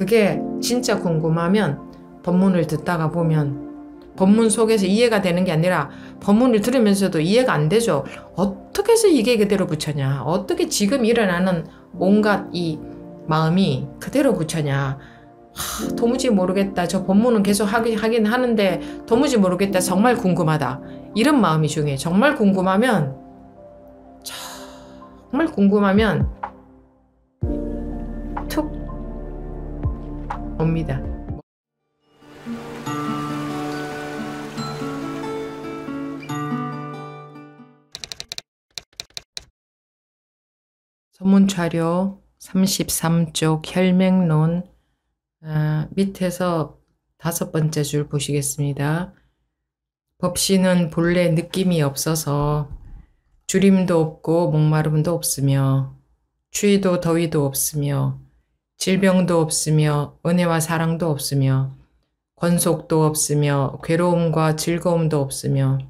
그게 진짜 궁금하면 법문을 듣다가 보면 법문 속에서 이해가 되는 게 아니라 법문을 들으면서도 이해가 안 되죠. 어떻게 해서 이게 그대로 붙였냐? 어떻게 지금 일어나는 온갖 이 마음이 그대로 붙였냐? 하, 도무지 모르겠다. 저 법문은 계속 하긴, 하긴 하는데 도무지 모르겠다. 정말 궁금하다. 이런 마음이 중요해. 정말 궁금하면 정말 궁금하면 옵니다. 전문 자료 33쪽 혈맹론 아, 밑에서 다섯 번째 줄 보시겠습니다. 법신은 본래 느낌이 없어서 주림도 없고 목마름도 없으며 추위도 더위도 없으며 질병도 없으며 은혜와 사랑도 없으며 권속도 없으며 괴로움과 즐거움도 없으며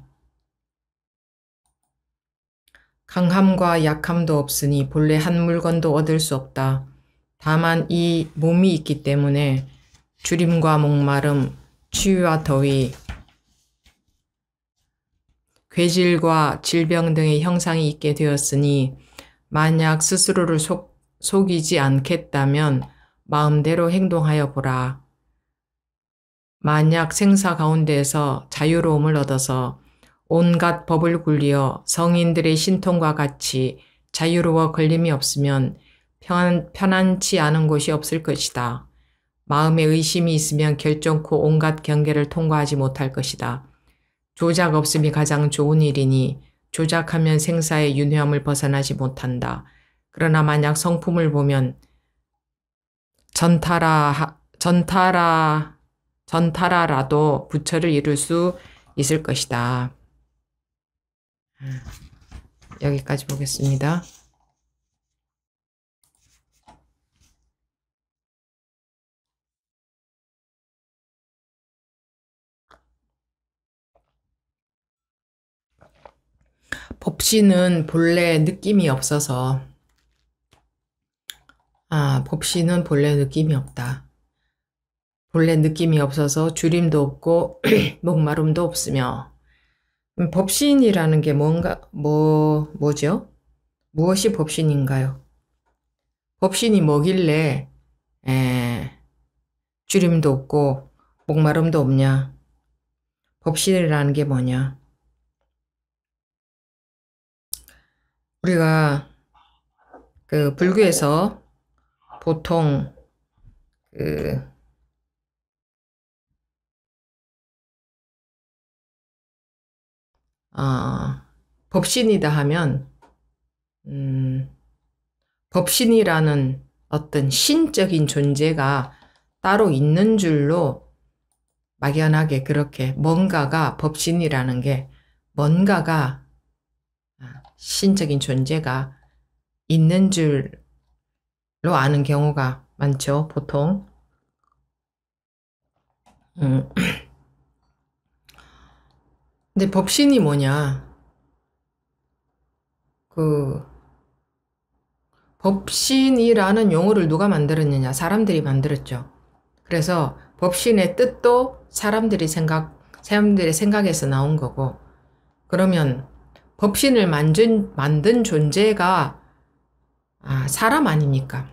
강함과 약함도 없으니 본래 한 물건도 얻을 수 없다. 다만 이 몸이 있기 때문에 주림과 목마름, 추위와 더위, 괴질과 질병 등의 형상이 있게 되었으니 만약 스스로를 속, 속이지 않겠다면 마음대로 행동하여 보라. 만약 생사 가운데에서 자유로움을 얻어서 온갖 법을 굴리어 성인들의 신통과 같이 자유로워 걸림이 없으면 편, 편안치 않은 곳이 없을 것이다. 마음에 의심이 있으면 결정코 온갖 경계를 통과하지 못할 것이다. 조작 없음이 가장 좋은 일이니 조작하면 생사의 윤회함을 벗어나지 못한다. 그러나 만약 성품을 보면 전타라 전타라 전타라라도 부처를 이룰 수 있을 것이다. 여기까지 보겠습니다. 법신은 본래 느낌이 없어서 아, 법신은 본래 느낌이 없다. 본래 느낌이 없어서 주림도 없고 목마름도 없으며 음, 법신이라는 게 뭔가 뭐 뭐죠? 무엇이 법신인가요? 법신이 뭐길래 에, 주림도 없고 목마름도 없냐? 법신이라는 게 뭐냐? 우리가 그 불교에서 보통 그 아, 법신이다 하면 음, 법신이라는 어떤 신적인 존재가 따로 있는 줄로 막연하게 그렇게 뭔가가 법신이라는 게 뭔가가 아, 신적인 존재가 있는 줄 로 아는 경우가 많죠, 보통. 음. 근데 법신이 뭐냐? 그 법신이라는 용어를 누가 만들었느냐? 사람들이 만들었죠. 그래서 법신의 뜻도 사람들이 생각, 사람들의 생각에서 나온 거고, 그러면 법신을 만든, 만든 존재가 아, 사람 아닙니까?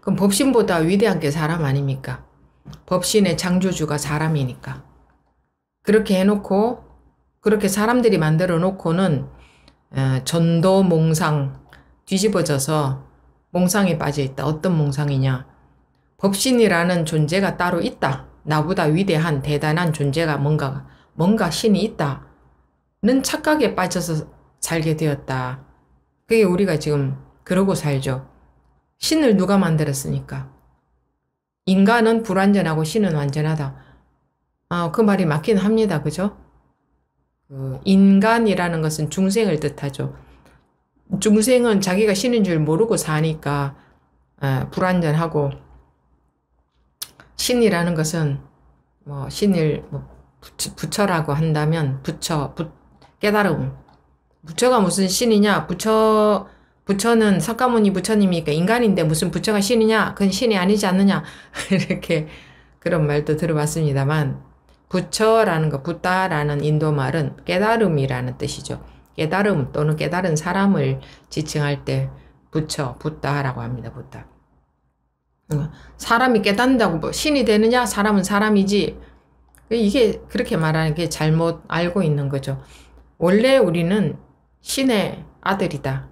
그럼 법신보다 위대한 게 사람 아닙니까? 법신의 창조주가 사람이니까. 그렇게 해놓고 그렇게 사람들이 만들어 놓고는 전도 몽상 뒤집어져서 몽상에 빠져 있다. 어떤 몽상이냐? 법신이라는 존재가 따로 있다. 나보다 위대한 대단한 존재가 뭔가 뭔가 신이 있다는 착각에 빠져서 살게 되었다. 그게 우리가 지금 그러고 살죠. 신을 누가 만들었으니까. 인간은 불완전하고 신은 완전하다. 아, 그 말이 맞긴 합니다. 그죠? 그 인간이라는 것은 중생을 뜻하죠. 중생은 자기가 신인 줄 모르고 사니까 아, 불완전하고 신이라는 것은 뭐 신일 뭐 부처, 라고 한다면 부처 부, 깨달음 부처가 무슨 신이냐 부처 부처는 석가모니 부처님이니까 인간인데 무슨 부처가 신이냐? 그건 신이 아니지 않느냐? 이렇게 그런 말도 들어봤습니다만 부처라는 거, 부다라는 인도 말은 깨달음이라는 뜻이죠. 깨달음 또는 깨달은 사람을 지칭할 때 부처, 부다라고 합니다. 부다. 사람이 깨닫는다고 뭐 신이 되느냐? 사람은 사람이지. 이게 그렇게 말하는 게 잘못 알고 있는 거죠. 원래 우리는 신의 아들이다.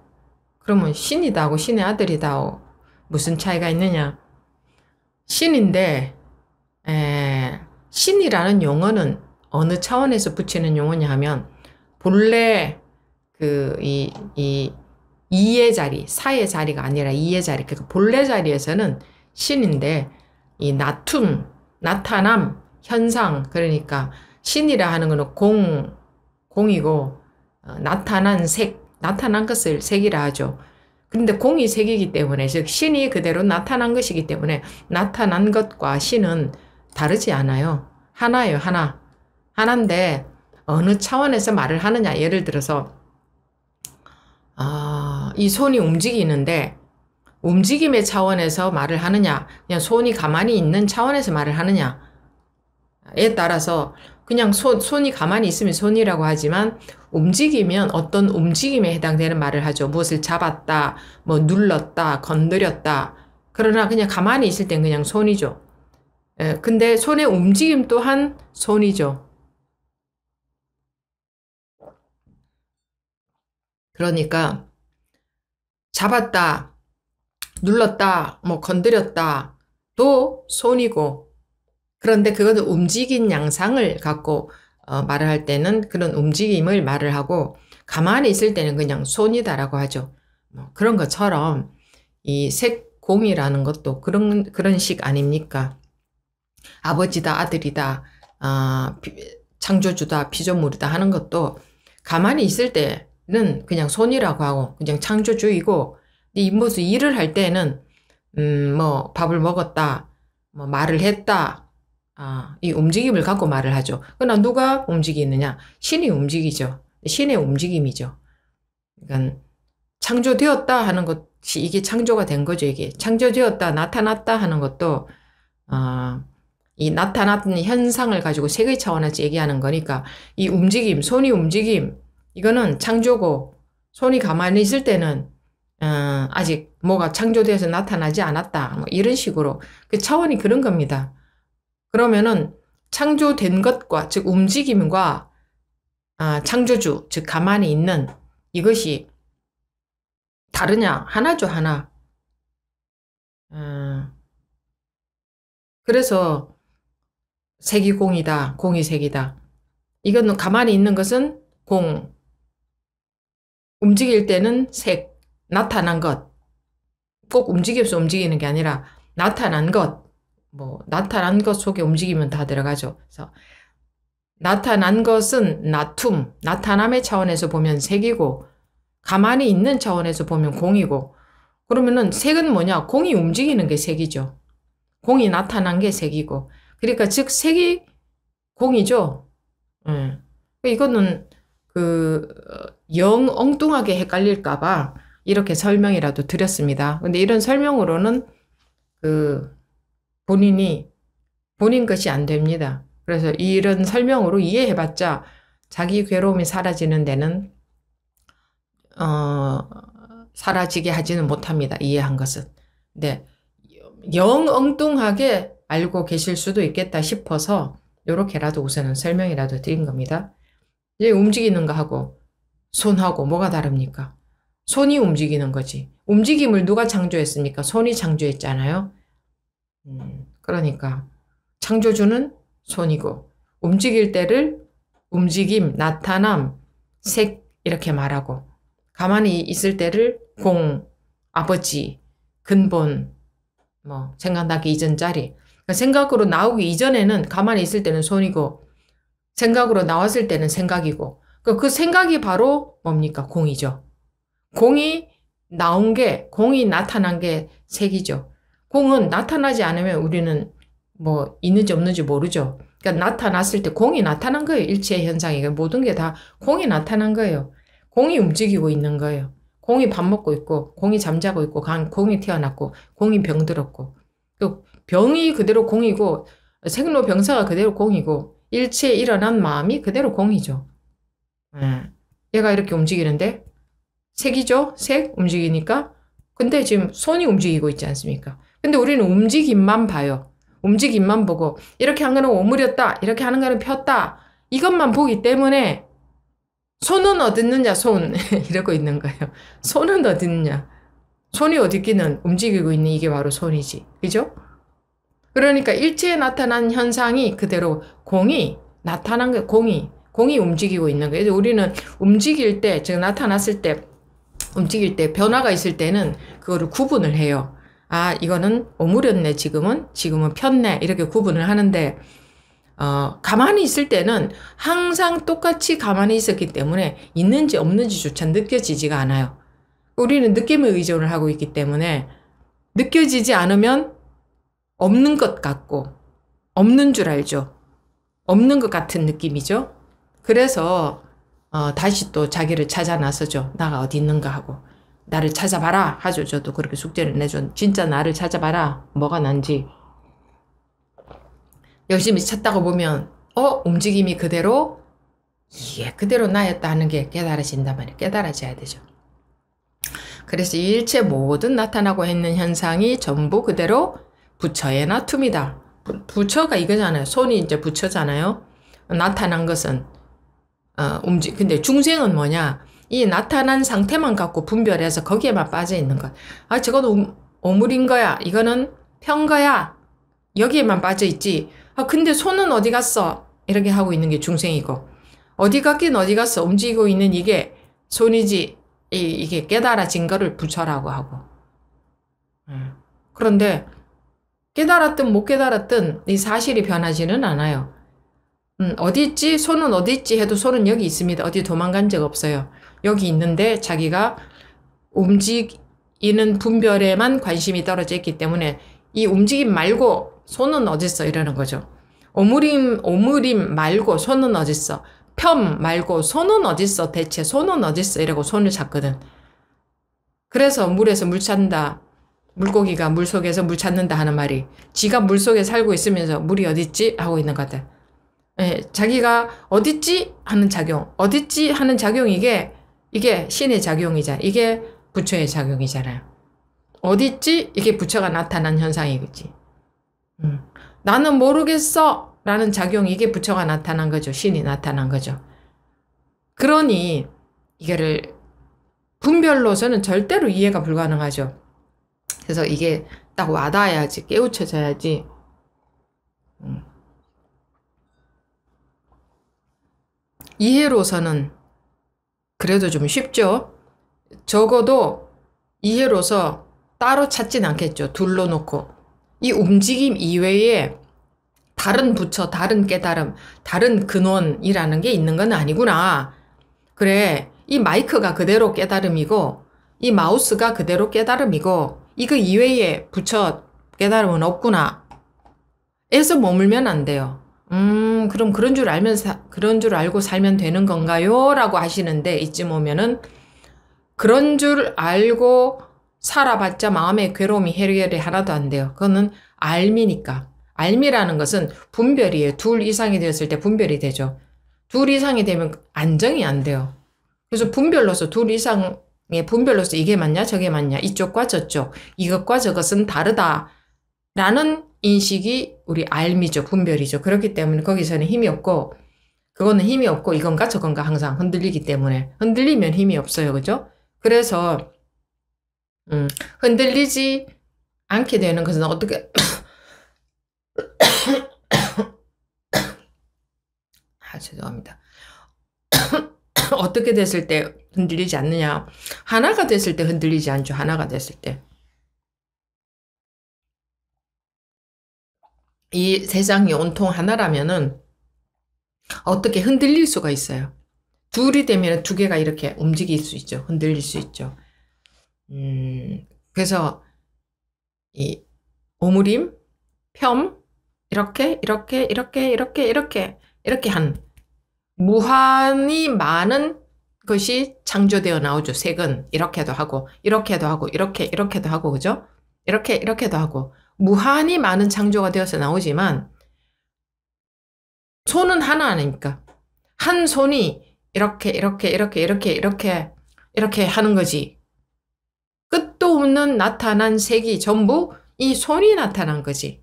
그러면 신이다 하고 신의 아들이다 무슨 차이가 있느냐? 신인데 에, 신이라는 용어는 어느 차원에서 붙이는 용어냐 하면 본래 그이이 이의 자리, 사의 자리가 아니라 이의 자리, 그 본래 자리에서는 신인데 이 나툼, 나타남, 현상 그러니까 신이라 하는 것은 공, 공이고 어, 나타난 색, 나타난 것을 색이라 하죠. 그런데 공이 색이기 때문에 즉 신이 그대로 나타난 것이기 때문에 나타난 것과 신은 다르지 않아요. 하나예요, 하나. 하나인데 어느 차원에서 말을 하느냐. 예를 들어서 아, 이 손이 움직이는데 움직임의 차원에서 말을 하느냐, 그냥 손이 가만히 있는 차원에서 말을 하느냐에 따라서 그냥 손, 손이 가만히 있으면 손이라고 하지만 움직이면 어떤 움직임에 해당되는 말을 하죠. 무엇을 잡았다, 뭐 눌렀다, 건드렸다. 그러나 그냥 가만히 있을 땐 그냥 손이죠. 예, 근데 손의 움직임 또한 손이죠. 그러니까 잡았다, 눌렀다, 뭐 건드렸다, 또 손이고 그런데 그것은 움직인 양상을 갖고 어, 말을 할 때는 그런 움직임을 말을 하고 가만히 있을 때는 그냥 손이다라고 하죠. 뭐 그런 것처럼 이 색공이라는 것도 그런 그런 식 아닙니까? 아버지다 아들이다 아, 창조주다 피조물이다 하는 것도 가만히 있을 때는 그냥 손이라고 하고 그냥 창조주이고 이 무슨 일을 할 때는 음, 뭐 밥을 먹었다 뭐 말을 했다 아, 이 움직임을 갖고 말을 하죠. 그러나 누가 움직이느냐? 신이 움직이죠. 신의 움직임이죠. 그러니까 창조되었다 하는 것이 이게 창조가 된 거죠. 이게 창조되었다, 나타났다 하는 것도 어, 이 나타났던 현상을 가지고 세계 차원에서 얘기하는 거니까 이 움직임, 손이 움직임, 이거는 창조고 손이 가만히 있을 때는 어, 아직 뭐가 창조되어서 나타나지 않았다. 뭐 이런 식으로 그 차원이 그런 겁니다. 그러면은 창조된 것과 즉 움직임과 아, 창조주 즉 가만히 있는 이것이 다르냐 하나죠 하나. 음, 그래서 색이 공이다. 공이 색이다. 이거는 가만히 있는 것은 공. 움직일 때는 색. 나타난 것. 꼭 움직여서 움직이는 게 아니라 나타난 것. 뭐 나타난 것 속에 움직이면 다 들어가죠. 그래서 나타난 것은 나툼, 나타남의 차원에서 보면 색이고 가만히 있는 차원에서 보면 공이고 그러면은 색은 뭐냐? 공이 움직이는 게 색이죠. 공이 나타난 게 색이고 그러니까 즉 색이 공이죠. 음. 이거는 그 영 엉뚱하게 헷갈릴까봐 이렇게 설명이라도 드렸습니다. 근데 이런 설명으로는 그 본인이 본인 것이 안 됩니다. 그래서 이런 설명으로 이해해봤자 자기 괴로움이 사라지는 데는 어, 사라지게 하지는 못합니다. 이해한 것은. 근데 영 엉뚱하게 알고 계실 수도 있겠다 싶어서 이렇게라도 우선은 설명이라도 드린 겁니다. 이제 움직이는 거 하고 손하고 뭐가 다릅니까? 손이 움직이는 거지. 움직임을 누가 창조했습니까? 손이 창조했잖아요. 음, 그러니까 창조주는 손이고 움직일 때를 움직임, 나타남, 색 이렇게 말하고 가만히 있을 때를 공, 아버지, 근본, 뭐 생각나기 이전 자리 그러니까 생각으로 나오기 이전에는 가만히 있을 때는 손이고 생각으로 나왔을 때는 생각이고 그, 그 생각이 바로 뭡니까? 공이죠. 공이 나온 게 공이 나타난 게 색이죠. 공은 나타나지 않으면 우리는 뭐 있는지 없는지 모르죠. 그러니까 나타났을 때 공이 나타난 거예요. 일체 현상이 모든 게 다 공이 나타난 거예요. 공이 움직이고 있는 거예요. 공이 밥 먹고 있고, 공이 잠자고 있고, 공이 태어났고, 공이 병들었고, 병이 그대로 공이고, 생로병사가 그대로 공이고, 일체에 일어난 마음이 그대로 공이죠. 예. 얘가 이렇게 움직이는데, 색이죠? 색 움직이니까. 근데 지금 손이 움직이고 있지 않습니까? 근데 우리는 움직임만 봐요. 움직임만 보고, 이렇게 한 거는 오므렸다, 이렇게 하는 거는 폈다, 이것만 보기 때문에 손은 어딨느냐 손 이러고 있는 거예요. 손은 어딨느냐 손이 어디 있기는 움직이고 있는 이게 바로 손이지. 그죠? 그러니까 일체에 나타난 현상이 그대로 공이 나타난 거 공이 공이 움직이고 있는 거예요. 우리는 움직일 때, 즉 나타났을 때 움직일 때 변화가 있을 때는 그거를 구분을 해요. 아, 이거는 오므렸네, 지금은. 지금은 폈네. 이렇게 구분을 하는데, 어, 가만히 있을 때는 항상 똑같이 가만히 있었기 때문에 있는지 없는지조차 느껴지지가 않아요. 우리는 느낌에 의존을 하고 있기 때문에 느껴지지 않으면 없는 것 같고 없는 줄 알죠. 없는 것 같은 느낌이죠. 그래서 어, 다시 또 자기를 찾아 나서죠. 나가 어디 있는가 하고 나를 찾아봐라 하죠. 저도 그렇게 숙제를 내줘. 진짜 나를 찾아봐라. 뭐가 난지. 열심히 찾다가 보면 어 움직임이 그대로 이게 그대로 나였다 하는 게 깨달아진단 말이에요. 깨달아져야 되죠. 그래서 일체 모든 나타나고 있는 현상이 전부 그대로 부처의 나툼이다. 부처가 이거잖아요. 손이 이제 부처잖아요. 나타난 것은 어, 움직. 근데 중생은 뭐냐? 이 나타난 상태만 갖고 분별해서 거기에만 빠져 있는 것. 아, 저건 오물인 거야. 이거는 편 거야. 여기에만 빠져 있지. 아, 근데 손은 어디 갔어? 이렇게 하고 있는 게 중생이고. 어디 갔긴 어디 갔어? 움직이고 있는 이게 손이지. 이, 이게 깨달아진 거를 부처라고 하고. 음. 그런데 깨달았든 못 깨달았든 이 사실이 변하지는 않아요. 음, 어디 있지? 손은 어디 있지? 해도 손은 여기 있습니다. 어디 도망간 적 없어요. 여기 있는데 자기가 움직이는 분별에만 관심이 떨어져 있기 때문에 이 움직임 말고 손은 어딨어? 이러는 거죠. 오므림, 오므림 말고 손은 어딨어? 편 말고 손은 어딨어? 대체 손은 어딨어? 이러고 손을 찾거든. 그래서 물에서 물 찾는다. 물고기가 물 속에서 물 찾는다 하는 말이 지가 물 속에 살고 있으면서 물이 어딨지? 하고 있는 것 같아. 예, 자기가 어딨지? 하는 작용. 어딨지? 하는 작용 이게 이게 신의 작용이잖아. 이게 부처의 작용이잖아요. 어딨지? 이게 부처가 나타난 현상이겠지. 음. 나는 모르겠어! 라는 작용, 이게 부처가 나타난 거죠. 신이 나타난 거죠. 그러니, 이거를 분별로서는 절대로 이해가 불가능하죠. 그래서 이게 딱 와닿아야지, 깨우쳐져야지. 음. 이해로서는 그래도 좀 쉽죠? 적어도 이해로서 따로 찾진 않겠죠. 둘러놓고. 이 움직임 이외에 다른 부처, 다른 깨달음, 다른 근원이라는 게 있는 건 아니구나. 그래, 이 마이크가 그대로 깨달음이고, 이 마우스가 그대로 깨달음이고, 이거 이외에 부처 깨달음은 없구나. 에서 머물면 안 돼요. 음, 그럼 그런 줄 알면, 사, 그런 줄 알고 살면 되는 건가요? 라고 하시는데, 이쯤 오면은, 그런 줄 알고 살아봤자 마음의 괴로움이 해결이 하나도 안 돼요. 그거는 알미니까. 알미라는 것은 분별이에요. 둘 이상이 되었을 때 분별이 되죠. 둘 이상이 되면 안정이 안 돼요. 그래서 분별로서 둘 이상의 분별로서 이게 맞냐 저게 맞냐 이쪽과 저쪽 이것과 저것은 다르다 라는 인식이 우리 알미죠. 분별이죠. 그렇기 때문에 거기서는 힘이 없고 그거는 힘이 없고 이건가 저건가 항상 흔들리기 때문에 흔들리면 힘이 없어요. 그죠? 그래서 음, 흔들리지 않게 되는 것은 어떻게 아 죄송합니다. 어떻게 됐을 때 흔들리지 않느냐? 하나가 됐을 때 흔들리지 않죠. 하나가 됐을 때. 이 세상이 온통 하나라면은 어떻게 흔들릴 수가 있어요. 둘이 되면 두 개가 이렇게 움직일 수 있죠. 흔들릴 수 있죠. 음, 그래서 이 오므림, 폄, 이렇게, 이렇게, 이렇게, 이렇게, 이렇게, 이렇게 한 무한히 많은 것이 창조되어 나오죠. 색은 이렇게도 하고 이렇게도 하고 이렇게 이렇게도 하고 그죠? 이렇게 이렇게도 하고 무한히 많은 창조가 되어서 나오지만 손은 하나 아닙니까? 한 손이 이렇게 이렇게 이렇게 이렇게 이렇게 이렇게 하는 거지. 끝도 없는 나타난 색이 전부 이 손이 나타난 거지.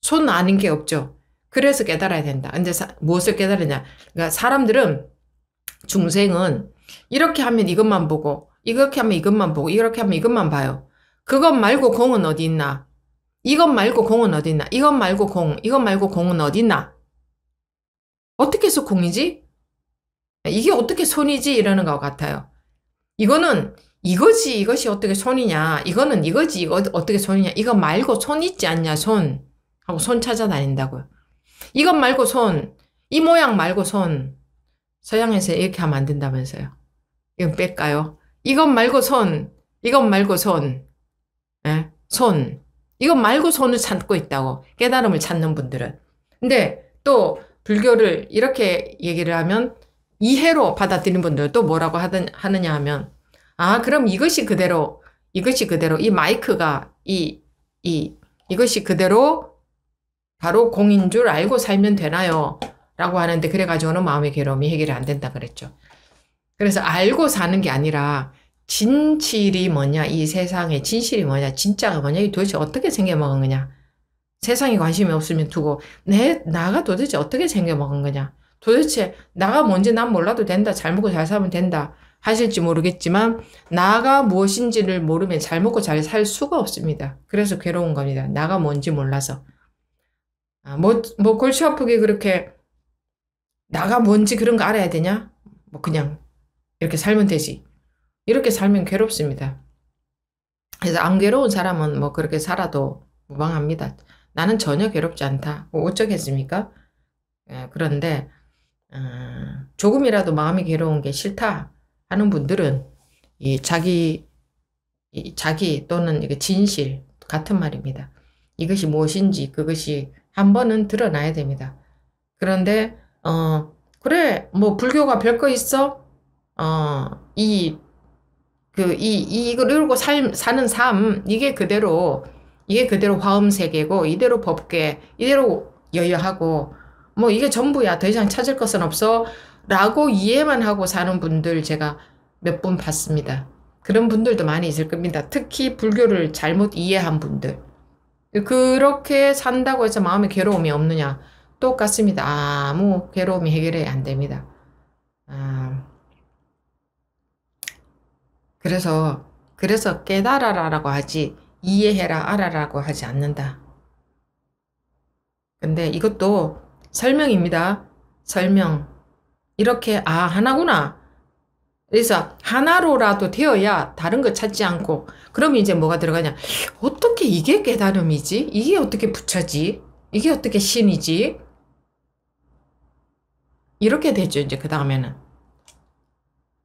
손 아닌 게 없죠. 그래서 깨달아야 된다. 근데 사, 무엇을 깨달으냐? 그러니까 사람들은 중생은 이렇게 하면 이것만 보고 이렇게 하면 이것만 보고 이렇게 하면 이것만 봐요. 그것 말고 공은 어디 있나? 이것 말고 공은 어디 있나? 이것 말고 공, 이것 말고 공은 어디 있나? 어떻게 해서 공이지? 이게 어떻게 손이지? 이러는 것 같아요. 이거는 이거지 이것이 어떻게 손이냐 이거는 이거지 이거 어떻게 손이냐 이거 말고 손 있지 않냐 손 하고 손 찾아다닌다고요. 이것 말고 손, 이 모양 말고 손. 서양에서 이렇게 하면 안 된다면서요. 이건 뺄까요? 이것 말고 손, 이것 말고 손, 예? 손. 이것 말고 손을 찾고 있다고. 깨달음을 찾는 분들은. 근데 또 불교를 이렇게 얘기를 하면 이해로 받아들이는 분들 또 뭐라고 하든, 하느냐 하면 아, 그럼 이것이 그대로, 이것이 그대로, 이 마이크가, 이, 이, 이것이 그대로 바로 공인 줄 알고 살면 되나요? 라고 하는데 그래가지고는 마음의 괴로움이 해결이 안 된다 그랬죠. 그래서 알고 사는 게 아니라 진실이 뭐냐, 이 세상의 진실이 뭐냐, 진짜가 뭐냐, 이 도대체 어떻게 생겨먹은 거냐. 세상에 관심이 없으면 두고 내 나가 도대체 어떻게 생겨먹은 거냐. 도대체 나가 뭔지 난 몰라도 된다. 잘 먹고 잘 살면 된다. 하실지 모르겠지만 나가 무엇인지를 모르면 잘 먹고 잘 살 수가 없습니다. 그래서 괴로운 겁니다. 나가 뭔지 몰라서. 아, 뭐, 뭐 골치 아프게 그렇게 나가 뭔지 그런 거 알아야 되냐? 뭐 그냥 이렇게 살면 되지. 이렇게 살면 괴롭습니다. 그래서 안 괴로운 사람은 뭐 그렇게 살아도 무방합니다. 나는 전혀 괴롭지 않다. 뭐 어쩌겠습니까? 예, 그런데 어, 조금이라도 마음이 괴로운 게 싫다 하는 분들은 이 자기 이 자기 또는 이게 진실 같은 말입니다. 이것이 무엇인지 그것이 한 번은 드러나야 됩니다. 그런데 어 그래 뭐 불교가 별거 있어? 어이 그이 이걸 이러고 살 사는 삶 이게 그대로 이게 그대로 화음 세계고 이대로 법계 이대로 여여하고 뭐 이게 전부야 더 이상 찾을 것은 없어 라고 이해만 하고 사는 분들 제가 몇 분 봤습니다. 그런 분들도 많이 있을 겁니다. 특히 불교를 잘못 이해한 분들. 그렇게 산다고 해서 마음에 괴로움이 없느냐? 똑같습니다. 아무 괴로움이 해결이 안 됩니다. 아, 그래서, 그래서 깨달아라라고 하지, 이해해라, 알아라고 하지 않는다. 근데 이것도 설명입니다. 설명. 이렇게, 아, 하나구나. 그래서 하나로라도 되어야 다른 거 찾지 않고 그럼 이제 뭐가 들어가냐 어떻게 이게 깨달음이지 이게 어떻게 부처지 이게 어떻게 신이지 이렇게 되죠 이제 그 다음에는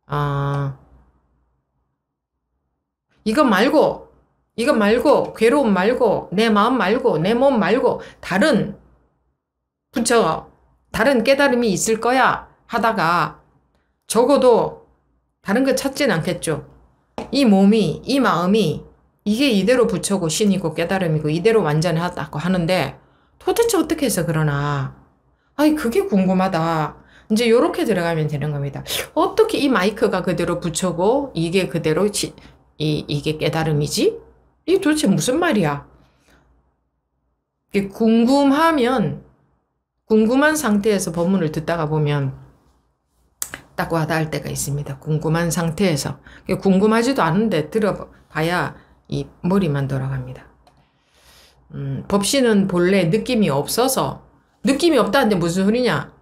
아 이거 말고 이거 말고 괴로움 말고 내 마음 말고 내 몸 말고 다른 부처 다른 깨달음이 있을 거야 하다가 적어도 다른 거 찾진 않겠죠. 이 몸이, 이 마음이 이게 이대로 부처고 신이고 깨달음이고 이대로 완전하다고 하는데 도대체 어떻게 해서 그러나. 아이, 그게 궁금하다. 이제 요렇게 들어가면 되는 겁니다. 어떻게 이 마이크가 그대로 부처고 이게 그대로 지, 이, 이게 깨달음이지? 이게 도대체 무슨 말이야? 궁금하면, 궁금한 상태에서 법문을 듣다가 보면 따고하다 할 때가 있습니다. 궁금한 상태에서. 궁금하지도 않은데 들어봐야 이 머리만 돌아갑니다. 음, 법신은 본래 느낌이 없어서 느낌이 없다는데 무슨 소리냐?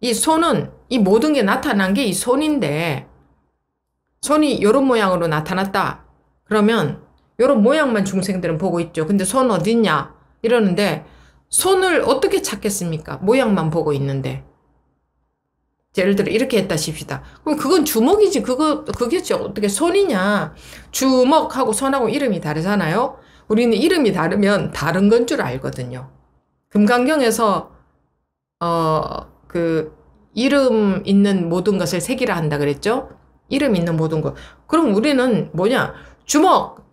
이 손은 이 모든 게 나타난 게 이 손인데 손이 이런 모양으로 나타났다. 그러면 이런 모양만 중생들은 보고 있죠. 근데 손 어딨냐? 이러는데 손을 어떻게 찾겠습니까? 모양만 보고 있는데. 예를 들어 이렇게 했다 칩시다. 그럼 그건 주먹이지. 그거 그게죠. 어떻게 손이냐. 주먹하고 손하고 이름이 다르잖아요. 우리는 이름이 다르면 다른 건 줄 알거든요. 금강경에서 어 그 이름 있는 모든 것을 색이라 한다 그랬죠? 이름 있는 모든 것. 그럼 우리는 뭐냐? 주먹,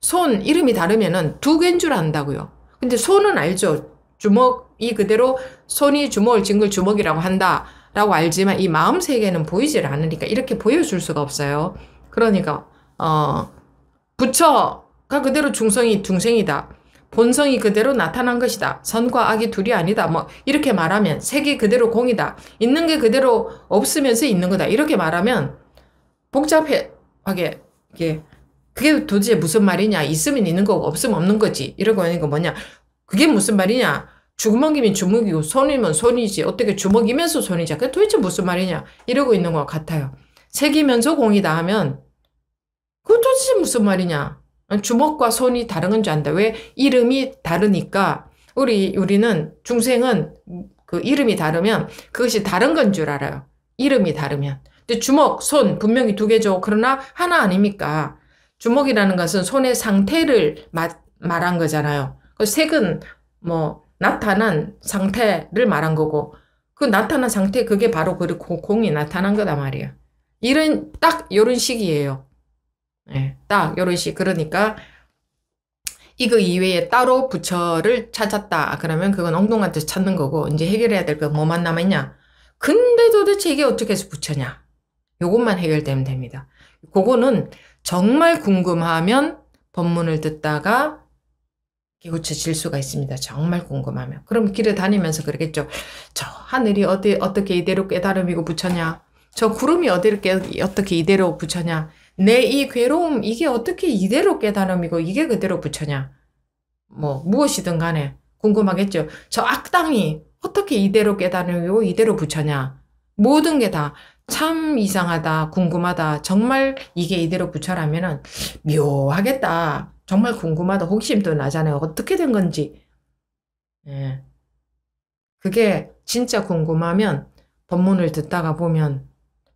손 이름이 다르면은 두 개인 줄 안다고요. 근데 손은 알죠. 주먹이 그대로 손이 주먹을 징글 주먹이라고 한다라고 알지만 이 마음 세계는 보이질 않으니까 이렇게 보여줄 수가 없어요. 그러니까 어 부처가 그대로 중성이 중생이다. 본성이 그대로 나타난 것이다. 선과 악이 둘이 아니다. 뭐 이렇게 말하면 색이 그대로 공이다. 있는 게 그대로 없으면서 있는 거다. 이렇게 말하면 복잡하게 이게 그게 도대체 무슨 말이냐? 있으면 있는 거고 없으면 없는 거지. 이러고 하는 거 뭐냐? 그게 무슨 말이냐? 주먹이면 주먹이고 손이면 손이지. 어떻게 주먹이면서 손이지? 그게 도대체 무슨 말이냐? 이러고 있는 것 같아요. 색이면서 공이다 하면 그건 도대체 무슨 말이냐? 주먹과 손이 다른 건 줄 안다. 왜? 이름이 다르니까 우리 우리는 중생은 그 이름이 다르면 그것이 다른 건 줄 알아요. 이름이 다르면. 주먹, 손 분명히 두 개죠. 그러나 하나 아닙니까? 주먹이라는 것은 손의 상태를 마, 말한 거잖아요. 그 색은 뭐 나타난 상태를 말한 거고 그 나타난 상태 그게 바로 그 공이 나타난 거다 말이에요. 이런 딱 이런 식이에요. 네, 딱 이런 식. 그러니까 이거 이외에 따로 부처를 찾았다. 그러면 그건 엉뚱한 뜻 찾는 거고 이제 해결해야 될건 뭐만 남았냐? 근데 도대체 이게 어떻게 해서 부처냐? 요것만 해결되면 됩니다. 그거는 정말 궁금하면 법문을 듣다가 깨우쳐질 수가 있습니다. 정말 궁금하면. 그럼 길에 다니면서 그러겠죠. 저 하늘이 어디, 어떻게 이대로 깨달음이고 부처냐? 저 구름이 어디로 깨, 어떻게 이대로 부처냐? 내 이 괴로움, 이게 어떻게 이대로 깨달음이고 이게 그대로 부처냐? 뭐, 무엇이든 간에 궁금하겠죠. 저 악당이 어떻게 이대로 깨달음이고 이대로 부처냐? 모든 게 다 참 이상하다, 궁금하다, 정말 이게 이대로 부처라면은 묘하겠다. 정말 궁금하다, 호기심도 나잖아요. 어떻게 된 건지. 예. 그게 진짜 궁금하면 법문을 듣다가 보면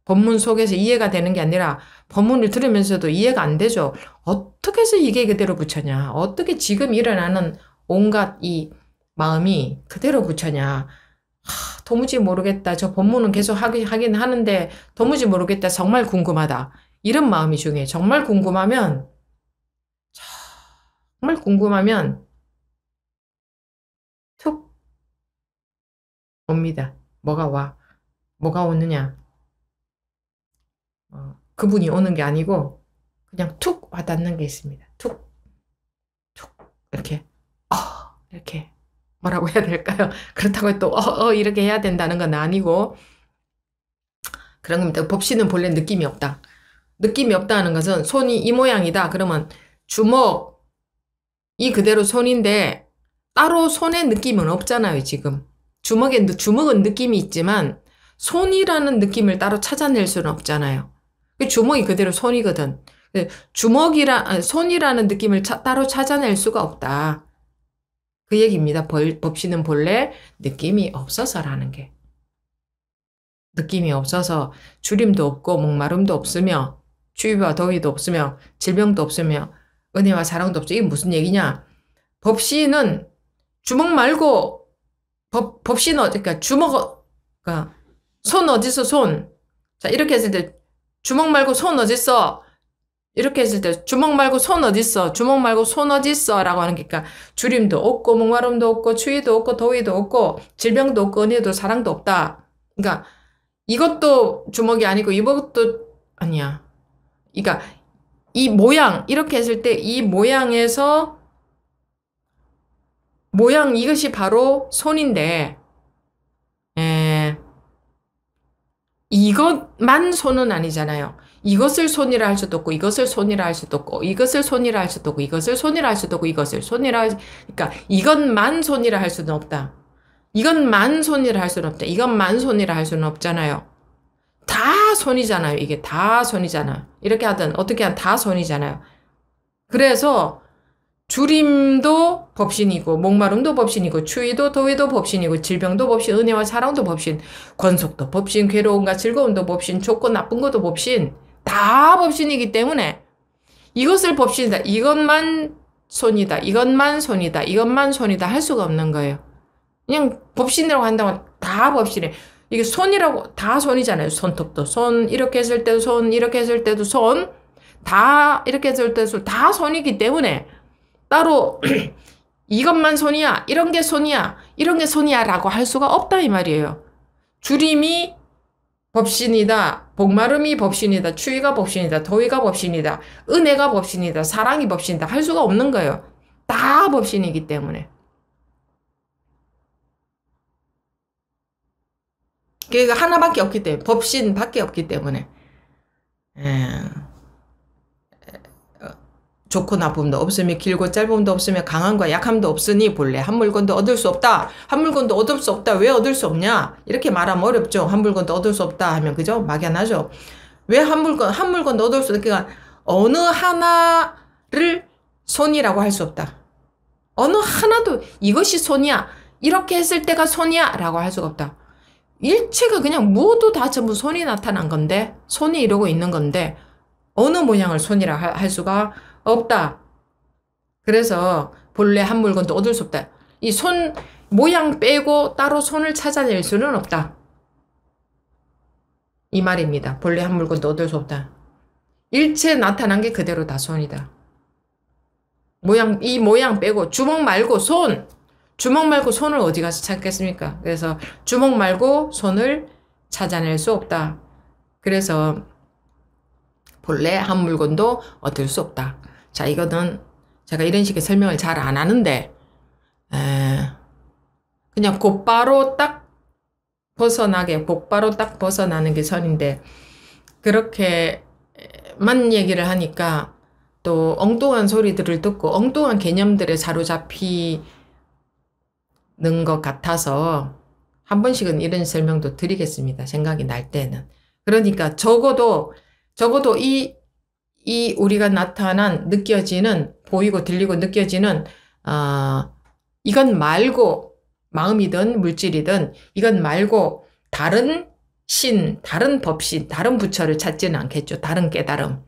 법문 속에서 이해가 되는 게 아니라 법문을 들으면서도 이해가 안 되죠. 어떻게 해서 이게 그대로 붙였냐? 어떻게 지금 일어나는 온갖 이 마음이 그대로 붙였냐? 하, 도무지 모르겠다. 저 법문은 계속 하긴, 하긴 하는데 도무지 모르겠다. 정말 궁금하다. 이런 마음이 중요해. 정말 궁금하면 정말 궁금하면 툭 옵니다. 뭐가 와. 뭐가 오느냐. 어, 그분이 오는 게 아니고 그냥 툭 와닿는 게 있습니다. 툭, 툭 이렇게 어 이렇게 뭐라고 해야 될까요? 그렇다고 또, 어, 어, 이렇게 해야 된다는 건 아니고, 그런 겁니다. 법씨는 본래 느낌이 없다. 느낌이 없다는 것은 손이 이 모양이다. 그러면 주먹, 이 그대로 손인데, 따로 손의 느낌은 없잖아요, 지금. 주먹에, 주먹은 느낌이 있지만, 손이라는 느낌을 따로 찾아낼 수는 없잖아요. 그 주먹이 그대로 손이거든. 주먹이라, 손이라는 느낌을 차, 따로 찾아낼 수가 없다. 그 얘기입니다. 벌, 법씨는 본래 느낌이 없어서라는 게. 느낌이 없어서 주림도 없고 목마름도 없으며 추위와 더위도 없으며 질병도 없으며 은혜와 사랑도 없죠. 이게 무슨 얘기냐? 법씨는 주먹 말고 법, 법씨는 그러니까 주먹 그러니까 손 어디서 손? 자 이렇게 했을 때 주먹 말고 손 어딨어? 이렇게 했을 때 주먹 말고 손 어딨어? 주먹 말고 손 어딨어? 라고 하는 게니까 주림도 없고 목마름도 없고 추위도 없고 더위도 없고 질병도 없고 은혜도 사랑도 없다. 그러니까 이것도 주먹이 아니고 이것도 아니야. 그러니까 이 모양 이렇게 했을 때 이 모양에서 모양 이것이 바로 손인데 에, 이것만 손은 아니잖아요. 이것을 손이라 할 수도 없고 이것을 손이라 할 수도 없고 이것을 손이라 할 수도 없고 이것을 손이라 할 수도 없고 이것을 손이라 할 그러니까 이것만 손이라 할 수는 없다. 이것만 손이라 할 수는 없다. 이것만 손이라 할 수는 없잖아요. 다 손이잖아요. 이게 다 손이잖아. 이렇게 하든 어떻게 하든 다 손이잖아요. 그래서 주림도 법신이고 목마름도 법신이고 추위도 더위도 법신이고 질병도 법신 은혜와 사랑도 법신 권속도 법신 괴로움과 즐거움도 법신 좋고 나쁜 것도 법신 다 법신이기 때문에 이것을 법신이다. 이것만 손이다. 이것만 손이다. 이것만 손이다. 할 수가 없는 거예요. 그냥 법신이라고 한다면 다 법신이에요. 이게 손이라고 다 손이잖아요. 손톱도 손 이렇게 했을 때도 손 이렇게 했을 때도 손 다 이렇게 했을 때도 다 손이기 때문에 따로 이것만 손이야 이런 게 손이야 이런 게 손이야라고 할 수가 없다 이 말이에요. 주림이 법신이다. 복마름이 법신이다. 추위가 법신이다. 더위가 법신이다. 은혜가 법신이다. 사랑이 법신이다. 할 수가 없는 거예요. 다 법신이기 때문에. 그게 하나밖에 없기 때문에 법신밖에 없기 때문에 에, 어, 좋고 나쁨도 없으며 길고 짧음도 없으며 강함과 약함도 없으니 본래 한 물건도 얻을 수 없다. 한 물건도 얻을 수 없다. 왜 얻을 수 없냐? 이렇게 말하면 어렵죠. 한 물건도 얻을 수 없다 하면 그죠? 막연하죠. 왜 한 물건 한 물건도 얻을 수 없다. 그러니까 어느 하나를 손이라고 할 수 없다. 어느 하나도 이것이 손이야. 이렇게 했을 때가 손이야 라고 할 수가 없다. 일체가 그냥 모두 다 전부 손이 나타난 건데 손이 이러고 있는 건데 어느 모양을 손이라 할 수가 없다. 그래서 본래 한 물건도 얻을 수 없다. 이 손 모양 빼고 따로 손을 찾아낼 수는 없다. 이 말입니다. 본래 한 물건도 얻을 수 없다. 일체 나타난 게 그대로 다 손이다. 모양 이 모양 빼고 주먹 말고 손 주먹 말고 손을 어디 가서 찾겠습니까? 그래서 주먹 말고 손을 찾아낼 수 없다. 그래서 본래 한 물건도 얻을 수 없다. 자, 이거는 제가 이런 식의 설명을 잘 안 하는데, 에, 그냥 곧바로 딱 벗어나게, 곧바로 딱 벗어나는 게 선인데, 그렇게만 얘기를 하니까 또 엉뚱한 소리들을 듣고 엉뚱한 개념들에 사로잡히 는 것 같아서 한 번씩은 이런 설명도 드리겠습니다. 생각이 날 때는. 그러니까 적어도, 적어도 이, 이 우리가 나타난, 느껴지는, 보이고 들리고 느껴지는, 어, 이건 말고, 마음이든 물질이든, 이건 말고, 다른 신, 다른 법신, 다른 부처를 찾지는 않겠죠. 다른 깨달음,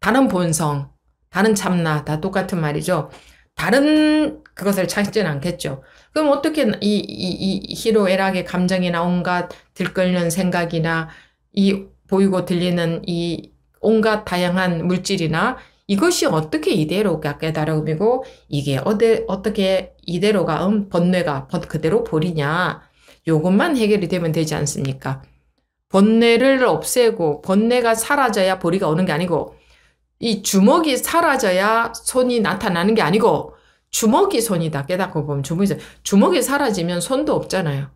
다른 본성, 다른 참나, 다 똑같은 말이죠. 다른 그것을 찾지는 않겠죠. 그럼 어떻게 이, 이, 이 희로애락의 감정이나 온갖 들끓는 생각이나 이 보이고 들리는 이 온갖 다양한 물질이나 이것이 어떻게 이대로가 깨달음이고 이게 어데, 어떻게 이대로가 음, 번뇌가 그대로 버리냐 요것만 해결이 되면 되지 않습니까? 번뇌를 없애고 번뇌가 사라져야 보리가 오는 게 아니고 이 주먹이 사라져야 손이 나타나는 게 아니고 주먹이 손이다 깨닫고 보면 주먹이 주먹이 사라지면 손도 없잖아요.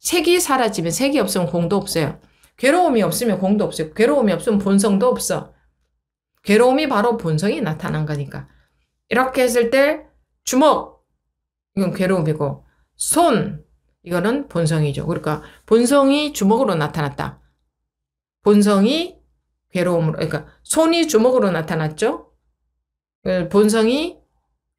색이 사라지면 색이 없으면 공도 없어요. 괴로움이 없으면 공도 없어요. 괴로움이 없으면 본성도 없어. 괴로움이 바로 본성이 나타난 거니까. 이렇게 했을 때 주먹 이건 괴로움이고 손 이거는 본성이죠. 그러니까 본성이 주먹으로 나타났다. 본성이 괴로움으로, 그러니까 손이 주먹으로 나타났죠? 그 본성이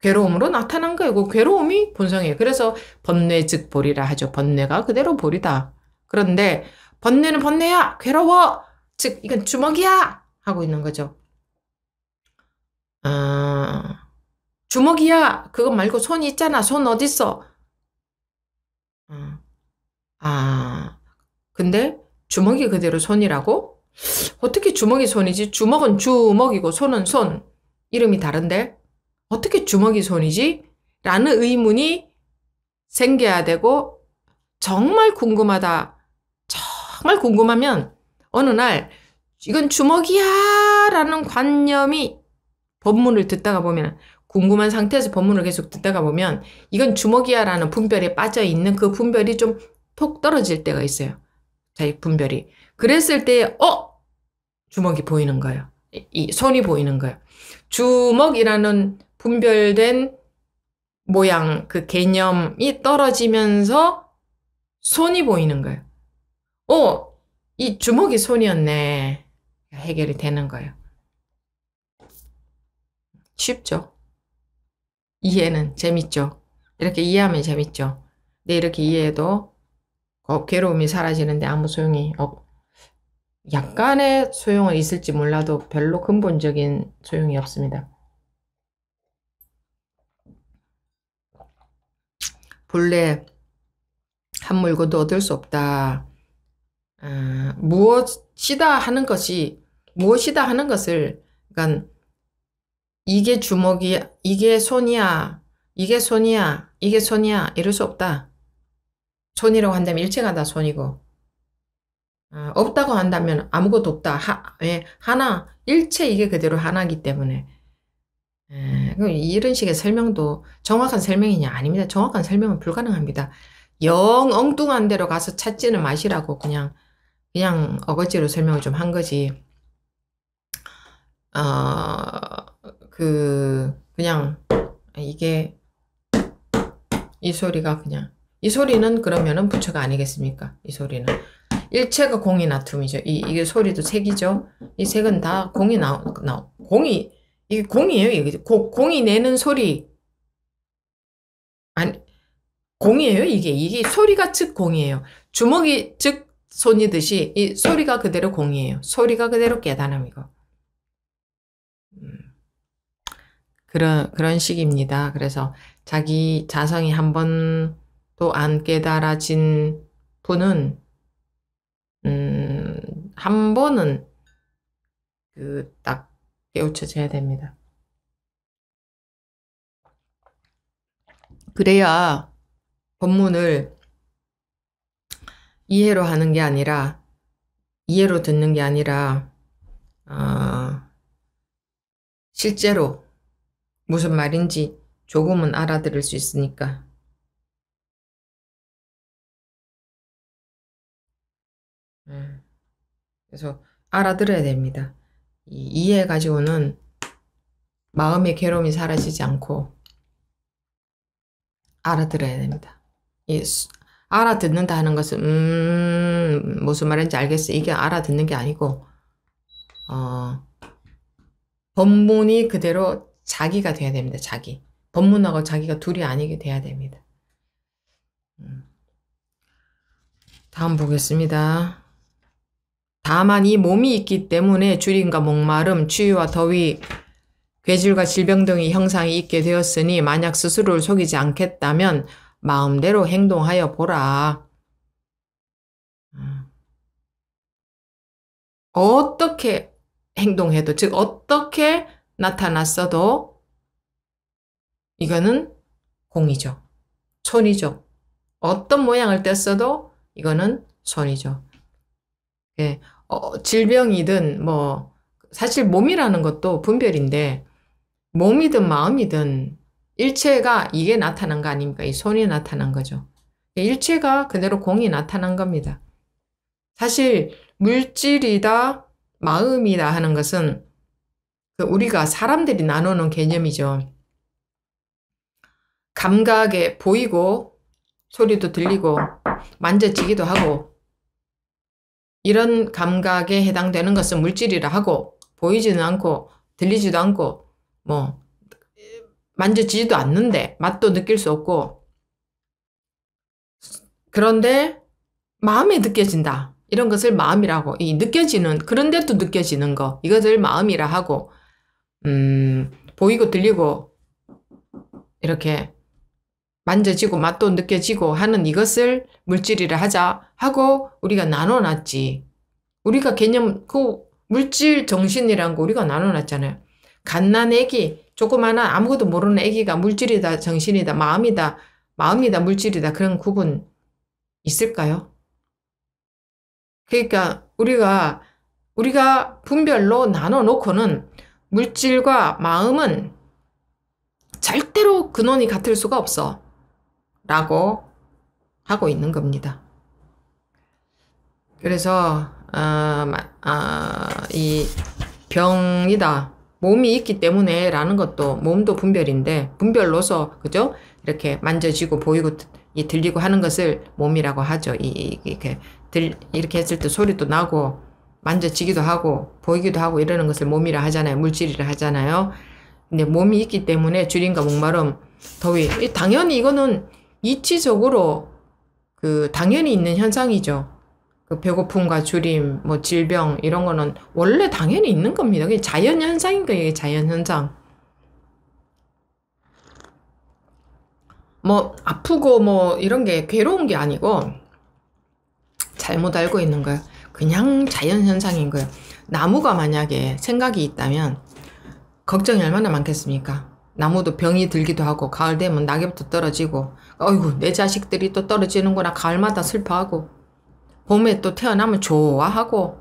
괴로움으로 나타난 거예요. 그 괴로움이 본성이에요. 그래서 번뇌 즉 보리라 하죠. 번뇌가 그대로 보리다. 그런데 번뇌는 번뇌야. 괴로워. 즉 이건 주먹이야. 하고 있는 거죠. 아, 주먹이야. 그거 말고 손이 있잖아. 손 어딨어? 아, 아, 근데 주먹이 그대로 손이라고? 어떻게 주먹이 손이지? 주먹은 주먹이고 손은 손. 이름이 다른데? 어떻게 주먹이 손이지? 라는 의문이 생겨야 되고, 정말 궁금하다. 정말 궁금하면, 어느 날, 이건 주먹이야! 라는 관념이 법문을 듣다가 보면, 궁금한 상태에서 법문을 계속 듣다가 보면, 이건 주먹이야! 라는 분별에 빠져 있는 그 분별이 좀 톡 떨어질 때가 있어요. 자기 분별이. 그랬을 때, 어? 주먹이 보이는 거예요. 이 손이 보이는 거예요. 주먹이라는 분별된 모양, 그 개념이 떨어지면서 손이 보이는 거예요. 어, 이 주먹이 손이었네. 해결이 되는 거예요. 쉽죠? 이해는 재밌죠? 이렇게 이해하면 재밌죠? 근데 이렇게 이해해도 괴로움이 사라지는데 아무 소용이 없, 약간의 소용은 있을지 몰라도 별로 근본적인 소용이 없습니다. 본래 한 물건도 얻을 수 없다. 어, 무엇이다 하는 것이 무엇이다 하는 것을 그러니까 이게 주먹이 이게 손이야 이게 손이야 이게 손이야 이럴 수 없다. 손이라고 한다면 일체가 다 손이고 어, 없다고 한다면 아무것도 없다. 하, 예, 하나 일체 이게 그대로 하나기 때문에 예, 이런 식의 설명도 정확한 설명이냐 아닙니다. 정확한 설명은 불가능합니다. 영 엉뚱한 데로 가서 찾지는 마시라고 그냥 그냥 어거지로 설명을 좀 한 거지. 어, 그 그냥 이게 이 소리가 그냥 이 소리는 그러면은 부처가 아니겠습니까? 이 소리는 일체가 공이 나툼이죠. 이 이게 소리도 색이죠. 이 색은 다 공이 나, 나 공이 이게 공이에요. 이게 고, 공이 내는 소리 아니 공이에요. 이게 이게 소리가 즉 공이에요. 주먹이 즉 손이듯이 이 소리가 그대로 공이에요. 소리가 그대로 깨달음이고 음, 그런 그런 식입니다. 그래서 자기 자성이 한 번도 안 깨달아진 분은 음, 한 번은 그 딱 깨우쳐져야 됩니다. 그래야 법문을 이해로 하는 게 아니라 이해로 듣는 게 아니라 어, 실제로 무슨 말인지 조금은 알아들을 수 있으니까 음, 그래서 알아들어야 됩니다. 이해해 가지고는 마음의 괴로움이 사라지지 않고 알아들어야 됩니다. 이 알아듣는다 하는 것은 음 무슨 말인지 알겠어 이게 알아듣는 게 아니고 어 법문이 그대로 자기가 돼야 됩니다. 자기 법문하고 자기가 둘이 아니게 돼야 됩니다. 음. 다음 보겠습니다. 다만 이 몸이 있기 때문에 주림과 목마름, 추위와 더위, 괴질과 질병 등의 형상이 있게 되었으니 만약 스스로를 속이지 않겠다면 마음대로 행동하여 보라. 음. 어떻게 행동해도, 즉, 어떻게 나타났어도 이거는 공이죠. 손이죠. 어떤 모양을 뗐어도 이거는 손이죠. 예, 어, 질병이든 뭐 사실 몸이라는 것도 분별인데 몸이든 마음이든 일체가 이게 나타난 거 아닙니까? 이 손이 나타난 거죠. 일체가 그대로 공이 나타난 겁니다. 사실 물질이다, 마음이다 하는 것은 그 우리가 사람들이 나누는 개념이죠. 감각에 보이고 소리도 들리고 만져지기도 하고 이런 감각에 해당되는 것은 물질이라 하고 보이지는 않고 들리지도 않고 뭐 만져지지도 않는데 맛도 느낄 수 없고 그런데 마음에 느껴진다. 이런 것을 마음이라고 이 느껴지는 그런데도 느껴지는 거 이것을 마음이라 하고 음, 보이고 들리고 이렇게 만져지고 맛도 느껴지고 하는 이것을 물질이라 하자 하고 우리가 나눠놨지. 우리가 개념 그 물질 정신이란 거 우리가 나눠놨잖아요. 갓난 애기 조그마한 아무것도 모르는 애기가 물질이다, 정신이다, 마음이다, 마음이다, 물질이다 그런 구분 있을까요? 그러니까 우리가 우리가 분별로 나눠 놓고는 물질과 마음은 절대로 근원이 같을 수가 없어. 라고 하고 있는 겁니다. 그래서 어, 어, 이 병이다. 몸이 있기 때문에 라는 것도 몸도 분별인데 분별로서 그죠? 이렇게 만져지고 보이고 이 들리고 하는 것을 몸이라고 하죠. 이, 이 렇게 들 이렇게 했을 때 소리도 나고 만져지기도 하고 보이기도 하고 이러는 것을 몸이라 하잖아요. 물질이라 하잖아요. 근데 몸이 있기 때문에 주림과 목마름, 더위 당연히 이거는 이치적으로 그 당연히 있는 현상이죠. 그 배고픔과 주림, 뭐 질병 이런 거는 원래 당연히 있는 겁니다. 그게 자연 현상인 거예요. 자연 현상. 뭐 아프고 뭐 이런 게 괴로운 게 아니고 잘못 알고 있는 거예요. 그냥 자연 현상인 거예요. 나무가 만약에 생각이 있다면 걱정이 얼마나 많겠습니까? 나무도 병이 들기도 하고 가을 되면 낙엽도 떨어지고 어이구 내 자식들이 또 떨어지는구나 가을마다 슬퍼하고 봄에 또 태어나면 좋아하고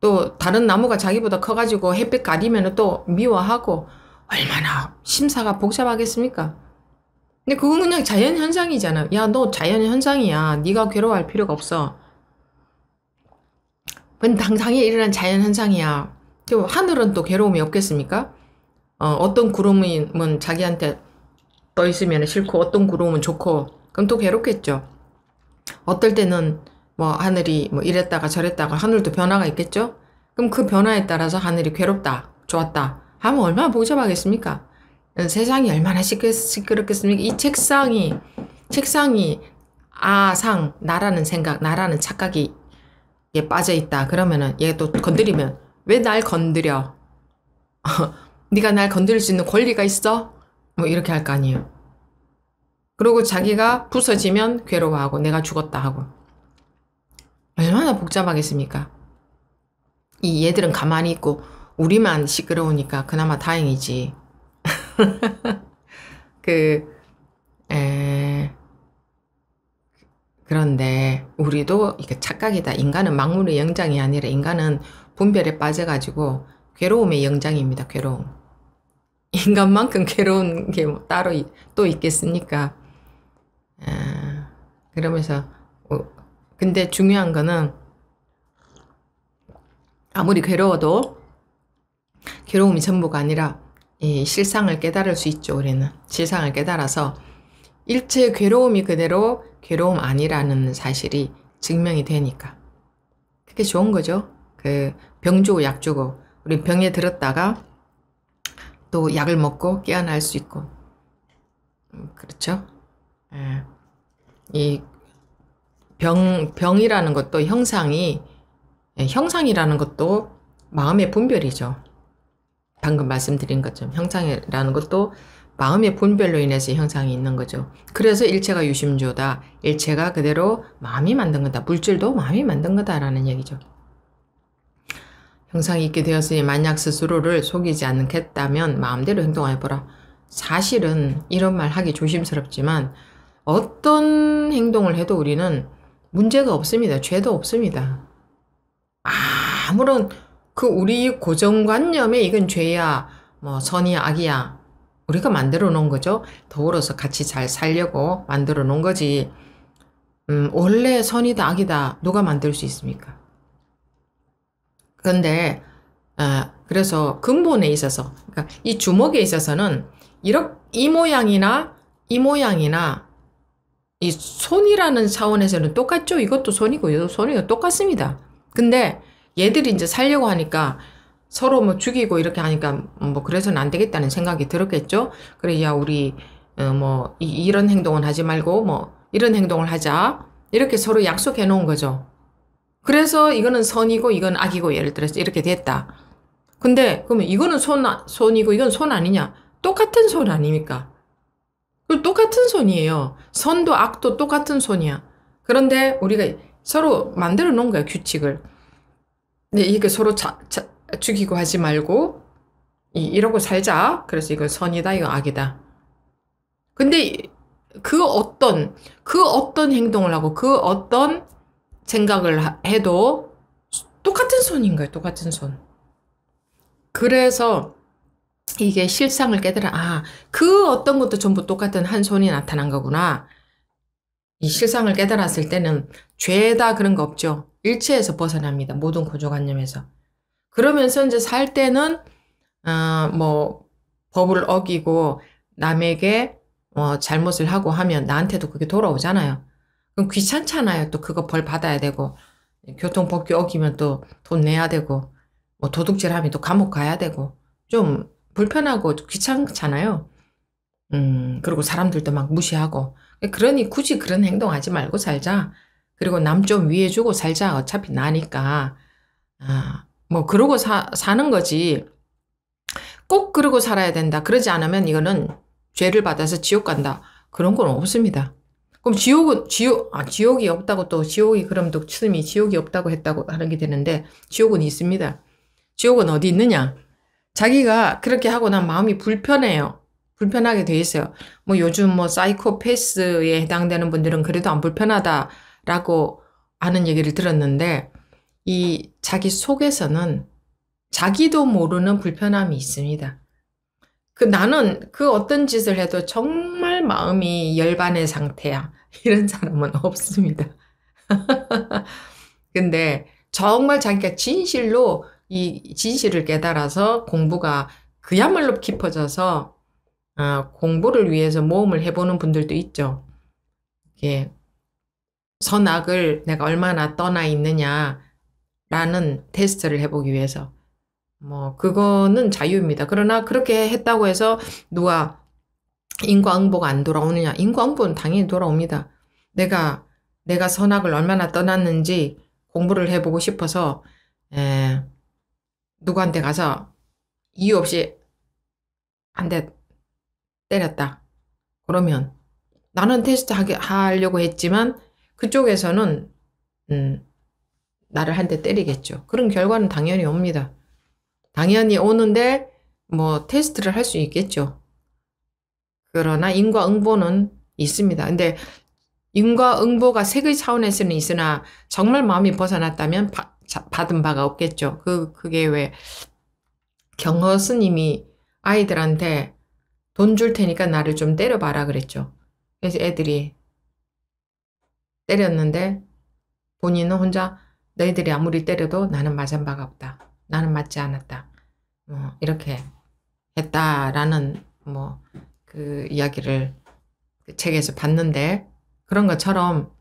또 다른 나무가 자기보다 커가지고 햇빛 가리면 또 미워하고 얼마나 심사가 복잡하겠습니까? 근데 그건 그냥 자연 현상이잖아. 야, 너 자연 현상이야. 네가 괴로워할 필요가 없어. 그건 당장에 일어난 자연 현상이야. 또 하늘은 또 괴로움이 없겠습니까? 어, 어떤 구름은 자기한테 떠 있으면 싫고 어떤 구름은 좋고 그럼 또 괴롭겠죠. 어떨 때는 뭐 하늘이 뭐 이랬다가 저랬다가 하늘도 변화가 있겠죠. 그럼 그 변화에 따라서 하늘이 괴롭다, 좋았다 하면 얼마나 복잡하겠습니까? 세상이 얼마나 시끄럽겠습니까? 이 책상이, 책상이, 아, 상, 나라는 생각, 나라는 착각이 얘 빠져있다. 그러면은 얘 또 건드리면 왜 날 건드려? 네가 날 건드릴 수 있는 권리가 있어? 뭐 이렇게 할 거 아니에요. 그리고 자기가 부서지면 괴로워하고 내가 죽었다 하고. 얼마나 복잡하겠습니까? 이 얘들은 가만히 있고 우리만 시끄러우니까 그나마 다행이지. 그, 에, 그런데 우리도 이게 착각이다. 인간은 막물의 영장이 아니라 인간은 분별에 빠져가지고 괴로움의 영장입니다. 괴로움. 인간만큼 괴로운 게뭐 따로 또 있겠습니까? 아, 그러면서 어, 근데 중요한 거는 아무리 괴로워도 괴로움이 전부가 아니라 이 실상을 깨달을 수 있죠. 우리는 실상을 깨달아서 일체 괴로움이 그대로 괴로움 아니라는 사실이 증명이 되니까 그게 좋은 거죠. 그 병 주고 약 주고 우리 병에 들었다가 또 약을 먹고 깨어날 수 있고 음, 그렇죠. 예. 이 병, 병이라는 것도 형상이 예, 형상이라는 것도 마음의 분별이죠. 방금 말씀드린 것처럼 형상이라는 것도 마음의 분별로 인해서 형상이 있는 거죠. 그래서 일체가 유심조다. 일체가 그대로 마음이 만든 거다. 물질도 마음이 만든 거다라는 얘기죠. 형상이 있게 되었으니 만약 스스로를 속이지 않겠다면 마음대로 행동해 보라. 사실은 이런 말 하기 조심스럽지만 어떤 행동을 해도 우리는 문제가 없습니다. 죄도 없습니다. 아무런 그 우리 고정관념에 이건 죄야, 뭐 선이야, 악이야. 우리가 만들어 놓은 거죠. 더불어서 같이 잘 살려고 만들어 놓은 거지. 음, 원래 선이다, 악이다. 누가 만들 수 있습니까? 그런데, 어, 그래서 근본에 있어서, 그러니까 이 주먹에 있어서는 이렇게, 이 모양이나 이 모양이나 이 손이라는 차원에서는 똑같죠? 이것도 손이고 이것도 손이고 똑같습니다. 근데 얘들이 이제 살려고 하니까 서로 뭐 죽이고 이렇게 하니까 뭐 그래서는 안 되겠다는 생각이 들었겠죠. 그래 야 우리 어 뭐 이 런 행동은 하지 말고 뭐 이런 행동을 하자 이렇게 서로 약속해 놓은 거죠. 그래서 이거는 선이고 이건 악이고 예를 들어서 이렇게 됐다. 근데 그러면 이거는 손 손이고 이건 손 아니냐? 똑같은 손 아닙니까? 똑같은 손이에요. 선도 악도 똑같은 손이야. 그런데 우리가 서로 만들어 놓은 거야 규칙을. 네, 이게 서로 자, 자, 죽이고 하지 말고 이, 이러고 살자. 그래서 이건 선이다, 이거 악이다. 근데 그 어떤 그 어떤 행동을 하고 그 어떤 생각을 해도 똑같은 손인 거예요. 똑같은 손. 그래서 이게 실상을 깨달아 아, 그 어떤 것도 전부 똑같은 한 손이 나타난 거구나. 이 실상을 깨달았을 때는 죄다 그런 거 없죠. 일체에서 벗어납니다. 모든 고조관념에서. 그러면서 이제 살 때는 어, 뭐 법을 어기고 남에게 어, 잘못을 하고 하면 나한테도 그게 돌아오잖아요. 그럼 귀찮잖아요. 또 그거 벌 받아야 되고 교통법규 어기면 또 돈 내야 되고 뭐 도둑질하면 또 감옥 가야 되고 좀 불편하고 귀찮잖아요. 음, 그리고 사람들도 막 무시하고. 그러니 굳이 그런 행동하지 말고 살자. 그리고 남 좀 위해 주고 살자. 어차피 나니까. 아, 뭐, 그러고 사, 사는 거지. 꼭 그러고 살아야 된다. 그러지 않으면 이거는 죄를 받아서 지옥 간다. 그런 건 없습니다. 그럼 지옥은 지옥 아 지옥이 없다고 또 지옥이 그럼 또 스님이 지옥이 없다고 했다고 하는 게 되는데 지옥은 있습니다. 지옥은 어디 있느냐? 자기가 그렇게 하고 난 마음이 불편해요. 불편하게 돼 있어요. 뭐 요즘 뭐 사이코패스에 해당되는 분들은 그래도 안 불편하다라고 하는 얘기를 들었는데 이 자기 속에서는 자기도 모르는 불편함이 있습니다. 그 나는 그 어떤 짓을 해도 정말 마음이 열반의 상태야. 이런 사람은 없습니다. 근데 정말 자기가 진실로 이 진실을 깨달아서 공부가 그야말로 깊어져서 어, 공부를 위해서 모험을 해보는 분들도 있죠. 예, 선악을 내가 얼마나 떠나 있느냐라는 테스트를 해보기 위해서 뭐 그거는 자유입니다. 그러나 그렇게 했다고 해서 누가 인과응보가 안 돌아오느냐? 인과응보는 당연히 돌아옵니다. 내가 내가 선악을 얼마나 떠났는지 공부를 해보고 싶어서 에, 누구한테 가서 이유 없이 한 대 때렸다. 그러면 나는 테스트 하게, 하려고 했지만 그쪽에서는 음, 나를 한 대 때리겠죠. 그런 결과는 당연히 옵니다. 당연히 오는데 뭐 테스트를 할 수 있겠죠. 그러나 인과응보는 있습니다. 근데 인과응보가 세계 차원에서는 있으나 정말 마음이 벗어났다면 바, 자, 받은 바가 없겠죠. 그 그게 왜 경허 스님이 아이들한테 돈 줄 테니까 나를 좀 때려봐라 그랬죠. 그래서 애들이 때렸는데 본인은 혼자 너희들이 아무리 때려도 나는 맞은 바가 없다. 나는 맞지 않았다. 뭐 이렇게 했다라는 뭐 그 이야기를 그 책에서 봤는데 그런 것처럼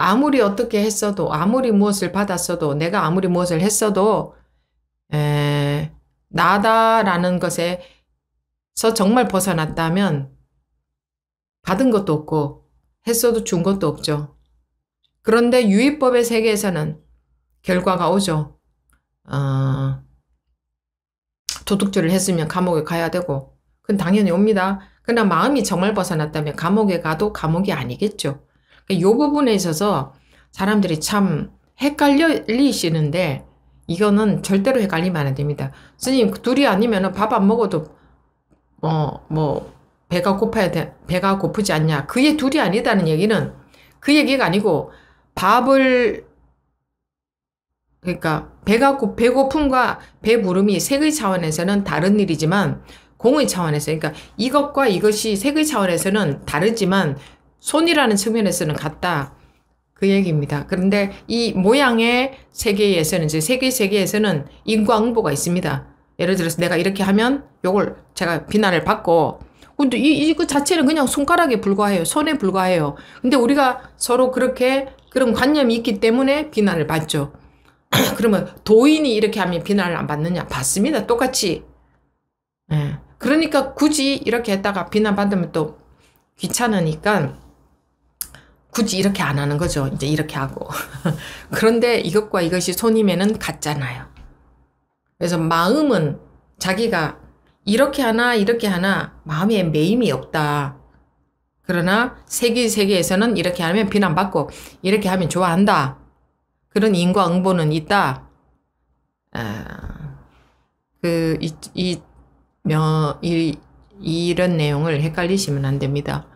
아무리 어떻게 했어도 아무리 무엇을 받았어도 내가 아무리 무엇을 했어도 에, 나다라는 것에서 정말 벗어났다면 받은 것도 없고 했어도 준 것도 없죠. 그런데 유의법의 세계에서는 결과가 오죠. 어, 도둑질을 했으면 감옥에 가야 되고 그건 당연히 옵니다. 그러나 마음이 정말 벗어났다면 감옥에 가도 감옥이 아니겠죠. 이 부분에 있어서 사람들이 참 헷갈리시는데 이거는 절대로 헷갈리면 안 됩니다. 스님 둘이 아니면 밥 안 먹어도 어, 뭐 배가 고파야 돼 배가 고프지 않냐 그게 둘이 아니다는 얘기는 그 얘기가 아니고 밥을 그러니까 배가 고, 배고픔과 배부름이 색의 차원에서는 다른 일이지만 공의 차원에서 그러니까 이것과 이것이 색의 차원에서는 다르지만 손이라는 측면에서는 같다. 그 얘기입니다. 그런데 이 모양의 세계에서는 이제 세계 세계에서는 인과응보가 있습니다. 예를 들어서 내가 이렇게 하면 요걸 제가 비난을 받고 근데 이, 이거 자체는 그냥 손가락에 불과해요. 손에 불과해요. 근데 우리가 서로 그렇게 그런 관념이 있기 때문에 비난을 받죠. 그러면 도인이 이렇게 하면 비난을 안 받느냐? 받습니다. 똑같이. 예. 그러니까 굳이 이렇게 했다가 비난받으면 또 귀찮으니까 굳이 이렇게 안 하는 거죠. 이제 이렇게 하고. 그런데 이것과 이것이 손님에는 같잖아요. 그래서 마음은 자기가 이렇게 하나 이렇게 하나 마음에 매임이 없다. 그러나 세계 세계에서는 이렇게 하면 비난받고 이렇게 하면 좋아한다. 그런 인과응보는 있다. 아, 그, 이, 이, 이런 내용을 헷갈리시면 안 됩니다.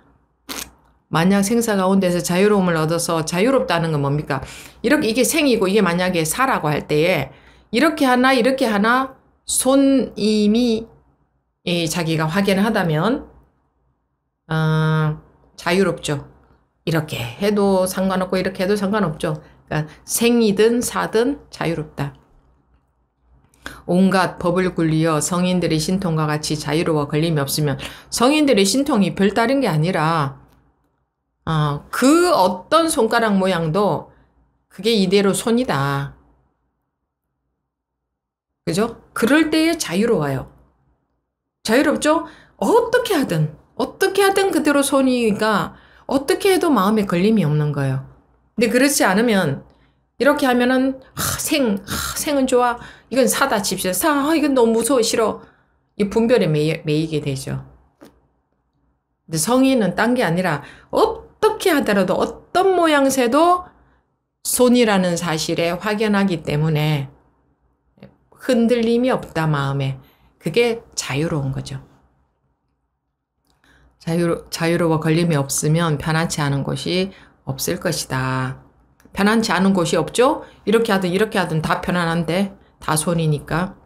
만약 생사 가운데서 자유로움을 얻어서 자유롭다는 건 뭡니까? 이렇게 이게 생이고 이게 만약에 사라고 할 때에 이렇게 하나 이렇게 하나 손임이 자기가 확연하다면 어, 자유롭죠. 이렇게 해도 상관없고 이렇게 해도 상관없죠. 그러니까 생이든 사든 자유롭다. 온갖 법을 굴리어 성인들의 신통과 같이 자유로워 걸림이 없으면 성인들의 신통이 별다른 게 아니라 어, 그 어떤 손가락 모양도 그게 이대로 손이다. 그죠? 그럴 때에 자유로워요. 자유롭죠? 어떻게 하든, 어떻게 하든 그대로 손이가 어떻게 해도 마음에 걸림이 없는 거예요. 근데 그렇지 않으면 이렇게 하면은 아, 생, 아, 생은 좋아. 이건 사다 칩시다. 사, 아, 이건 너무 무서워 싫어. 이 분별에 매이, 매이게 되죠. 근데 성인은 딴 게 아니라 어 어떻게 하더라도 어떤 모양새도 손이라는 사실에 확연하기 때문에 흔들림이 없다 마음에 그게 자유로운 거죠. 자유, 자유로워 걸림이 없으면 편안치 않은 곳이 없을 것이다. 편안치 않은 곳이 없죠? 이렇게 하든 이렇게 하든 다 편안한데 다 손이니까.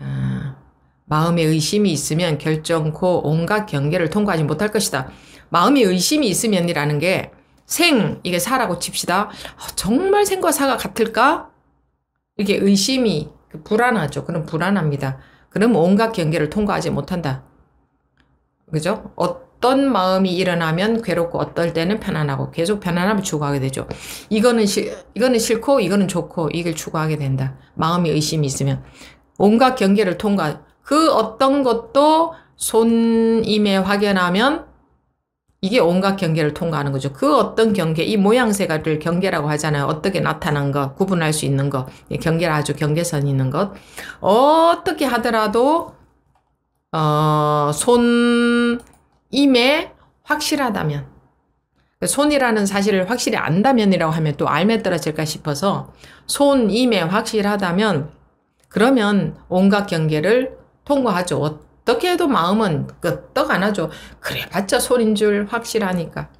아, 마음에 의심이 있으면 결정코 온갖 경계를 통과하지 못할 것이다. 마음에 의심이 있으면이라는 게 생, 이게 사라고 칩시다. 아, 정말 생과 사가 같을까? 이게 의심이 그 불안하죠. 그럼 불안합니다. 그럼 온갖 경계를 통과하지 못한다. 그죠? 어떤 마음이 일어나면 괴롭고 어떨 때는 편안하고 계속 편안함을 추구하게 되죠. 이거는 시, 이거는 싫고 이거는 좋고 이걸 추구하게 된다. 마음이 의심이 있으면 온갖 경계를 통과 그 어떤 것도 손임에 확연하면 이게 온갖 경계를 통과하는 거죠. 그 어떤 경계, 이 모양새가를 경계라고 하잖아요. 어떻게 나타난 것, 구분할 수 있는 것, 경계를 아주 경계선 있는 것. 어떻게 하더라도 어, 손임에 확실하다면 손이라는 사실을 확실히 안다면이라고 하면 또 알면 떨어질까 싶어서 손임에 확실하다면 그러면 온갖 경계를 통과하죠. 어떻게 해도 마음은 끄떡 안 하죠. 그래 봤자 손인 줄 확실하니까.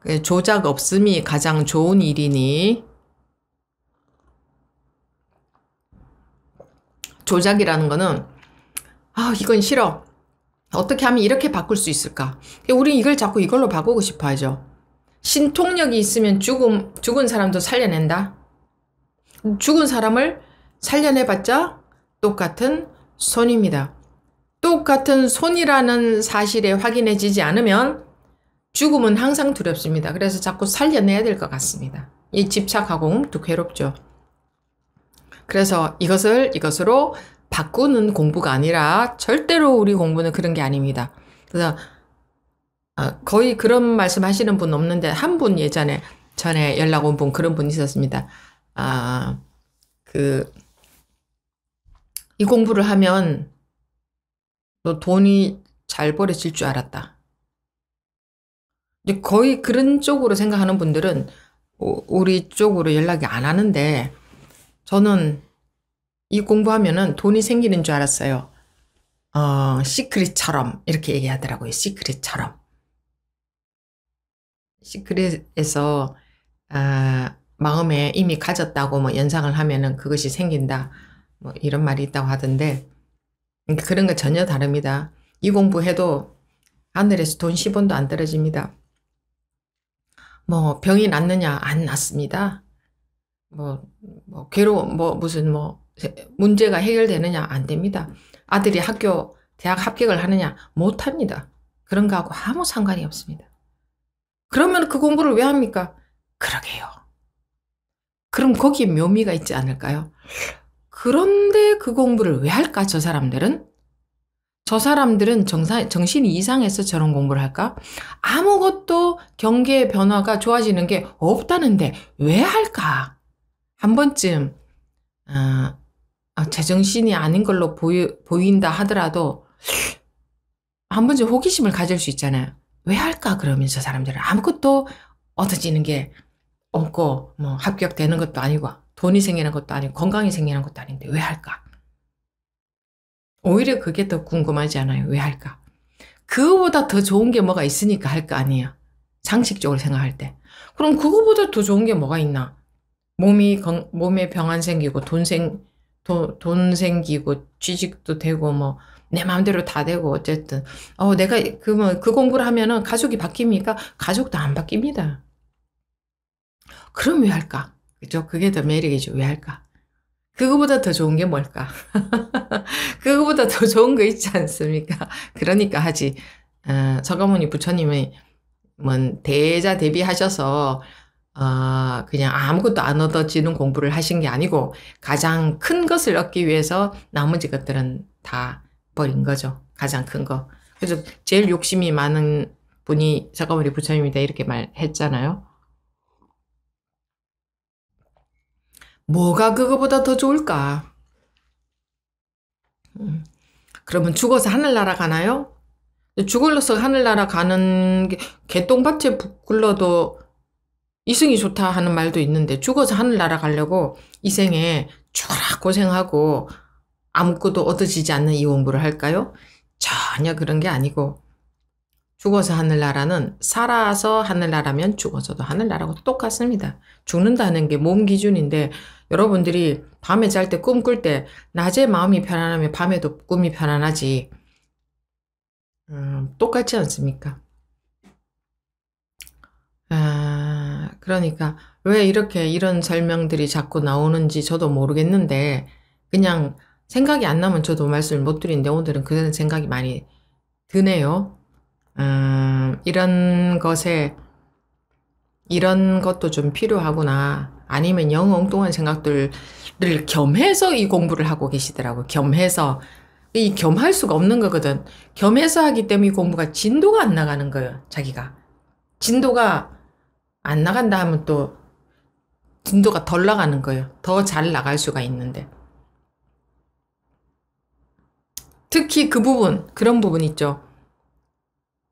그 조작 없음이 가장 좋은 일이니 조작이라는 거는 아, 이건 싫어. 어떻게 하면 이렇게 바꿀 수 있을까? 우리 이걸 자꾸 이걸로 바꾸고 싶어 하죠. 신통력이 있으면 죽음, 죽은 사람도 살려낸다. 죽은 사람을 살려내봤자 똑같은 손입니다. 똑같은 손이라는 사실에 확인해지지 않으면 죽음은 항상 두렵습니다. 그래서 자꾸 살려내야 될 것 같습니다. 이 집착하고 또 괴롭죠. 그래서 이것을 이것으로 바꾸는 공부가 아니라 절대로 우리 공부는 그런 게 아닙니다. 그래서 어, 거의 그런 말씀 하시는 분 없는데 한 분 예전에 전에 연락 온 분 그런 분 있었습니다. 아, 그, 이 공부를 하면 너 돈이 잘 벌어질 줄 알았다. 거의 그런 쪽으로 생각하는 분들은 우리 쪽으로 연락이 안 하는데 저는 이 공부하면은 돈이 생기는 줄 알았어요. 어, 시크릿처럼 이렇게 얘기하더라고요. 시크릿처럼. 시크릿에서 아, 마음에 이미 가졌다고 뭐 연상을 하면은 그것이 생긴다. 뭐 이런 말이 있다고 하던데 그런 거 전혀 다릅니다. 이 공부해도 하늘에서 돈 10원도 안 떨어집니다. 뭐 병이 낫느냐 안 낫습니다. 뭐, 뭐 괴로워 뭐 무슨 뭐 문제가 해결되느냐 안 됩니다. 아들이 학교 대학 합격을 하느냐 못 합니다. 그런 거하고 아무 상관이 없습니다. 그러면 그 공부를 왜 합니까? 그러게요. 그럼 거기에 묘미가 있지 않을까요? 그런데 그 공부를 왜 할까, 저 사람들은? 저 사람들은 정사, 정신이 이상해서 저런 공부를 할까? 아무것도 경계의 변화가 좋아지는 게 없다는데 왜 할까? 한 번쯤, 어, 아, 제정신이 아닌 걸로 보이, 보인다 하더라도 한 번쯤 호기심을 가질 수 있잖아요. 왜 할까 그러면서 사람들은 아무것도 얻어지는 게 없고 뭐 합격되는 것도 아니고 돈이 생기는 것도 아니고 건강이 생기는 것도 아닌데 왜 할까? 오히려 그게 더 궁금하지 않아요. 왜 할까? 그거보다 더 좋은 게 뭐가 있으니까 할 거 아니에요. 상식적으로 생각할 때. 그럼 그거보다 더 좋은 게 뭐가 있나? 몸이 건, 몸에 병 안 생기고 돈 생, 도, 돈 생기고 취직도 되고 뭐 내 마음대로 다 되고 어쨌든 어 내가 그 뭐 그 공부를 하면은 가족이 바뀝니까? 가족도 안 바뀝니다. 그럼 왜 할까? 그죠? 그게 더 매력이죠. 왜 할까? 그거보다 더 좋은 게 뭘까? 그거보다 더 좋은 거 있지 않습니까? 그러니까 하지. 어, 서가모니 부처님이 뭐 대자 대비하셔서 어, 그냥 아무것도 안 얻어지는 공부를 하신 게 아니고 가장 큰 것을 얻기 위해서 나머지 것들은 다 버린 거죠. 가장 큰 거. 그래서 제일 욕심이 많은 분이 석가모니 부처님이다 이렇게 말했잖아요. 뭐가 그거보다 더 좋을까? 음, 그러면 죽어서 하늘나라 가나요? 죽을러서 하늘나라 가는 게 개똥밭에 굴러도 이승이 좋다 하는 말도 있는데 죽어서 하늘나라 가려고 이 생에 죽어라 고생하고 아무것도 얻어지지 않는 이 공부를 할까요? 전혀 그런 게 아니고 죽어서 하늘나라는 살아서 하늘나라면 죽어서도 하늘나라고 똑같습니다. 죽는다는 게 몸 기준인데 여러분들이 밤에 잘 때 꿈 꿀 때 낮에 마음이 편안하면 밤에도 꿈이 편안하지 음, 똑같지 않습니까? 아, 그러니까 왜 이렇게 이런 설명들이 자꾸 나오는지 저도 모르겠는데 그냥 생각이 안 나면 저도 말씀을 못 드리는데 오늘은 그런 생각이 많이 드네요. 음, 이런 것에 이런 것도 좀 필요하구나. 아니면 영 엉뚱한 생각들을 겸해서 이 공부를 하고 계시더라고. 겸해서 이 겸할 수가 없는 거거든. 겸해서 하기 때문에 이 공부가 진도가 안 나가는 거예요. 자기가 진도가 안 나간다 하면 또 진도가 덜 나가는 거예요. 더 잘 나갈 수가 있는데. 특히 그 부분, 그런 부분 있죠.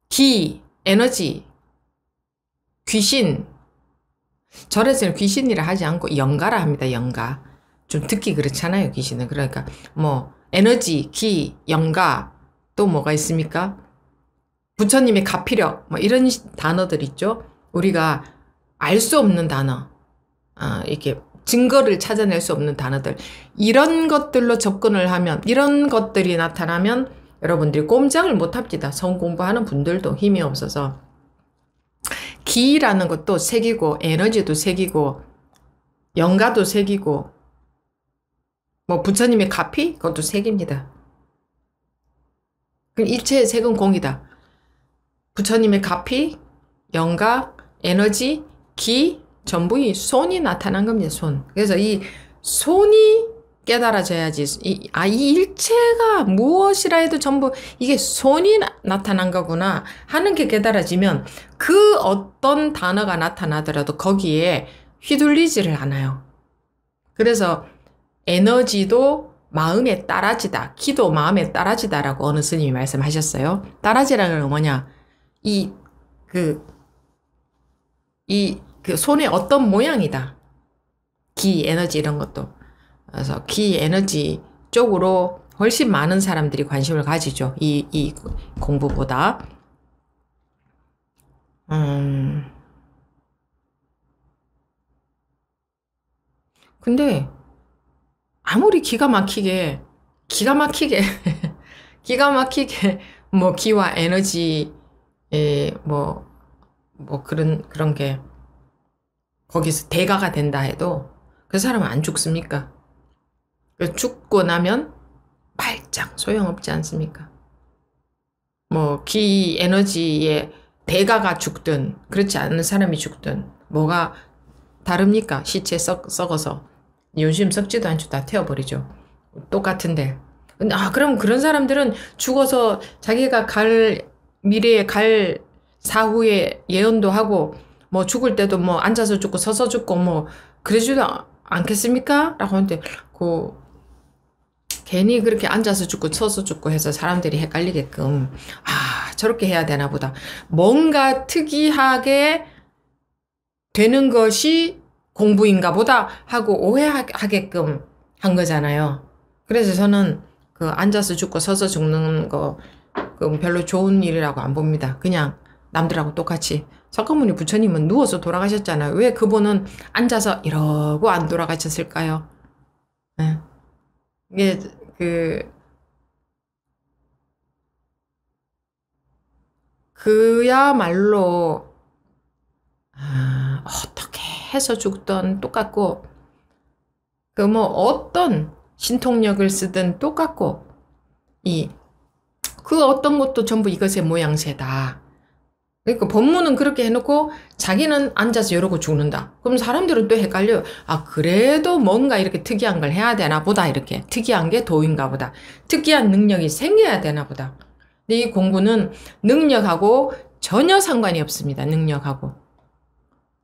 기, 에너지, 귀신. 절에서는 귀신이라 하지 않고 영가라 합니다. 영가. 좀 듣기 그렇잖아요. 귀신은. 그러니까 뭐 에너지, 기, 영가 또 뭐가 있습니까? 부처님의 가피력 뭐 이런 단어들 있죠. 우리가 알 수 없는 단어. 아, 이렇게 증거를 찾아낼 수 없는 단어들. 이런 것들로 접근을 하면, 이런 것들이 나타나면 여러분들이 꼼짝을 못 합니다. 성 공부하는 분들도 힘이 없어서. 기라는 것도 새기고, 에너지도 새기고, 영가도 새기고, 뭐 부처님의 가피? 그것도 색입니다. 일체의 색은 공이다. 부처님의 가피, 영가, 에너지, 기, 전부 이 손이 나타난 겁니다. 손. 그래서 이 손이 깨달아져야지. 이, 아, 이 일체가 무엇이라 해도 전부 이게 손이 나, 타난 거구나 하는 게 깨달아지면 그 어떤 단어가 나타나더라도 거기에 휘둘리지를 않아요. 그래서 에너지도 마음에 따라지다. 기도 마음에 따라지다라고 어느 스님이 말씀하셨어요. 따라지라는 건 뭐냐? 이, 그, 이, 그 손의 어떤 모양이다. 기, 에너지 이런 것도. 그래서 기, 에너지 쪽으로 훨씬 많은 사람들이 관심을 가지죠. 이, 이 공부보다. 음. 근데 아무리 기가 막히게, 기가 막히게, 기가 막히게 뭐 기와 에너지 에 뭐, 뭐 그런, 그런 게 거기서 대가가 된다 해도 그 사람은 안 죽습니까? 그 죽고 나면 발장 소용없지 않습니까? 뭐 기 에너지의 대가가 죽든 그렇지 않은 사람이 죽든 뭐가 다릅니까? 시체 썩, 썩어서 요즘 썩지도 않죠. 다 태워버리죠. 똑같은데. 아 그럼 그런 사람들은 죽어서 자기가 갈 미래에 갈 사후에 예언도 하고 뭐 죽을 때도 뭐 앉아서 죽고 서서 죽고 뭐 그러지도 않겠습니까? 라고 하는데 그 괜히 그렇게 앉아서 죽고 서서 죽고 해서 사람들이 헷갈리게끔 아 저렇게 해야 되나 보다 뭔가 특이하게 되는 것이 공부인가 보다 하고 오해하게끔 한 거잖아요. 그래서 저는 그 앉아서 죽고 서서 죽는 거 별로 좋은 일이라고 안 봅니다. 그냥 남들하고 똑같이 석가모니 부처님은 누워서 돌아가셨잖아요. 왜 그분은 앉아서 이러고 안 돌아가셨을까요? 네. 이게 그 그야말로 아, 어떻게 해서 죽던 똑같고 그 뭐 어떤 신통력을 쓰든 똑같고 이 그 어떤 것도 전부 이것의 모양새다. 그러니까 법문은 그렇게 해놓고 자기는 앉아서 이러고 죽는다. 그럼 사람들은 또 헷갈려요. 아, 그래도 뭔가 이렇게 특이한 걸 해야 되나 보다. 이렇게. 특이한 게 도인가 보다. 특이한 능력이 생겨야 되나 보다. 근데 이 공부는 능력하고 전혀 상관이 없습니다. 능력하고.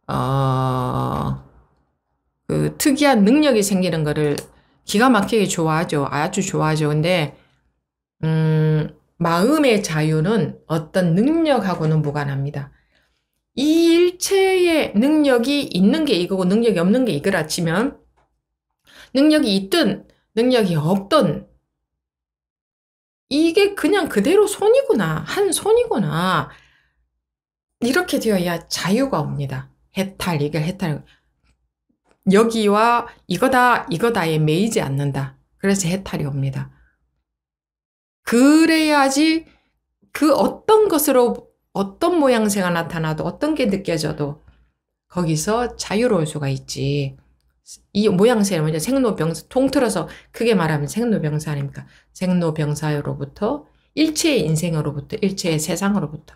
어, 그 특이한 능력이 생기는 거를 기가 막히게 좋아하죠. 아주 좋아하죠. 근데, 음, 마음의 자유는 어떤 능력하고는 무관합니다. 이 일체의 능력이 있는 게 이거고 능력이 없는 게 이거라 치면 능력이 있든 능력이 없든 이게 그냥 그대로 손이구나. 한 손이구나. 이렇게 되어야 자유가 옵니다. 해탈, 이게 해탈. 여기와 이거다, 이거다에 매이지 않는다. 그래서 해탈이 옵니다. 그래야지 그 어떤 것으로 어떤 모양새가 나타나도 어떤 게 느껴져도 거기서 자유로울 수가 있지. 이 모양새는 뭐냐 생로병사 통틀어서 크게 말하면 생로병사 아닙니까? 생로병사로부터 일체의 인생으로부터 일체의 세상으로부터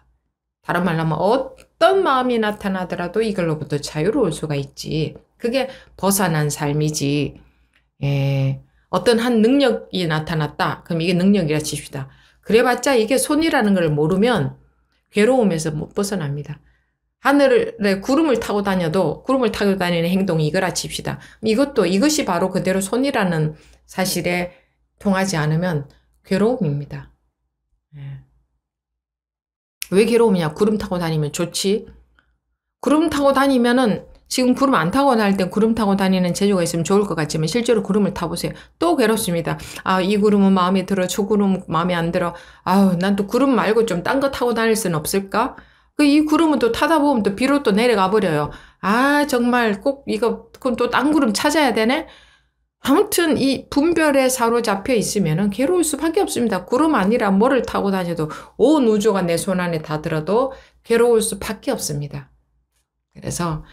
다른 말로 하면 어떤 마음이 나타나더라도 이걸로부터 자유로울 수가 있지. 그게 벗어난 삶이지. 예. 어떤 한 능력이 나타났다. 그럼 이게 능력이라 칩시다. 그래봤자 이게 손이라는 걸 모르면 괴로움에서 못 벗어납니다. 하늘에 구름을 타고 다녀도 구름을 타고 다니는 행동이 이거라 칩시다. 이것도 이것이 바로 그대로 손이라는 사실에 통하지 않으면 괴로움입니다. 예. 왜 괴로움이냐? 구름 타고 다니면 좋지. 구름 타고 다니면은 지금 구름 안 타고 다닐 땐 구름 타고 다니는 재주가 있으면 좋을 것 같지만 실제로 구름을 타보세요. 또 괴롭습니다. 아, 이 구름은 마음에 들어, 저 구름은 마음에 안 들어. 아우, 난 또 구름 말고 좀 딴 거 타고 다닐 수는 없을까? 그 이 구름은 또 타다 보면 또 비로 또 내려가 버려요. 아, 정말 꼭 이거, 그럼 또딴 구름 찾아야 되네? 아무튼 이 분별에 사로잡혀 있으면 괴로울 수밖에 없습니다. 구름 아니라 뭐를 타고 다녀도 온 우주가 내 손 안에 다 들어도 괴로울 수밖에 없습니다. 그래서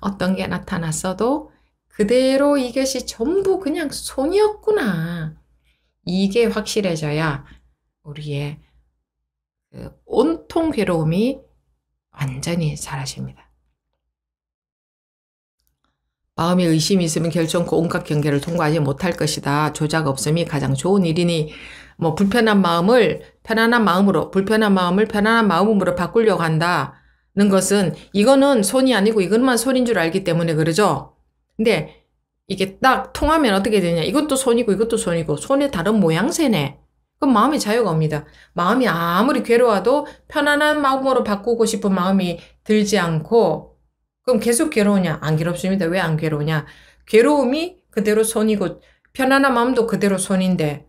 어떤 게 나타났어도 그대로 이것이 전부 그냥 손이었구나. 이게 확실해져야 우리의 그 온통 괴로움이 완전히 사라집니다. 마음에 의심이 있으면 결정코 온갖 경계를 통과하지 못할 것이다. 조작 없음이 가장 좋은 일이니 뭐 불편한 마음을 편안한 마음으로 불편한 마음을 편안한 마음으로 바꾸려고 한다 는 것은 이거는 손이 아니고 이것만 손인 줄 알기 때문에 그러죠. 근데 이게 딱 통하면 어떻게 되냐 이것도 손이고 이것도 손이고 손의 다른 모양새네. 그럼 마음이 자유가 옵니다. 마음이 아무리 괴로워도 편안한 마음으로 바꾸고 싶은 마음이 들지 않고 그럼 계속 괴로우냐? 안 괴롭습니다. 왜 안 괴로우냐? 괴로움이 그대로 손이고 편안한 마음도 그대로 손인데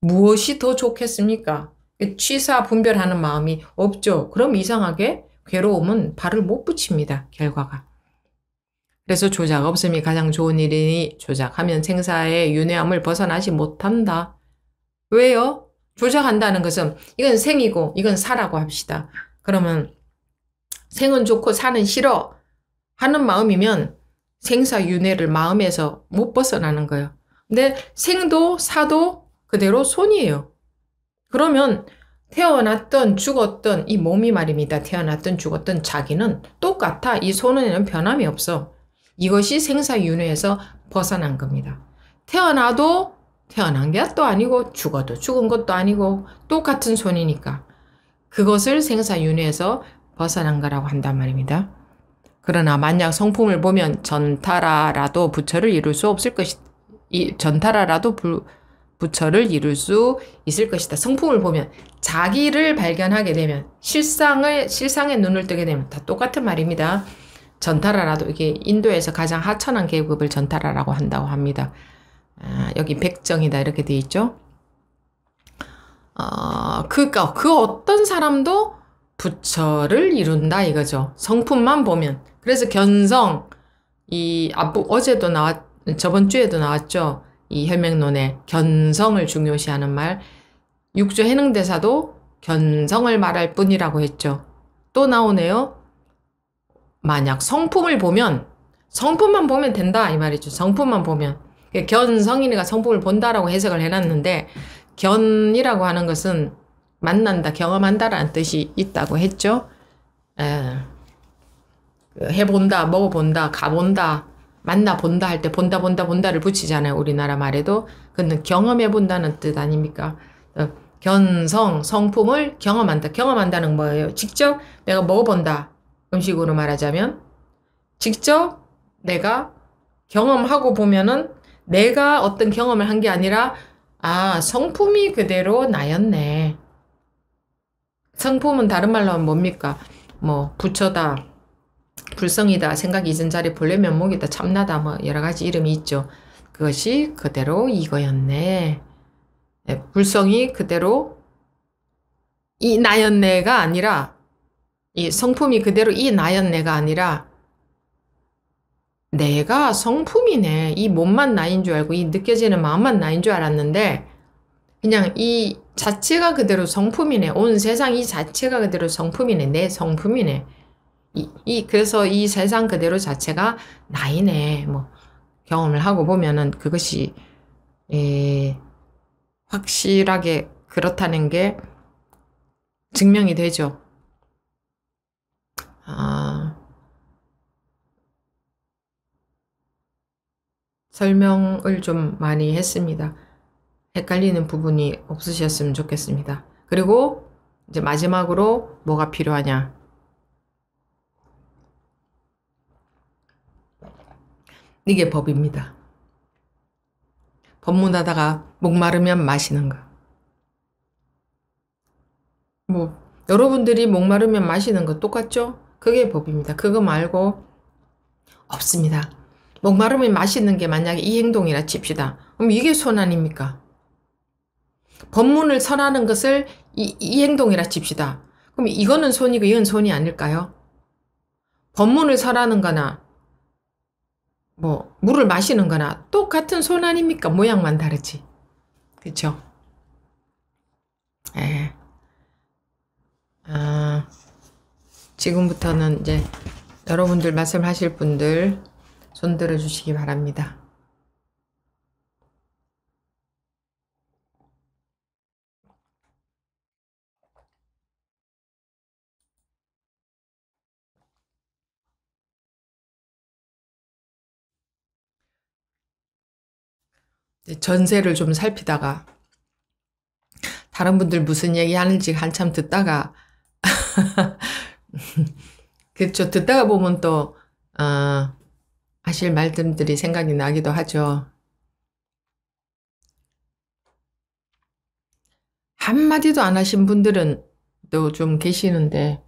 무엇이 더 좋겠습니까? 취사 분별하는 마음이 없죠. 그럼 이상하게 괴로움은 발을 못 붙입니다. 결과가. 그래서 조작 없음이 가장 좋은 일이니 조작하면 생사의 윤회함을 벗어나지 못한다. 왜요? 조작한다는 것은 이건 생이고 이건 사라고 합시다. 그러면 생은 좋고 사는 싫어 하는 마음이면 생사 윤회를 마음에서 못 벗어나는 거예요. 근데 생도 사도 그대로 손이에요. 그러면 태어났던 죽었던 이 몸이 말입니다. 태어났던 죽었던 자기는 똑같아. 이 손에는 변함이 없어. 이것이 생사윤회에서 벗어난 겁니다. 태어나도 태어난 게 또 아니고 죽어도 죽은 것도 아니고 똑같은 손이니까 그것을 생사윤회에서 벗어난 거라고 한단 말입니다. 그러나 만약 성품을 보면 전타라라도 부처를 이룰 수 없을 것이다. 이 전타라라도 부, 부처를 이룰 수 있을 것이다. 성품을 보면 자기를 발견하게 되면 실상을 실상에 눈을 뜨게 되면 다 똑같은 말입니다. 전타라라도 이게 인도에서 가장 하천한 계급을 전타라라고 한다고 합니다. 아, 여기 백정이다 이렇게 돼 있죠. 어, 그니까 그 어떤 사람도 부처를 이룬다 이거죠. 성품만 보면. 그래서 견성 이 앞부 어제도 나왔 저번 주에도 나왔죠. 이 혈맹론에 견성을 중요시하는 말. 육조 해능대사도 견성을 말할 뿐이라고 했죠. 또 나오네요. 만약 성품을 보면 성품만 보면 된다 이 말이죠. 성품만 보면 견성인이가 성품을 본다라고 해석을 해놨는데 견이라고 하는 것은 만난다, 경험한다라는 뜻이 있다고 했죠. 에, 그 해본다, 먹어본다, 가본다, 만나 본다 할 때 본다, 본다, 본다를 붙이잖아요. 우리나라 말에도. 근데 경험해 본다는 뜻 아닙니까? 어, 견성, 성품을 경험한다. 경험한다는 뭐예요? 직접 내가 먹어본다. 음식으로 말하자면. 직접 내가 경험하고 보면은 내가 어떤 경험을 한 게 아니라 아 성품이 그대로 나였네. 성품은 다른 말로 하면 뭡니까? 뭐 부처다, 불성이다, 생각이 잊은 자리 본래 면목이다, 참나다, 뭐 여러 가지 이름이 있죠. 그것이 그대로 이거였네. 네, 불성이 그대로 이 나였네가 아니라 이 성품이 그대로 이 나였네가 아니라 내가 성품이네. 이 몸만 나인 줄 알고 이 느껴지는 마음만 나인 줄 알았는데 그냥 이 자체가 그대로 성품이네. 온 세상 이 자체가 그대로 성품이네. 내 성품이네. 이, 이 그래서 이 세상 그대로 자체가 나이네. 뭐 경험을 하고 보면은 그것이 에, 확실하게 그렇다는 게 증명이 되죠. 아, 설명을 좀 많이 했습니다. 헷갈리는 부분이 없으셨으면 좋겠습니다. 그리고 이제 마지막으로 뭐가 필요하냐? 이게 법입니다. 법문하다가 목마르면 마시는 거. 뭐 여러분들이 목마르면 마시는 거 똑같죠? 그게 법입니다. 그거 말고 없습니다. 목마르면 마시는 게 만약에 이 행동이라 칩시다. 그럼 이게 손 아닙니까? 법문을 선하는 것을 이, 이 행동이라 칩시다. 그럼 이거는 손이고 이건 손이 아닐까요? 법문을 설하는 거나 뭐 물을 마시는 거나 똑같은 손 아닙니까? 모양만 다르지. 그쵸? 예. 아, 지금부터는 이제 여러분들 말씀하실 분들 손 들어 주시기 바랍니다. 전세를 좀 살피다가 다른 분들 무슨 얘기 하는지 한참 듣다가 그렇죠. 듣다가 보면 또 어, 하실 말씀들이 생각이 나기도 하죠. 한마디도 안 하신 분들은 또 좀 계시는데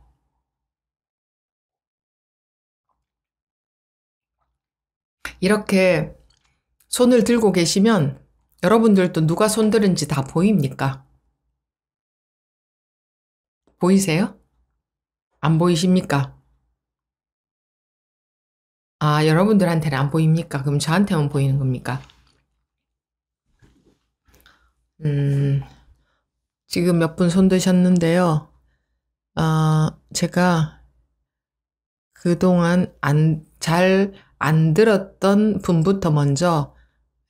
이렇게 손을 들고 계시면 여러분들도 누가 손 들은지 다 보입니까? 보이세요? 안 보이십니까? 아, 여러분들한테는 안 보입니까? 그럼 저한테만 보이는 겁니까? 음, 지금 몇 분 손 드셨는데요. 어, 제가 그동안 안, 잘 안 들었던 분부터 먼저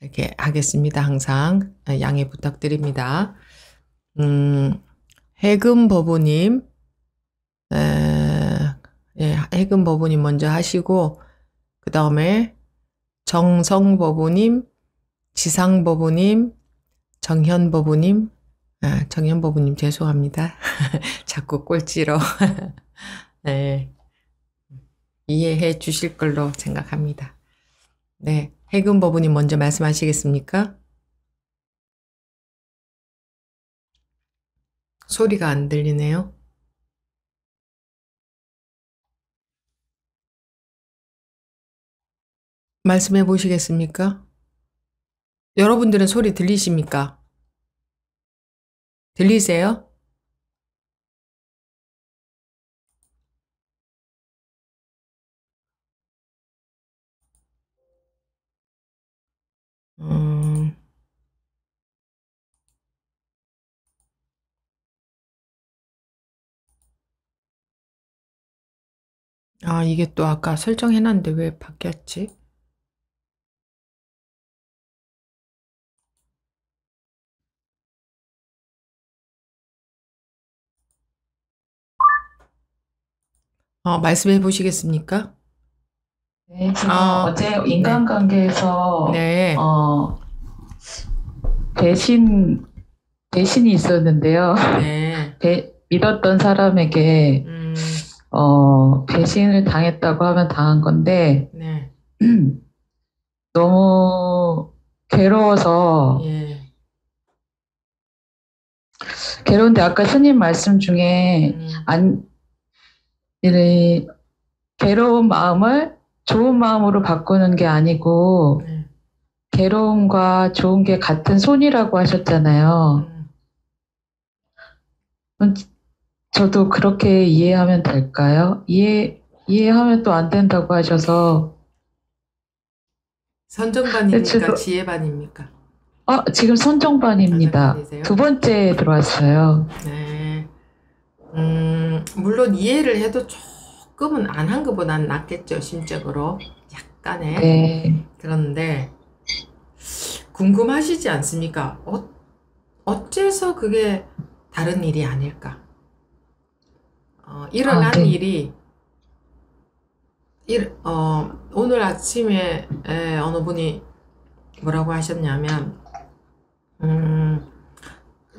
이렇게 하겠습니다. 항상 양해 부탁드립니다. 음, 해금 버부님, 에, 예, 해금 버부님 먼저 하시고, 그 다음에 정성 버부님, 지상 버부님, 정현 버부님, 아, 정현 버부님 죄송합니다. 자꾸 꼴찌로. 네. 이해해 주실 걸로 생각합니다. 네. 해금 버부님 먼저 말씀하시겠습니까? 소리가 안 들리네요. 말씀해 보시겠습니까? 여러분들은 소리 들리십니까? 들리세요? 아, 이게 또 아까 설정해놨는데 왜 바뀌었지? 어, 말씀해 보시겠습니까? 네, 제가 어, 제 인간관계에서 네. 어, 배신 배신이 있었는데요. 네. 배, 믿었던 사람에게 음, 어, 배신을 당했다고 하면 당한 건데 네. 너무 괴로워서 예. 괴로운데 아까 스님 말씀 중에 음, 안, 이 괴로운 마음을 좋은 마음으로 바꾸는 게 아니고 네. 괴로움과 좋은 게 같은 손이라고 하셨잖아요. 음. 음, 저도 그렇게 이해하면 될까요? 이해, 이해하면 또 안 된다고 하셔서, 선정반입니까? 저도- 지혜반입니까? 어, 지금 선정반입니다. 선정반이세요? 두 번째 들어왔어요. 네. 음, 물론 이해를 해도 조금은 안 한 것보다는 낫겠죠, 심적으로. 약간의. 네, 그런데, 궁금하시지 않습니까? 어, 어째서 그게 다른 일이 아닐까? 어, 일어난 아, 네. 일이, 일, 어, 오늘 아침에 에, 어느 분이 뭐라고 하셨냐면, 음,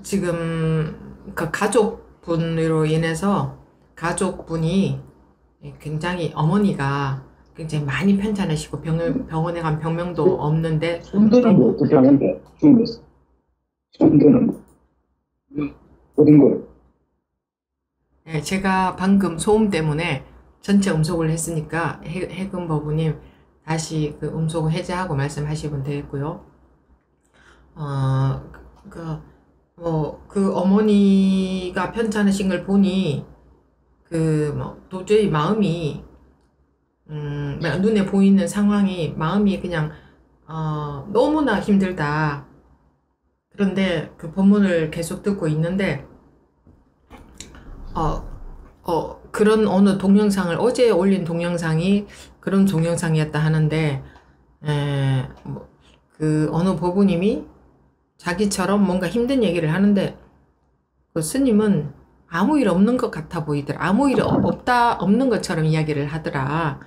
지금 그 가족분으로 인해서 가족분이 굉장히 어머니가 굉장히 많이 편찮으시고 병을, 병원에 간 병명도 없는데 순대는 뭐 어떻게 하는데? 순대는 어딘 거예요? 예, 제가 방금 소음 때문에 전체 음속을 했으니까 해- 해금 버부님 다시 그 음속 해제하고 말씀하시면 되겠고요. 어, 그, 뭐, 그 어머니가 편찮으신 걸 보니 그, 뭐, 도저히 마음이, 음, 눈에 보이는 상황이 마음이 그냥, 어, 너무나 힘들다. 그런데 그 본문을 계속 듣고 있는데, 어, 어, 그런 어느 동영상을, 어제 올린 동영상이 그런 동영상이었다 하는데, 에, 뭐, 그 어느 보부님이 자기처럼 뭔가 힘든 얘기를 하는데, 그 스님은 아무 일 없는 것 같아 보이더라. 아무 일 없- 없다, 없는 것처럼 이야기를 하더라.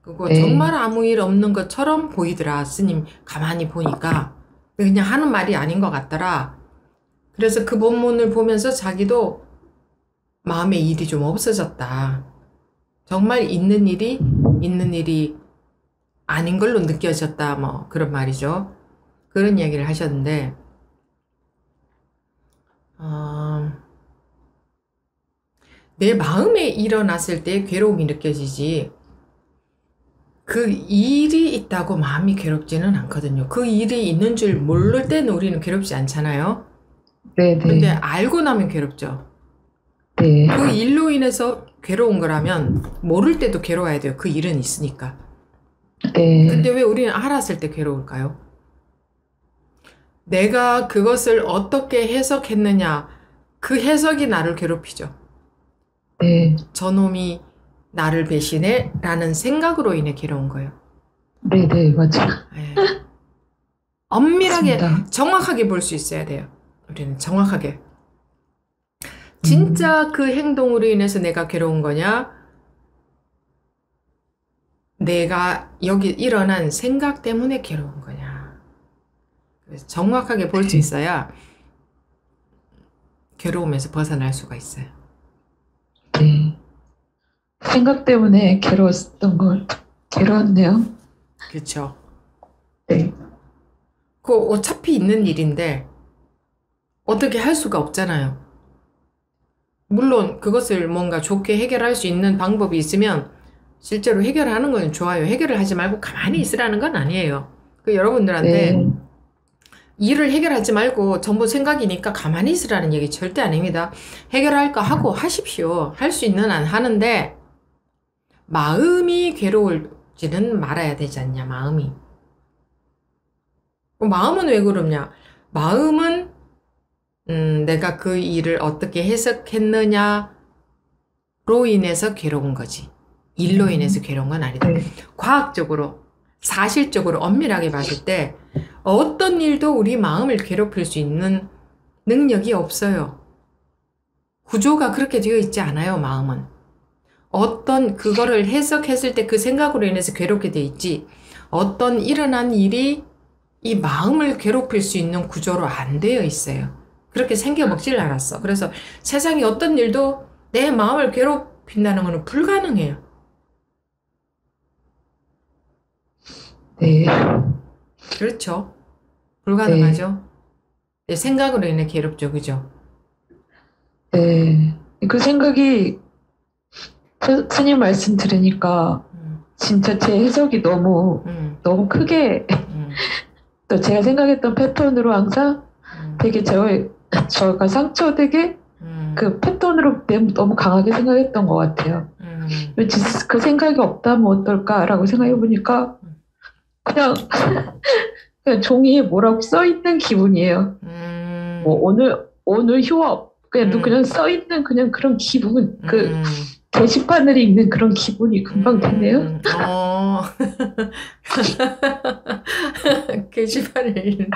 그거 네. 정말 아무 일 없는 것처럼 보이더라. 스님 가만히 보니까. 그냥 하는 말이 아닌 것 같더라. 그래서 그 본문을 보면서 자기도 마음에 일이 좀 없어졌다. 정말 있는 일이 있는 일이 아닌 걸로 느껴졌다. 뭐 그런 말이죠. 그런 이야기를 하셨는데 어, 내 마음에 일어났을 때 괴로움이 느껴지지 그 일이 있다고 마음이 괴롭지는 않거든요. 그 일이 있는 줄 모를 때는 우리는 괴롭지 않잖아요. 네, 근데 네, 알고 나면 괴롭죠. 네, 그 일로 인해서 괴로운 거라면 모를 때도 괴로워야 돼요. 그 일은 있으니까. 네, 근데 왜 우리는 알았을 때 괴로울까요? 내가 그것을 어떻게 해석했느냐. 그 해석이 나를 괴롭히죠. 네, 저놈이 나를 배신해? 라는 생각으로 인해 괴로운 거예요. 네, 네, 맞아요. 예. 엄밀하게, 맞습니다. 정확하게 볼 수 있어야 돼요. 우리는 정확하게. 진짜 그 행동으로 인해서 내가 괴로운 거냐? 내가 여기 일어난 생각 때문에 괴로운 거냐? 정확하게 볼 수 있어야 괴로움에서 벗어날 수가 있어요. 네. 생각 때문에 괴로웠던 걸 괴로웠네요. 그렇죠? 네, 그 어차피 있는 일인데 어떻게 할 수가 없잖아요. 물론 그것을 뭔가 좋게 해결할 수 있는 방법이 있으면 실제로 해결하는 건 좋아요. 해결을 하지 말고 가만히 있으라는 건 아니에요. 그 여러분들한테 네, 일을 해결하지 말고 전부 생각이니까 가만히 있으라는 얘기 절대 아닙니다. 해결할 거 하고 하십시오. 할 수 있는 한 하는데 마음이 괴로울지는 말아야 되지 않냐, 마음이. 어, 마음은 왜 그러냐? 마음은 음, 내가 그 일을 어떻게 해석했느냐로 인해서 괴로운 거지. 일로 음. 인해서 괴로운 건 아니다. 네, 과학적으로, 사실적으로 엄밀하게 봤을 때 어떤 일도 우리 마음을 괴롭힐 수 있는 능력이 없어요. 구조가 그렇게 되어 있지 않아요, 마음은. 어떤 그거를 해석했을 때 그 생각으로 인해서 괴롭게 돼 있지. 어떤 일어난 일이 이 마음을 괴롭힐 수 있는 구조로 안 되어 있어요. 그렇게 생겨 먹질 않았어. 그래서 세상에 어떤 일도 내 마음을 괴롭힌다는 것은 불가능해요. 네, 그렇죠. 불가능하죠. 내 생각으로 인해 괴롭죠. 그죠? 네. 그 생각이 스- 스님 말씀 들으니까 음, 진짜 제 해석이 너무 음, 너무 크게 음, 또 제가 생각했던 패턴으로 항상 음, 되게 저 저가 상처되게 음, 그 패턴으로 내- 너무 강하게 생각했던 것 같아요. 음, 그 생각이 없다면 어떨까라고 생각해 보니까 그냥 그냥 종이에 뭐라고 써 있는 기분이에요. 음, 뭐 오늘 오늘 휴업 그냥 음. 그냥 써 있는 그냥 그런 기분 그 음, 게시판을 읽는 그런 기분이 금방 드네요. 음, 어. 게시판을 읽는.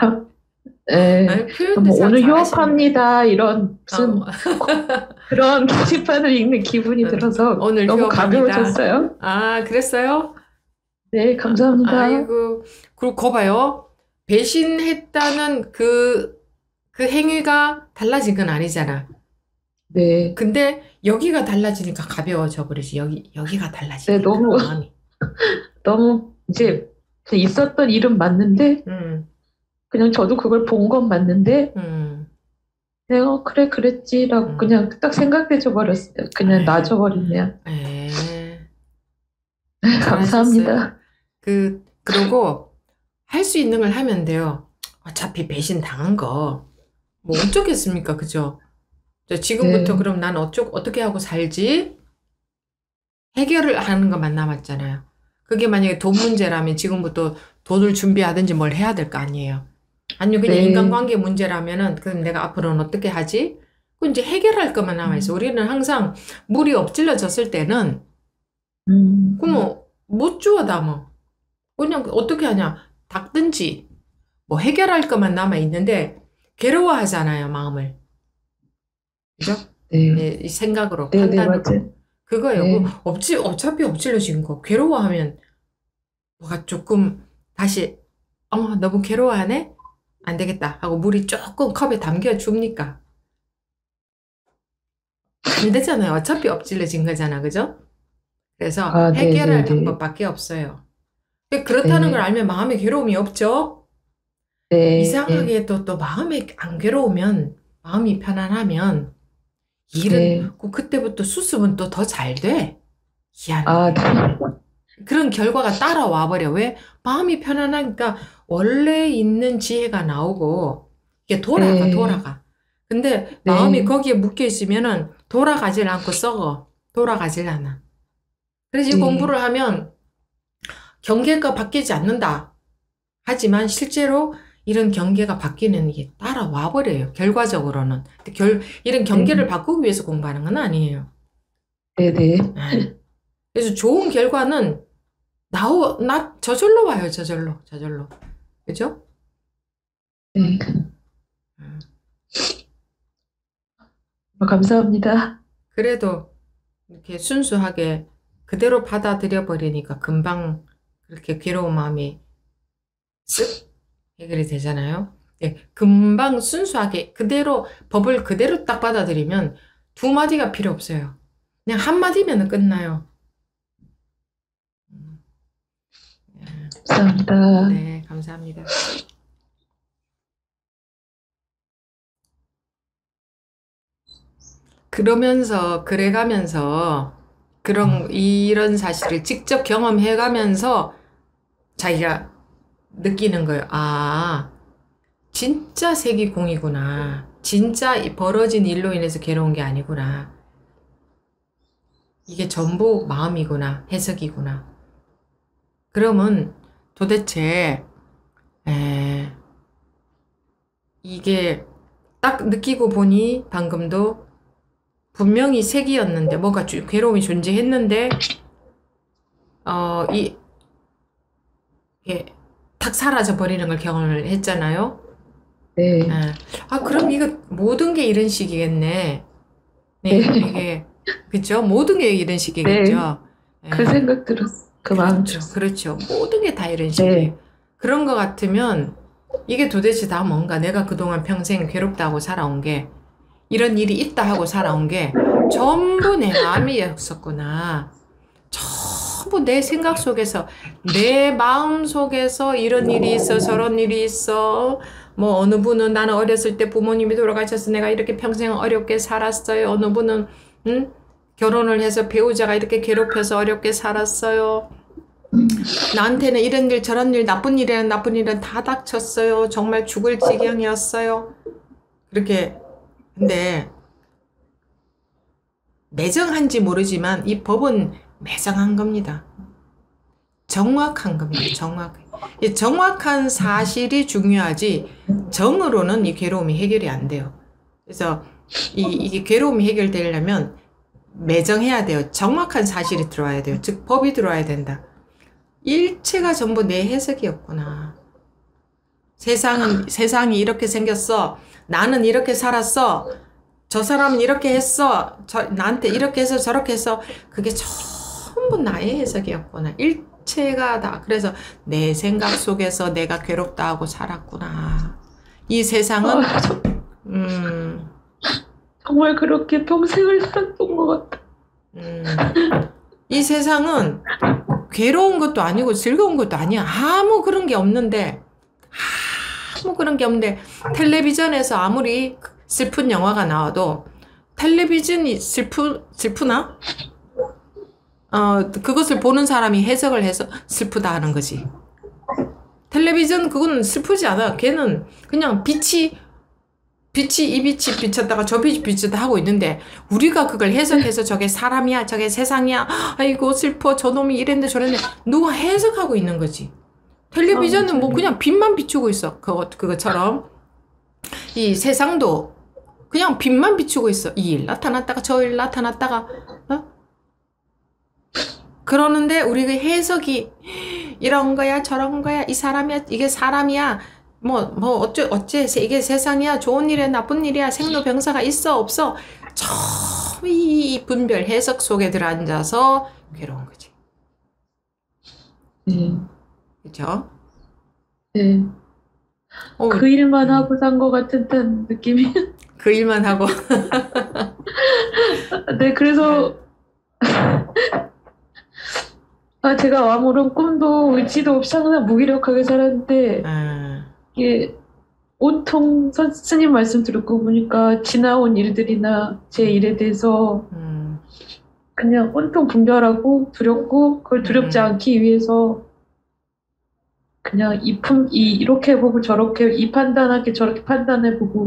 네. 아니, 표현도 뭐참 오늘. 휴업합니다 이런 무슨 어, 그런 게시판을 읽는 기분이 들어서 오늘 너무 휴업합니다. 가벼워졌어요. 아, 그랬어요? 네, 감사합니다. 아이고, 그리고 거 봐요. 배신했다는 그, 그 행위가 달라진 건 아니잖아. 네, 근데 여기가 달라지니까 가벼워져 버리지. 여기, 여기가 달라지니까. 네, 너무- 마음이. 너무 이제 있었던 일은 맞는데 음, 그냥 저도 그걸 본 건 맞는데 음. 그냥 어, 그래 그랬지라고 음. 그냥 딱 생각되져 버렸어요. 그냥 네. 놔줘 버리네요. 에. 감사합니다. 그, 그러고 할 수 있는 걸 하면 돼요. 어차피 배신 당한 거. 뭐 어쩌겠습니까? 그죠? 저 지금부터 네. 그럼 난 어쩌, 어떻게 하고 살지? 해결을 하는 것만 남았잖아요. 그게 만약에 돈 문제라면 지금부터 돈을 준비하든지 뭘 해야 될 거 아니에요. 아니면 그냥 네. 인간관계 문제라면은 그럼 내가 앞으로는 어떻게 하지? 그 이제 해결할 것만 남아 있어. 우리는 항상 물이 엎질러졌을 때는 음, 그러면 못 주워 담아. 그냥 어떻게 하냐? 닦든지 뭐 해결할 것만 남아 있는데 괴로워하잖아요, 마음을. 그죠? 네, 네, 이 생각으로 네, 네, 판단으로. 맞아요. 그거예요. 네. 그 엎치, 어차피 엎질러진 거. 괴로워하면 뭐가 조금 다시 어머 너무 괴로워하네? 안 되겠다 하고 물이 조금 컵에 담겨 줍니까? 안 되잖아요. 어차피 엎질러진 거잖아, 그죠? 그래서 아, 네, 해결할 네, 네. 방법밖에 없어요. 그렇다는 네. 걸 알면 마음에 괴로움이 없죠? 네, 이상하게 또, 또 마음에 안 괴로우면, 마음이 편안하면, 일은, 네. 그- 그때부터 수습은 또 더 잘 돼. 희한하게. 아, 네. 그런 결과가 따라와 버려. 왜? 마음이 편안하니까 원래 있는 지혜가 나오고 이게 돌아가 네. 돌아가. 근데 네. 마음이 거기에 묶여 있으면은 돌아가질 않고 썩어. 돌아가질 않아. 그래서 이 네. 공부를 하면 경계가 바뀌지 않는다. 하지만 실제로 이런 경계가 바뀌는 게 따라와 버려요. 결과적으로는. 결, 이런 경계를 네. 바꾸기 위해서 공부하는 건 아니에요. 네, 네. 네. 그래서 좋은 결과는 나오, 나, 저절로 와요, 저절로, 저절로. 그죠? 네. 음. 어, 감사합니다. 그래도 이렇게 순수하게 그대로 받아들여 버리니까 금방 그렇게 괴로운 마음이 쓱 해결이 되잖아요. 예, 금방 순수하게 그대로 법을 그대로 딱 받아들이면 두 마디가 필요 없어요. 그냥 한 마디면 끝나요. 음. 예. 감사합니다. 네, 감사합니다. 그러면서, 그래가면서, 그런, 이런 사실을 직접 경험해가면서 자기가 느끼는 거예요. 아, 진짜 색이 공이구나. 진짜 이 벌어진 일로 인해서 괴로운 게 아니구나. 이게 전부 마음이구나. 해석이구나. 그러면 도대체 에, 이게 딱 느끼고 보니 방금도 분명히 색이었는데 뭔가 주- 괴로움이 존재했는데 어, 이 이게 탁 사라져 버리는 걸 경험을 했잖아요. 네. 예. 아, 그럼 이거 모든 게 이런 식이겠네. 네, 네. 이게 그죠? 모든 게 이런 식이겠죠. 그 예. 생각 들었어. 그 마음 그렇죠. 들었어. 그렇죠. 모든 게 다 이런 식이에요. 네. 그런 것 같으면 이게 도대체 다 뭔가 내가 그동안 평생 괴롭다고 살아온 게 이런 일이 있다 하고 살아온 게 전부 내 마음이었었구나. 전부 내 생각 속에서 내 마음 속에서 이런 일이 있어 저런 일이 있어 뭐 어느 분은 나는 어렸을 때 부모님이 돌아가셔서 내가 이렇게 평생 어렵게 살았어요. 어느 분은 응? 결혼을 해서 배우자가 이렇게 괴롭혀서 어렵게 살았어요. 나한테는 이런 일 저런 일 나쁜 일이란 나쁜 일은 다 닥쳤어요. 정말 죽을 지경이었어요. 그렇게 근데 매정한지 모르지만 이 법은 매정한 겁니다. 정확한 겁니다. 정확. 이 정확한 사실이 중요하지 정으로는 이 괴로움이 해결이 안 돼요. 그래서 이, 이게 괴로움이 해결되려면 매정해야 돼요. 정확한 사실이 들어와야 돼요. 즉 법이 들어와야 된다. 일체가 전부 내 해석이었구나. 세상은 세상이 이렇게 생겼어. 나는 이렇게 살았어. 저 사람은 이렇게 했어. 저, 나한테 이렇게 해서 저렇게 해서 그게 전부 나의 해석이었구나. 일체가 다. 그래서 내 생각 속에서 내가 괴롭다 하고 살았구나. 이 세상은 아, 저- 음, 정말 그렇게 평생을 살았던 것 같아. 음, 이 세상은 괴로운 것도 아니고 즐거운 것도 아니야. 아무 그런 게 없는데, 아무 그런 게 없는데, 텔레비전에서 아무리 슬픈 영화가 나와도, 텔레비전이 슬프, 슬프나? 어, 그것을 보는 사람이 해석을 해서 슬프다 하는 거지. 텔레비전 그건 슬프지 않아. 걔는 그냥 빛이 빛이 이 빛이 비쳤다가 저 빛이 비쳤다 하고 있는데 우리가 그걸 해석해서 저게 사람이야 저게 세상이야 아이고 슬퍼 저놈이 이랬는데 저랬는데 누가 해석하고 있는 거지? 텔레비전은 뭐 그냥 빛만 비추고 있어. 그거 그것처럼. 이 세상도 그냥 빛만 비추고 있어. 이 일 나타났다가 저 일 나타났다가 어? 그러는데 우리 그 해석이 이런 거야 저런 거야 이 사람이야 이게 사람이야 뭐, 뭐, 어째, 어째, 세- 이게 세상이야, 좋은 일이야, 나쁜 일이야, 생로병사가 있어, 없어. 처음 이 분별 해석 속에 들어앉아서 괴로운 거지. 네. 그죠? 네. 어, 그 일만 하고 산 것 같은 듯한 느낌이. 그 일만 하고. 네, 그래서 아, 제가 아무런 꿈도 의지도 없이 항상 무기력하게 살았는데 아, 이게 온통 선- 스님 말씀 듣고 보니까 지나온 일들이나 제 일에 대해서 음, 그냥 온통 분별하고 두렵고 그걸 두렵지 음. 않기 위해서 그냥 이 품, 이 이렇게 해보고 저렇게 이 판단하게 저렇게 판단해보고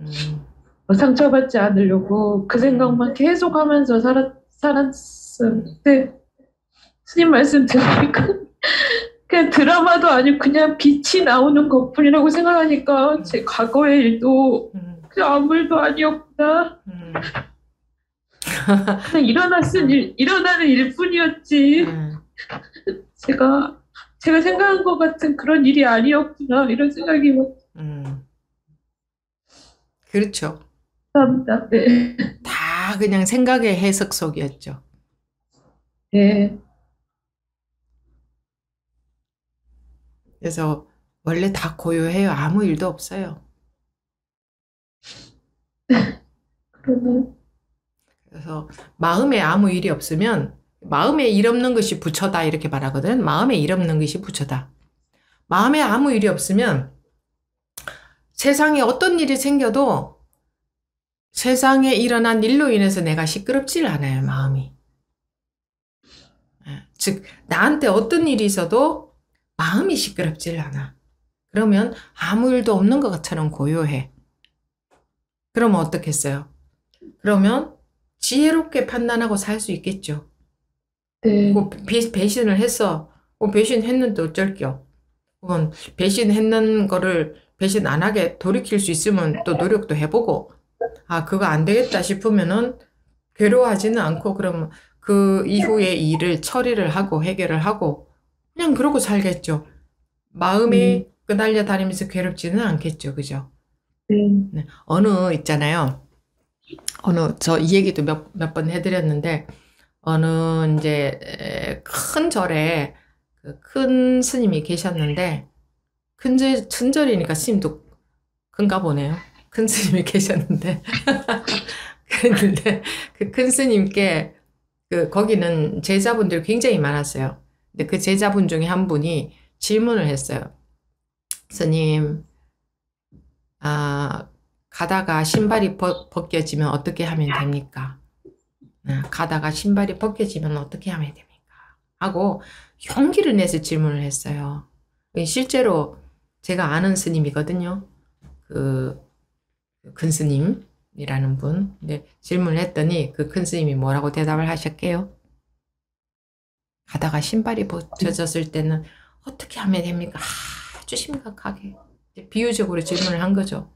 음, 뭐 상처받지 않으려고 그 생각만 계속 하면서 살았, 살았어요. 근데 스님 말씀 들으니까 그냥 드라마도 아니고 그냥 빛이 나오는 것뿐이라고 생각하니까 제 과거의 일도 음, 그냥 아무 일도 아니었구나. 음, 그냥 일어났은 일, 일어나는 일뿐이었지. 음. 제가 제가 생각한 것 같은 그런 일이 아니었구나. 이런 생각이 막 음. 그렇죠. 납니다. 네. 다 그냥 생각의 해석 속이었죠. 네. 그래서 원래 다 고요해요. 아무 일도 없어요. 그래서 마음에 아무 일이 없으면 마음에 일 없는 것이 부처다 이렇게 말하거든. 마음에 일 없는 것이 부처다. 마음에 아무 일이 없으면 세상에 어떤 일이 생겨도 세상에 일어난 일로 인해서 내가 시끄럽질 않아요, 마음이. 예, 즉, 나한테 어떤 일이 있어도 마음이 시끄럽질 않아. 그러면 아무 일도 없는 것처럼 고요해. 그러면 어떻겠어요? 그러면 지혜롭게 판단하고 살 수 있겠죠. 네. 뭐 배, 배신을 했어. 뭐 배신했는데 어쩔겨. 그건 배신했는 거를 배신 안 하게 돌이킬 수 있으면 또 노력도 해보고, 아, 그거 안 되겠다 싶으면은 괴로워하지는 않고, 그러면 그 이후의 일을 처리를 하고 해결을 하고, 그냥 그러고 살겠죠. 마음이 끄달려 다니면서 괴롭지는 않겠죠. 그죠? 네. 네. 어느 있잖아요. 어느 저 이 얘기도 몇 몇 번 해드렸는데 어느 이제 에, 큰 절에 그큰 스님이 계셨는데 큰 절, 큰 절이니까 스님도 큰가 보네요. 큰 스님이 계셨는데 그랬는데 그 큰 스님께 그 거기는 제자분들이 굉장히 많았어요. 근데 그 제자분 중에 한 분이 질문을 했어요. 스님, 아, 가다가 신발이 벗, 벗겨지면 어떻게 하면 됩니까? 아, 가다가 신발이 벗겨지면 어떻게 하면 됩니까? 하고 용기를 내서 질문을 했어요. 실제로 제가 아는 스님이거든요. 그, 큰 스님이라는 분. 질문을 했더니 그 큰 스님이 뭐라고 대답을 하셨게요? 가다가 신발이 벗겨졌을 때는 어떻게 하면 됩니까? 아주 심각하게. 비유적으로 질문을 한 거죠.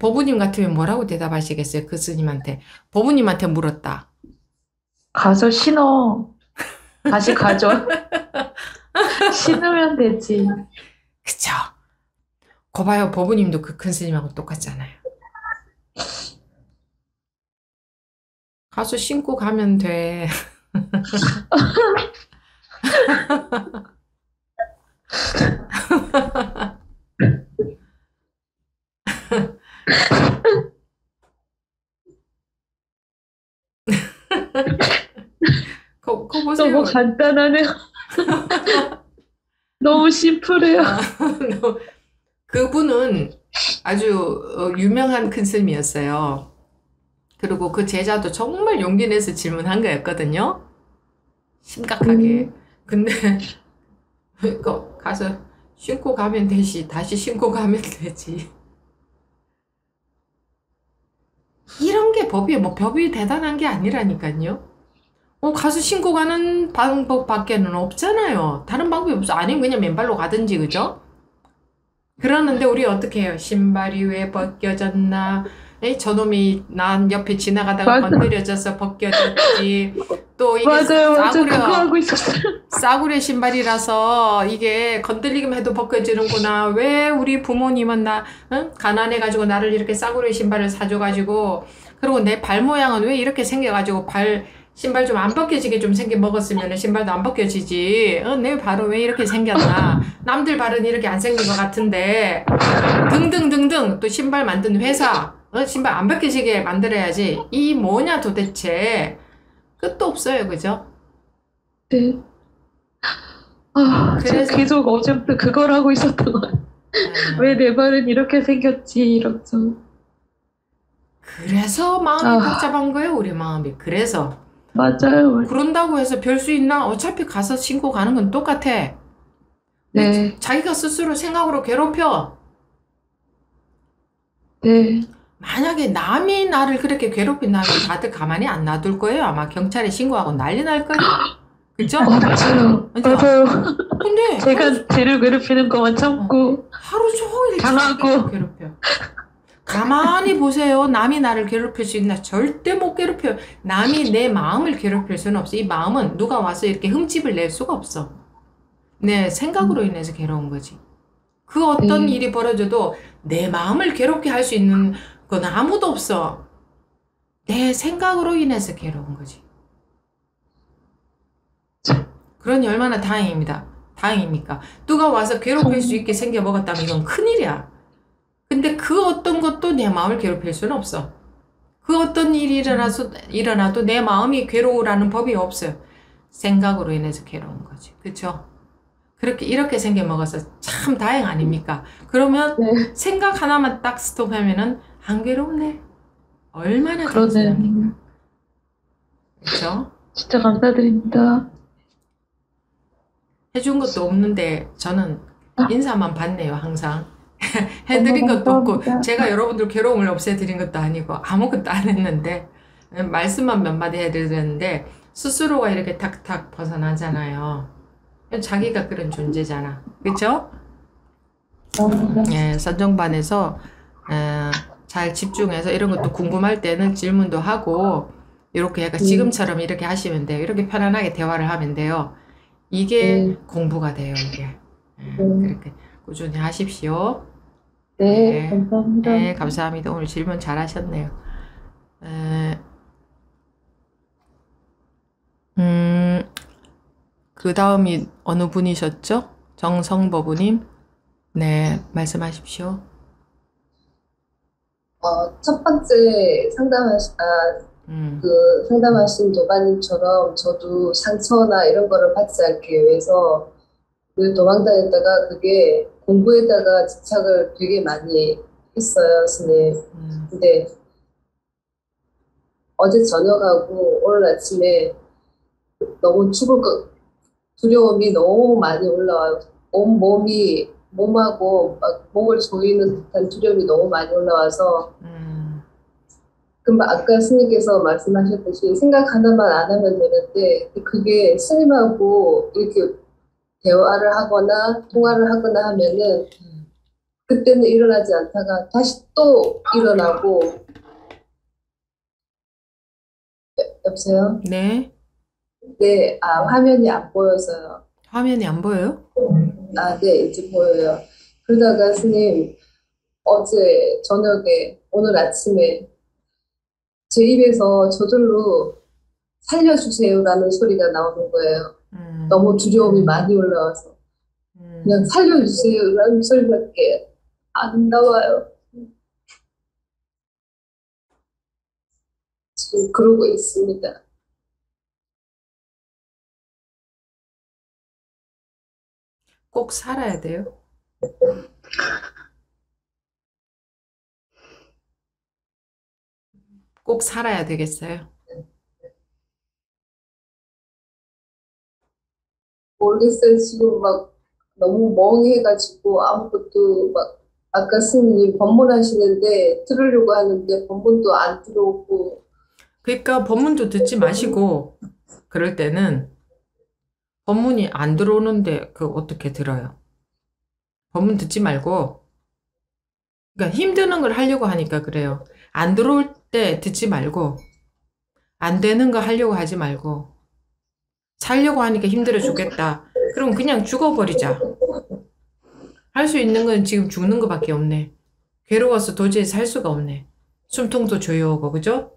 법우님 같으면 뭐라고 대답하시겠어요? 그 스님한테. 법우님한테 물었다. 가서 신어. 다시 가져. 신으면 되지. 그쵸? 거봐요. 법우님도 그 큰 스님하고 똑같잖아요. 가서 신고 가면 돼. 거, 거 보세요. 너무 간단하네요. 너무 심플해요. 그분은 아주 어, 유명한 큰 스님이었어요. 그리고 그 제자도 정말 용기 내서 질문한 거였거든요. 심각하게. 음. 근데 그 가서 신고 가면 되지. 다시 신고 가면 되지. 이런 게 법이 뭐 법이 대단한 게 아니라니까요. 어, 가서 신고 가는 방법밖에는 없잖아요. 다른 방법이 없어. 아니면 그냥 맨발로 가든지, 그죠? 그러는데 우리 어떻게 해요? 신발이 왜 벗겨졌나? 에이, 저놈이 난 옆에 지나가다가 맞아. 건드려져서 벗겨졌지. 또 이게 맞아요. 싸구려. 싸구려 신발이라서 이게 건들리기만 해도 벗겨지는구나. 왜 우리 부모님은 나 응? 가난해가지고 나를 이렇게 싸구려 신발을 사줘가지고 그리고 내 발 모양은 왜 이렇게 생겨가지고 발 신발 좀 안 벗겨지게 좀 생겨 먹었으면 신발도 안 벗겨지지. 어, 내 발은 왜 이렇게 생겼나? 남들 발은 이렇게 안 생긴 것 같은데 등등등등 또 신발 만든 회사 어, 신발 안 벗겨지게 만들어야지. 이 뭐냐 도대체 끝도 없어요, 그죠? 네. 아, 그래서- 계속 어제부터 그걸 하고 있었던 것 같아요. 음. 왜내 발은 이렇게 생겼지, 이러면서. 그래서 마음이 아. 복잡한 거예요, 우리 마음이. 그래서. 맞아요. 그런다고 해서 별 수 있나? 어차피 가서 신고 가는 건 똑같아. 네, 자기가 스스로 생각으로 괴롭혀. 네. 만약에 남이 나를 그렇게 괴롭힌다면 다들 가만히 안 놔둘 거예요. 아마 경찰에 신고하고 난리 날 거예요. 그죠? 어, 맞아요. 맞아. 맞아요. 근데 제가 쟤를 괴롭히는 것만 참고. 하루 종일 당하고. 괴롭혀. 가만히 보세요. 남이 나를 괴롭힐 수 있나? 절대 못 괴롭혀요. 남이 내 마음을 괴롭힐 수는 없어. 이 마음은 누가 와서 이렇게 흠집을 낼 수가 없어. 내 생각으로 인해서 괴로운 거지. 그 어떤 네. 일이 벌어져도 내 마음을 괴롭게 할 수 있는 건 아무도 없어. 내 생각으로 인해서 괴로운 거지. 그러니 얼마나 다행입니다. 다행입니까? 누가 와서 괴롭힐 수 있게 생겨 먹었다면 이건 큰일이야. 근데 그 어떤 것도 내 마음을 괴롭힐 수는 없어. 그 어떤 일이 일어나서, 일어나도 내 마음이 괴로우라는 법이 없어요. 생각으로 인해서 괴로운 거지. 그쵸? 그렇게, 이렇게 생겨 먹어서 참 다행 아닙니까? 그러면 네, 생각 하나만 딱 스톱하면은 안 괴롭네. 얼마나. 단순합니까? 그쵸? 진짜 감사드립니다. 해준 것도 없는데 저는 아. 인사만 받네요, 항상. 해드린 것도 없고. 제가 여러분들 괴로움을 없애드린 것도 아니고 아무것도 안 했는데 말씀만 몇 마디 해드렸는데 스스로가 이렇게 탁탁 벗어나잖아요. 자기가 그런 존재잖아. 그쵸? 예, 선정반에서 에, 잘 집중해서 이런 것도 궁금할 때는 질문도 하고 이렇게 약간 음. 지금처럼 이렇게 하시면 돼요. 이렇게 편안하게 대화를 하면 돼요. 이게 네. 공부가 돼요, 이게. 예, 네. 그렇게 꾸준히 하십시오. 네, 네. 감사합니다. 네, 감사합니다. 오늘 질문 잘 하셨네요. 에, 음, 그 다음이 어느 분이셨죠? 정성버부님? 네, 말씀하십시오. 어, 첫 번째 상담하신, 아, 음, 그 상담하신 도마님처럼 저도 상처나 이런 거를 받지 않기 위해서 그 도망다녔다가 그게 공부에다가 집착을 되게 많이 있어요, 스님. 음, 근데 어제 저녁하고 오늘 아침에 너무 죽을 것 두려움이 너무 많이 올라와요. 온 몸이 몸하고 막 목을 조이는 듯한 두려움이 너무 많이 올라와서 음, 금방 아까 스님께서 말씀하셨듯이 생각 하나만 안 하면 되는데 그게 스님하고 이렇게 대화를 하거나 통화를 하거나 하면은 음. 그때는 일어나지 않다가 다시 또 일어나고 여- 여보세요? 네. 네, 아 화면이 안 보여서요. 화면이 안 보여요? 아, 네, 이제 보여요. 그러다가 스님 어제 저녁에 오늘 아침에 제 입에서 저절로 살려주세요라는 소리가 나오는 거예요. 음, 너무 두려움이 많이 올라와서 음, 그냥 살려주세요라는 소리밖에 안 나와요. 지금 그러고 있습니다. 꼭 살아야 돼요. 꼭 살아야 되겠어요. 모르겠어요. 지금 막 너무 멍해가지고 아무것도 막 아까 스님이 법문하시는데 들으려고 하는데 법문도 안 들어오고 그러니까 법문도 듣지 마시고 그럴 때는 법문이 안 들어오는데 그 어떻게 들어요? 법문 듣지 말고 그러니까 힘드는 걸 하려고 하니까 그래요. 안 들어올 때 듣지 말고 안 되는 거 하려고 하지 말고 살려고 하니까 힘들어 죽겠다. 그럼 그냥 죽어버리자. 할 수 있는 건 지금 죽는 거밖에 없네. 괴로워서 도저히 살 수가 없네. 숨통도 조여오고 그죠?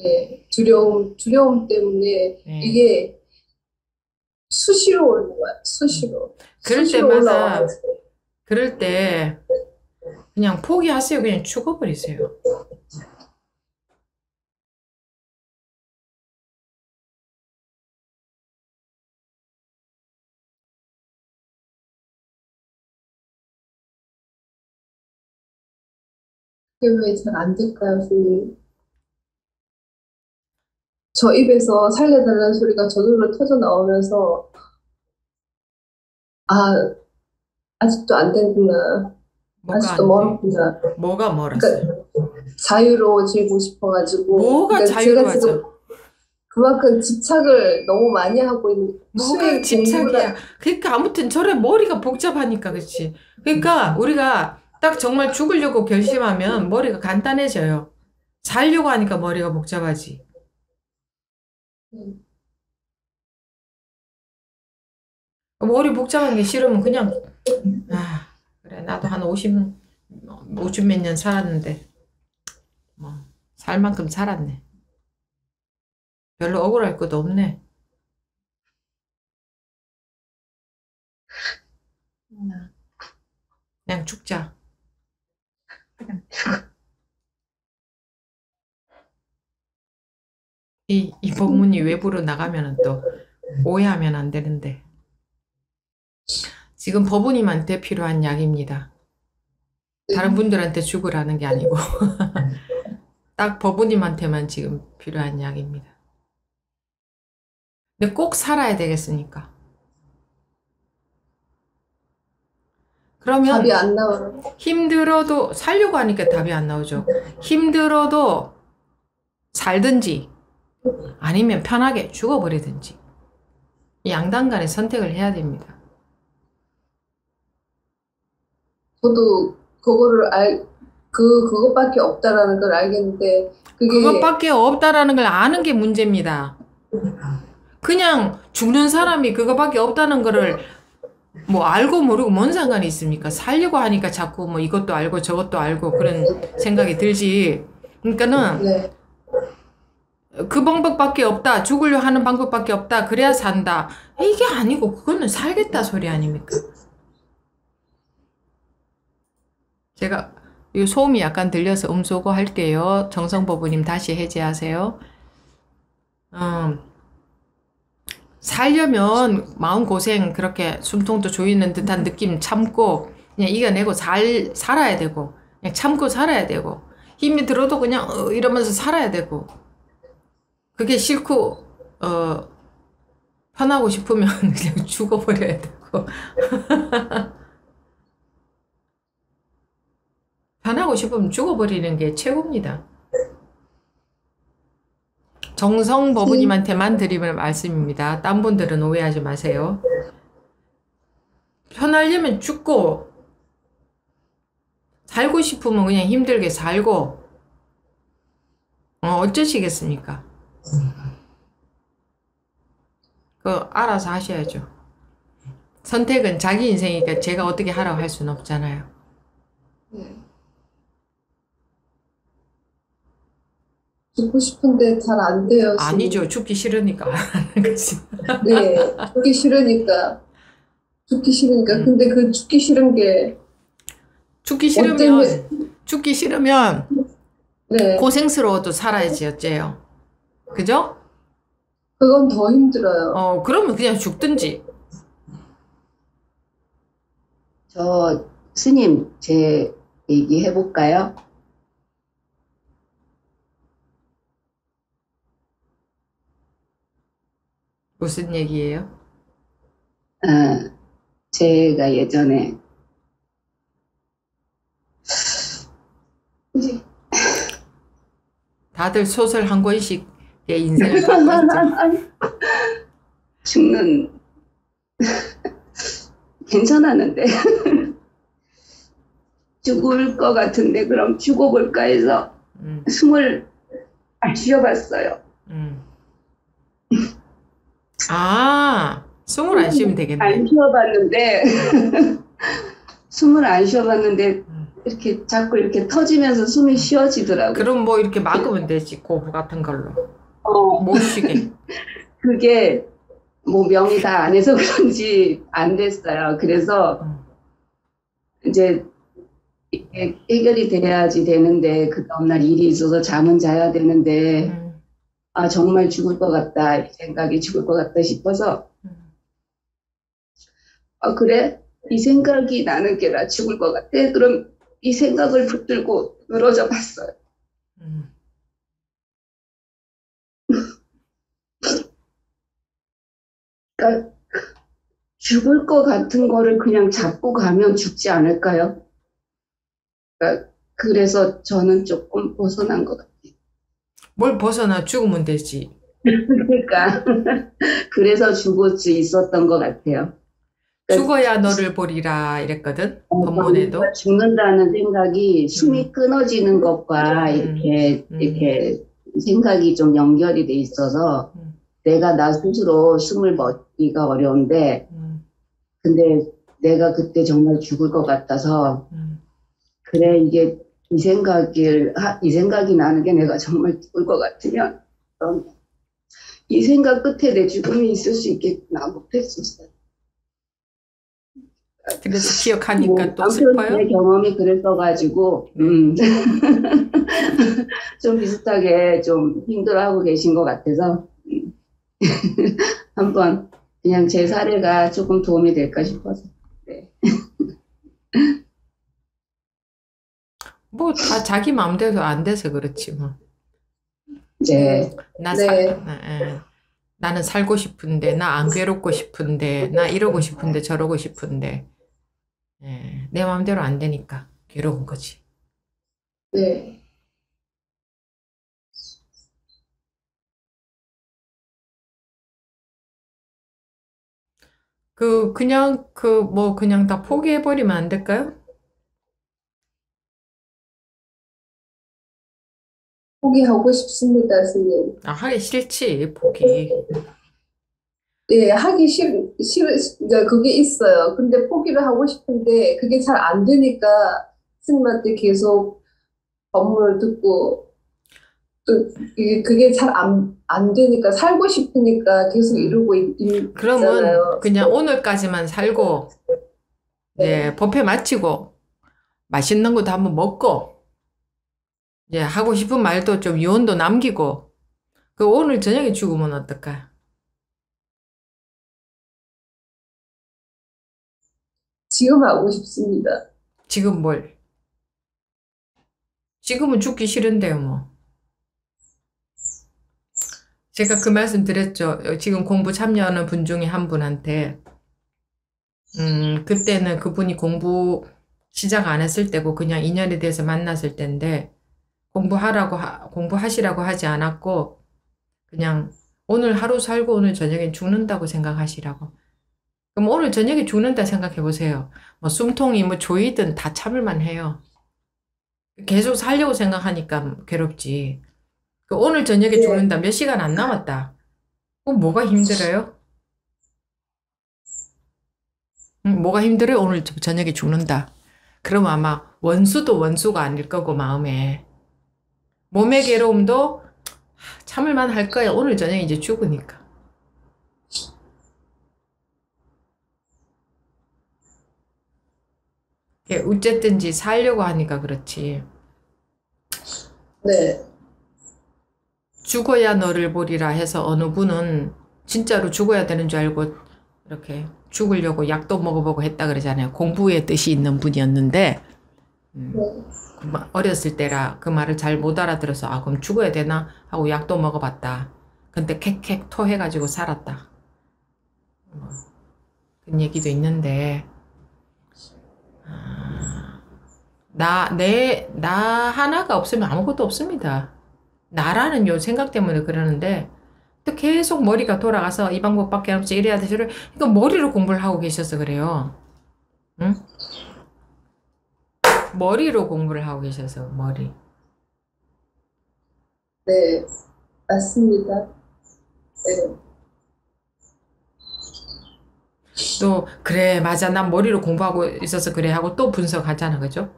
예, 두려움 두려움 때문에 네. 이게 수시로 오는 거야. 수시로. 그럴 수시로 때마다. 그럴 때 그냥 포기하세요. 그냥 죽어버리세요. 그게 왜 잘 안 될까요, 스님? 저 입에서 살려달라는 소리가 저절로 터져 나오면서 아 아직도 안 되구나. 아직도? 멀었구나. 뭐가 멀었어요? 그러니까 자유로워지고 싶어가지고 뭐가 그러니까 자유로워져? 그만큼 집착을 너무 많이 하고 있는 뭐가 집착이야? 그러니까 아무튼 저래 머리가 복잡하니까 그렇지. 그러니까 우리가 딱 정말 죽으려고 결심하면 머리가 간단해져요. 살려고 하니까 머리가 복잡하지. 음. 머리 복잡한 게 싫으면 그냥 아 그래 나도 한 50, 50 몇 년 살았는데 뭐 살 만큼 살았네. 별로 억울할 것도 없네. 그냥 죽자. 이, 이 법문이 외부로 나가면 또 오해하면 안 되는데. 지금 법문님한테 필요한 약입니다. 다른 분들한테 죽으라는 게 아니고 딱 법부님한테만 지금 필요한 약입니다. 근데 꼭 살아야 되겠으니까. 그러면 답이 안 나와요. 힘들어도 살려고 하니까 답이 안 나오죠. 힘들어도 살든지 아니면 편하게 죽어버리든지 이 양단간의 선택을 해야 됩니다. 저도 그거를 알, 그, 그것밖에 없다라는 걸 알겠는데, 그게, 그것밖에 없다라는 걸 아는 게 문제입니다. 그냥 죽는 사람이 그거밖에 없다는 거를 뭐 알고 모르고 뭔 상관이 있습니까? 살려고 하니까 자꾸 뭐 이것도 알고 저것도 알고 그런 생각이 들지. 그러니까는 네, 그 방법밖에 없다. 죽으려 하는 방법밖에 없다. 그래야 산다. 이게 아니고 그거는 살겠다 소리 아닙니까? 제가 이 소음이 약간 들려서 음소거 할게요. 정성법부님 다시 해제하세요. 음, 살려면 마음고생 그렇게 숨통도 조이는 듯한 느낌 참고 그냥 이겨내고 잘 살아야 되고 그냥 참고 살아야 되고 힘이 들어도 그냥 어, 이러면서 살아야 되고 그게 싫고 어 편하고 싶으면 그냥 죽어버려야 되고 편하고 싶으면 죽어버리는 게 최고입니다. 정성 법우님한테만 드리는 말씀입니다. 딴 분들은 오해하지 마세요. 편하려면 죽고 살고 싶으면 그냥 힘들게 살고 어, 어쩌시겠습니까? 그 알아서 하셔야죠. 선택은 자기 인생이니까 제가 어떻게 하라고 할 수는 없잖아요. 네. 죽고 싶은데 잘 안 돼요. 지금. 아니죠. 죽기 싫으니까. 네, 죽기 싫으니까. 죽기 싫으니까. 음. 근데 그 죽기 싫은 게, 죽기 싫으면 때문에- 죽기 싫으면 네, 고생스러워도 살아야지 어째요. 그죠? 그건 더 힘들어요. 어 그러면 그냥 죽든지. 저 스님 제 얘기 해볼까요? 무슨 얘기예요? 어, 제가 예전에 이제 다들 소설 한 권씩 의 인생을. 죽는 괜찮았는데 죽을 것 같은데 그럼 죽어볼까 해서 음, 숨을 안 쉬어봤어요. 음. 아, 숨을 안 쉬면 되겠네. 안 쉬어봤는데 숨을 안 쉬어봤는데 음. 이렇게 자꾸 이렇게 터지면서 숨이 쉬어지더라고요. 그럼 뭐 이렇게 막으면 되지, 고부 같은 걸로. 어, 못 쉬게. 그게 뭐 명이 다 안 해서 그런지 안 됐어요. 그래서 음. 이제 해결이 돼야지 되는데 그 다음날 일이 있어서 잠은 자야 되는데 음, 아 정말 죽을 것 같다 이 생각이 죽을 것 같다 싶어서 음. 아 그래 이 생각이 나는 게 나 죽을 것 같아 그럼 이 생각을 붙들고 늘어져 봤어요. 음. 그러니까 죽을 것 같은 거를 그냥 잡고 가면 죽지 않을까요? 그러니까 그래서 저는 조금 벗어난 것 같아요. 뭘 벗어나 죽으면 되지. 그러니까 그래서 죽을 수 있었던 것 같아요. 죽어야 너를 보리라 이랬거든. 법문에도. 뭔가 죽는다는 생각이 숨이 끊어지는 것과 음. 이렇게 음. 이렇게 생각이 좀 연결이 돼 있어서 음. 내가 나 스스로 숨을 멎기가 어려운데 음, 근데 내가 그때 정말 죽을 것 같아서 음. 그래 이게 이 생각을 하- 이 생각이 나는 게 내가 정말 죽을 것 같으면 이 생각 끝에 내 죽음이 있을 수 있겠구나 못했었어요. 그래서 기억하니까 뭐, 또 슬퍼요? 제 경험이 그랬어가지고 네. 음. 좀 비슷하게 좀 힘들어하고 계신 것 같아서 음. 한번 그냥 제 사례가 조금 도움이 될까 싶어서 네. 뭐 다 자기 마음대로 안 돼서 그렇지 뭐. 이제 나 네. 살, 나, 예. 나는 살고 싶은데, 나 안 괴롭고 싶은데, 나 이러고 싶은데, 저러고 싶은데, 예. 내 마음대로 안 되니까 괴로운 거지. 네. 그, 그냥, 그, 뭐, 그냥 다 포기해버리면 안 될까요? 포기하고 싶습니다, 스님. 아, 하기 싫지, 포기. 예, 하기 싫, 싫, 그게 있어요. 근데 포기를 하고 싶은데 그게 잘 안 되니까 스님한테 계속 법문을 듣고 또 이게 그게 잘 안, 안 되니까 살고 싶으니까 계속 음. 이러고 있, 있- 그러면 있잖아요. 그냥 오늘까지만 살고, 이제 법회 마치고, 맛있는 것도 한번 먹고, 이제 하고 싶은 말도 좀 유언도 남기고, 그 오늘 저녁에 죽으면 어떨까? 지금 하고 싶습니다. 지금 뭘? 지금은 죽기 싫은데요, 뭐. 제가 그 말씀 드렸죠. 지금 공부 참여하는 분 중에 한 분한테, 음, 그때는 그분이 공부 시작 안 했을 때고 그냥 인연에 대해서 만났을 때인데, 공부하라고, 하- 공부하시라고 하지 않았고, 그냥 오늘 하루 살고 오늘 저녁엔 죽는다고 생각하시라고. 그럼 오늘 저녁에 죽는다 생각해 보세요. 뭐 숨통이 뭐 조이든 다 참을만 해요. 계속 살려고 생각하니까 괴롭지. 그 오늘 저녁에 네. 죽는다. 몇 시간 안 남았다. 그럼 뭐가 힘들어요? 음, 뭐가 힘들어요? 오늘 저- 저녁에 죽는다. 그러면 아마 원수도 원수가 아닐 거고 마음에 몸의 괴로움도 하, 참을만 할 거야. 오늘 저녁에 이제 죽으니까. 이게 어쨌든지 살려고 하니까 그렇지. 네, 죽어야 너를 보리라 해서 어느 분은 진짜로 죽어야 되는 줄 알고 이렇게 죽으려고 약도 먹어보고 했다 그러잖아요. 공부의 뜻이 있는 분이었는데 음, 네, 그 마- 어렸을 때라 그 말을 잘 못 알아들어서 아 그럼 죽어야 되나 하고 약도 먹어봤다. 근데 캑캑 토해가지고 살았다. 뭐, 그런 얘기도 있는데 아, 나, 내, 나 하나가 없으면 아무것도 없습니다. 나라는 요 생각 때문에 그러는데 또 계속 머리가 돌아가서 이 방법밖에 없지 이래야 돼 저래 그러니까 머리로 공부를 하고 계셔서 그래요. 응? 머리로 공부를 하고 계셔서 머리. 네, 맞습니다. 네, 또 그래 맞아 난 머리로 공부하고 있어서 그래 하고 또 분석하잖아 그죠?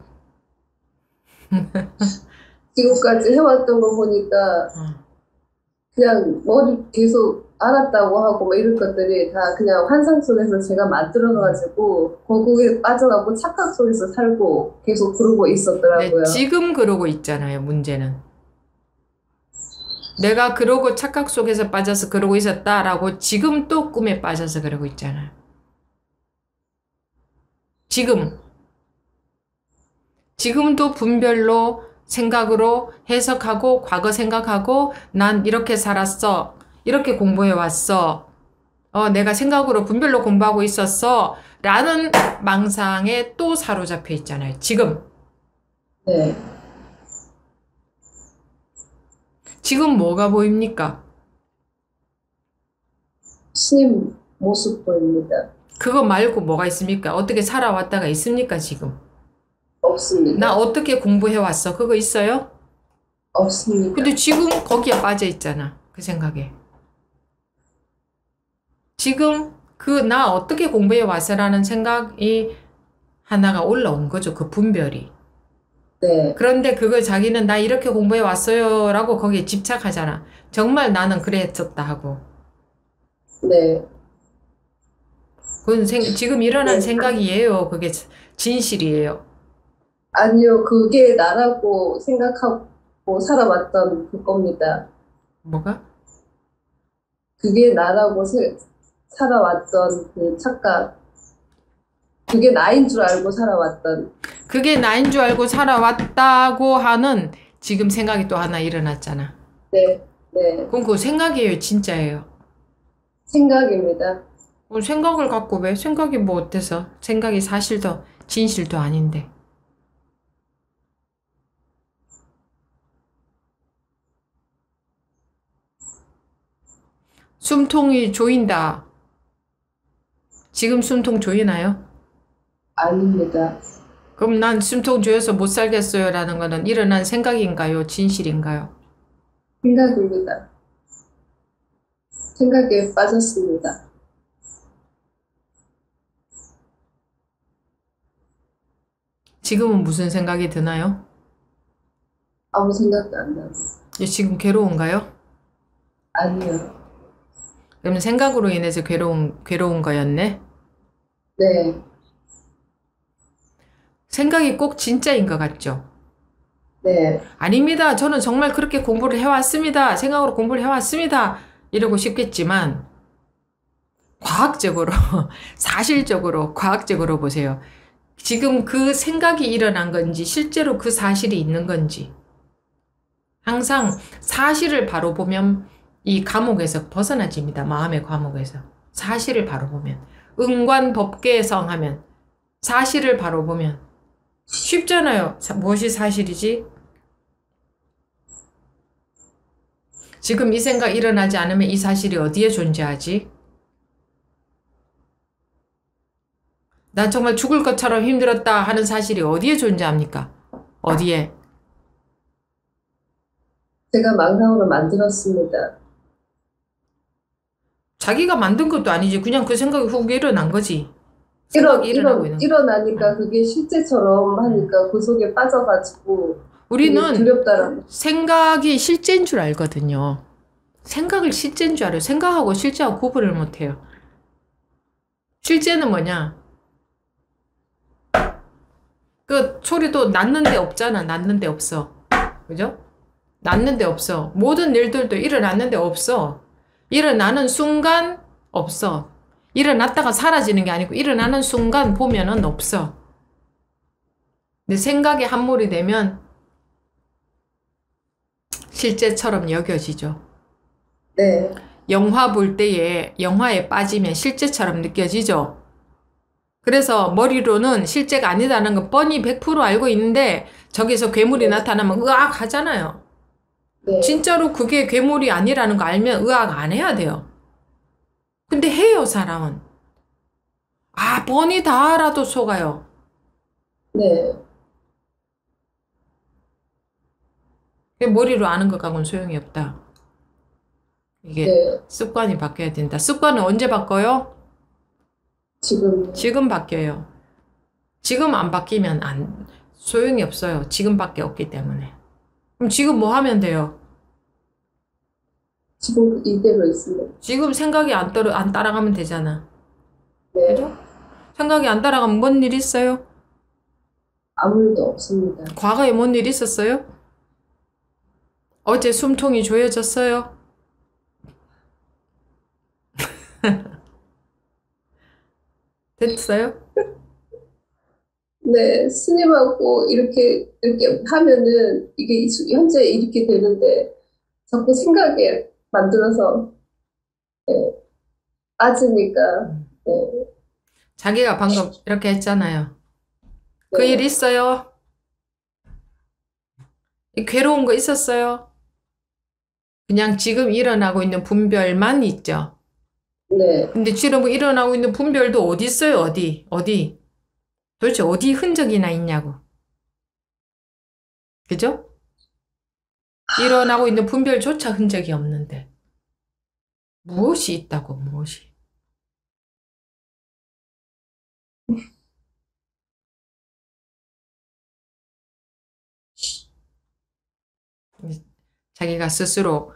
지금까지 해왔던 거 보니까 어. 그냥 머리 계속 알았다고 하고 뭐 이런 것들이 다 그냥 환상 속에서 제가 만들어가지고 거기에 빠져가고 착각 속에서 살고 계속 그러고 네, 있었더라고요. 지금 그러고 있잖아요 문제는. 내가 그러고 착각 속에서 빠져서 그러고 있었다라고 지금 또 꿈에 빠져서 그러고 있잖아요. 지금 지금도 분별로 생각으로 해석하고 과거 생각하고 난 이렇게 살았어. 이렇게 공부해 왔어. 어, 내가 생각으로 분별로 공부하고 있었어. 라는 망상에 또 사로잡혀 있잖아요. 지금. 네, 지금 뭐가 보입니까? 신임 모습 보입니다. 그거 말고 뭐가 있습니까? 어떻게 살아왔다가 있습니까, 지금? 없습니다. 나 어떻게 공부해 왔어? 그거 있어요? 없습니다. 근데 지금 거기에 빠져 있잖아. 그 생각에. 지금 그 나 어떻게 공부해 왔어라는 생각이 하나가 올라온 거죠. 그 분별이. 네, 그런데 그걸 자기는 나 이렇게 공부해 왔어요 라고 거기에 집착하잖아. 정말 나는 그랬었다 하고. 네, 그건 생- 지금 일어난 네. 생각이에요. 그게 진실이에요. 아니요, 그게 나라고 생각하고 살아왔던 그겁니다. 뭐가? 그게 나라고 세- 살아왔던 그 착각. 그게 나인 줄 알고 살아왔던. 그게 나인 줄 알고 살아왔다고 하는 지금 생각이 또 하나 일어났잖아. 네, 네, 그럼 그 생각이에요, 진짜예요. 생각입니다. 그럼 생각을 갖고 왜? 생각이 뭐 어때서? 생각이 사실도 진실도 아닌데. 숨통이 조인다. 지금 숨통 조이나요? 아닙니다. 그럼 난 숨통 조여서 못 살겠어요 라는 거는 일어난 생각인가요? 진실인가요? 생각입니다. 생각에 빠졌습니다. 지금은 무슨 생각이 드나요? 아무 생각도 안. 예, 지금 괴로운가요? 아니요. 그러면 생각으로 인해서 괴로운, 괴로운 거였네? 네, 생각이 꼭 진짜인 것 같죠? 네, 아닙니다. 저는 정말 그렇게 공부를 해왔습니다. 생각으로 공부를 해왔습니다. 이러고 싶겠지만, 과학적으로, 사실적으로, 과학적으로 보세요. 지금 그 생각이 일어난 건지, 실제로 그 사실이 있는 건지. 항상 사실을 바로 보면 이 감옥에서 벗어나집니다. 마음의 감옥에서. 사실을 바로 보면. 응관법계성 하면 사실을 바로 보면 쉽잖아요. 사- 무엇이 사실이지? 지금 이 생각 일어나지 않으면 이 사실이 어디에 존재하지? 난 정말 죽을 것처럼 힘들었다 하는 사실이 어디에 존재합니까? 어디에? 제가 망상으로 만들었습니다. 자기가 만든 것도 아니지. 그냥 그 생각이 훅 일어난 거지. 일어, 생각이 일어, 거. 일어나니까 그게 실제처럼 하니까 그 속에 빠져가지고 우리는 두렵다라는 생각이 실제인 줄 알거든요. 생각을 실제인 줄 알아요. 생각하고 실제하고 구분을 못 해요. 실제는 뭐냐? 그 소리도 났는데 없잖아. 났는데 없어. 그죠? 났는데 없어. 모든 일들도 일어났는데 없어. 일어나는 순간 없어. 일어났다가 사라지는 게 아니고 일어나는 순간 보면은 없어. 근데 생각이 함몰이 되면 실제처럼 여겨지죠. 네, 영화 볼 때에 영화에 빠지면 실제처럼 느껴지죠. 그래서 머리로는 실제가 아니다는 건 뻔히 100% 알고 있는데 저기서 괴물이 나타나면 으악 하잖아요. 네, 진짜로 그게 괴물이 아니라는 거 알면 의학 안 해야 돼요. 근데 해요, 사람은. 아, 뻔히 다 알아도 속아요. 네, 머리로 아는 것 갖고는 소용이 없다. 이게 네. 습관이 바뀌어야 된다. 습관은 언제 바꿔요? 지금 지금 바뀌어요. 지금 안 바뀌면 안, 소용이 없어요. 지금밖에 없기 때문에. 그럼 지금 뭐 하면 돼요? 지금 이대로 있습니다. 지금 생각이 안 따라, 안 따라가면 되잖아. 네, 그죠? 생각이 안 따라가면 뭔 일 있어요? 아무 일도 없습니다. 과거에 뭔 일 있었어요? 어제 숨통이 조여졌어요? 됐어요? 네, 스님하고 이렇게 이렇게 하면은 이게 수- 현재 이렇게 되는데 자꾸 생각에 만들어서 네, 빠지니까 네, 자기가 방금 이렇게 했잖아요. 그 네. 일 있어요? 이 괴로운 거 있었어요? 그냥 지금 일어나고 있는 분별만 있죠. 네, 근데 지금 일어나고 있는 분별도 어디 있어요? 어디? 어디? 도대체 어디 흔적이나 있냐고. 그죠? 일어나고 있는 분별조차 흔적이 없는데. 무엇이 있다고, 무엇이. 자기가 스스로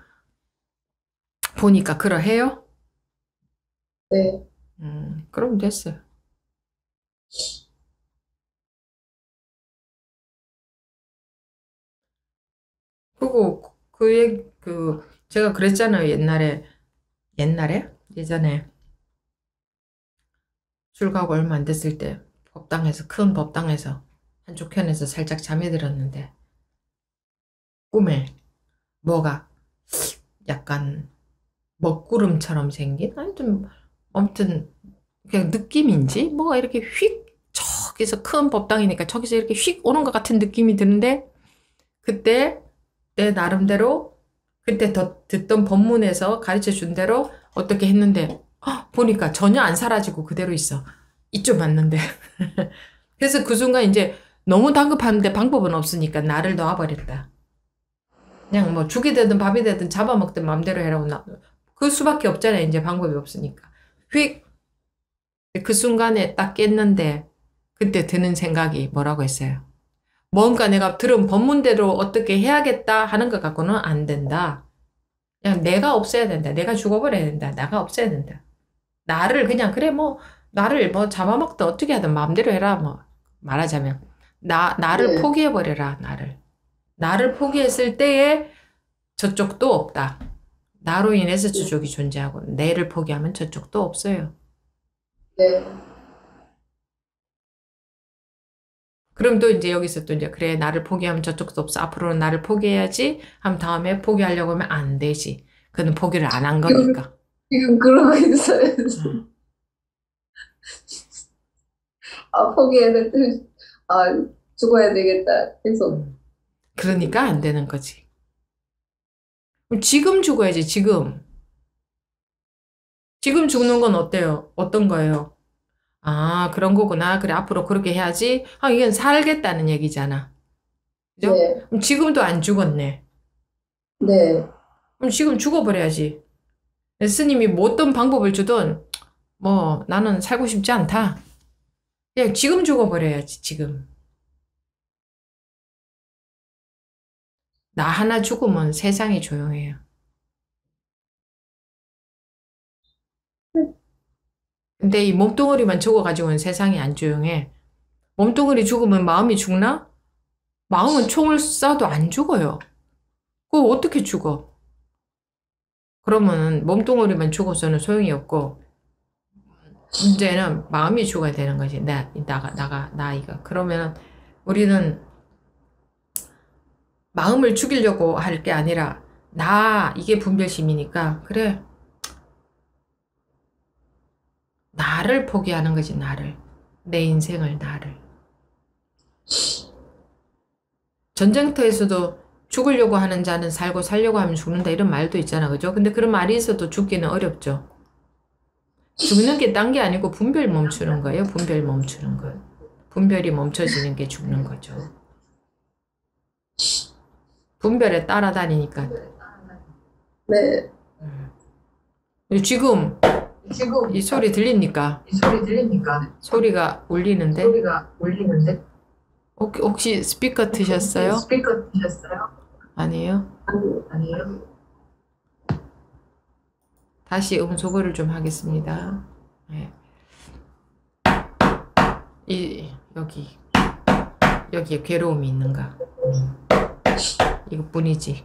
보니까 그러해요? 네, 음, 그럼 됐어요. 그리고 그 얘기, 그, 제가 그랬잖아요. 옛날에, 옛날에? 예전에 술 가고 얼마 안 됐을 때 법당에서, 큰 법당에서 한쪽 편에서 살짝 잠이 들었는데 꿈에 뭐가 약간 먹구름처럼 생긴? 좀, 아무튼, 그냥 느낌인지? 뭐가 이렇게 휙, 저기서 큰 법당이니까 저기서 이렇게 휙 오는 것 같은 느낌이 드는데, 그때 내 나름대로, 그때 더 듣던 법문에서 가르쳐 준 대로 어떻게 했는데, 헉, 보니까 전혀 안 사라지고 그대로 있어. 이쪽 맞는데. 그래서 그 순간 이제 너무 다급한데 방법은 없으니까 나를 놔버렸다. 그냥 뭐 죽이 되든 밥이 되든 잡아먹든 마음대로 해라고 나, 그 수밖에 없잖아요. 이제 방법이 없으니까. 휙! 그 순간에 딱 깼는데, 그때 드는 생각이 뭐라고 했어요? 뭔가 내가 들은 법문대로 어떻게 해야겠다 하는 것 갖고는 안 된다. 그냥 내가 없어야 된다. 내가 죽어버려야 된다. 나가 없어야 된다. 나를 그냥, 그래, 뭐, 나를 뭐 잡아먹든 어떻게 하든 마음대로 해라. 뭐, 말하자면. 나, 나를 네. 포기해 버려라. 나를. 나를 포기했을 때에 저쪽도 없다. 나로 인해서 저쪽이 존재하고 내를 포기하면 저쪽도 없어요. 네. 그럼 또 이제 여기서 또 이제 그래 나를 포기하면 저쪽도 없어 앞으로는 나를 포기해야지 하면 다음에 포기하려고 하면 안 되지. 그는 포기를 안 한 거니까. 지금 그러고 있어요. 음. 아, 포기해야 될 때, 아, 죽어야 되겠다. 계속. 그러니까 안 되는 거지. 지금 죽어야지, 지금. 지금 죽는 건 어때요? 어떤 거예요? 아, 그런 거구나. 그래, 앞으로 그렇게 해야지. 아, 이건 살겠다는 얘기잖아. 그죠? 네. 그럼 지금도 안 죽었네. 네. 그럼 지금 죽어버려야지. 스님이 뭐 어떤 방법을 주든, 뭐, 나는 살고 싶지 않다. 그냥 지금 죽어버려야지, 지금. 나 하나 죽으면 세상이 조용해요. 근데 이 몸뚱어리만 죽어가지고는 세상이 안 조용해. 몸뚱어리 죽으면 마음이 죽나? 마음은 총을 쏴도 안 죽어요. 그거 어떻게 죽어? 그러면은 몸뚱어리만 죽어서는 소용이 없고, 문제는 마음이 죽어야 되는 거지. 나, 나가, 나가, 나이가. 그러면은 우리는 마음을 죽이려고 할 게 아니라, 나, 이게 분별심이니까, 그래. 나를 포기하는 거지, 나를. 내 인생을, 나를. 전쟁터에서도 죽으려고 하는 자는 살고 살려고 하면 죽는다 이런 말도 있잖아. 그죠? 근데 그런 말이 있어도 죽기는 어렵죠. 죽는 게 딴 게 아니고 분별 멈추는 거예요. 분별 멈추는 거. 분별이 멈춰지는 게 죽는 거죠. 분별에 따라다니니까. 네. 그리고 지금 지금 이 소리 들립니까? 이 소리 들립니까? 소리가 울리는데 소리가 울리는데 혹- 혹시 스피커 트셨어요? 스피커 드셨어요? 아니에요? 아니에요? 다시 음소거를 좀 하겠습니다. 네. 이 여기 여기에 괴로움이 있는가? 이것뿐이지.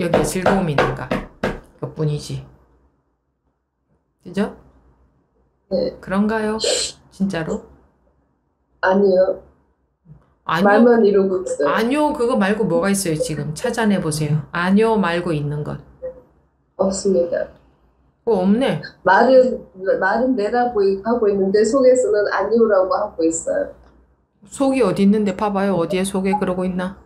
여기에 즐거움이 있는가? 이것뿐이지. 그죠? 네. 그런가요? 진짜로? 아니요. 아니요. 말만 이루고 있어요. 아니요. 그거 말고 뭐가 있어요, 지금? 찾아내 보세요. 아니요 말고 있는 것. 없습니다. 그거 없네. 말은, 말은 내라고 하고 있는데 속에서는 아니오라고 하고 있어요. 속이 어디 있는데 봐봐요. 어디에 속에 그러고 있나?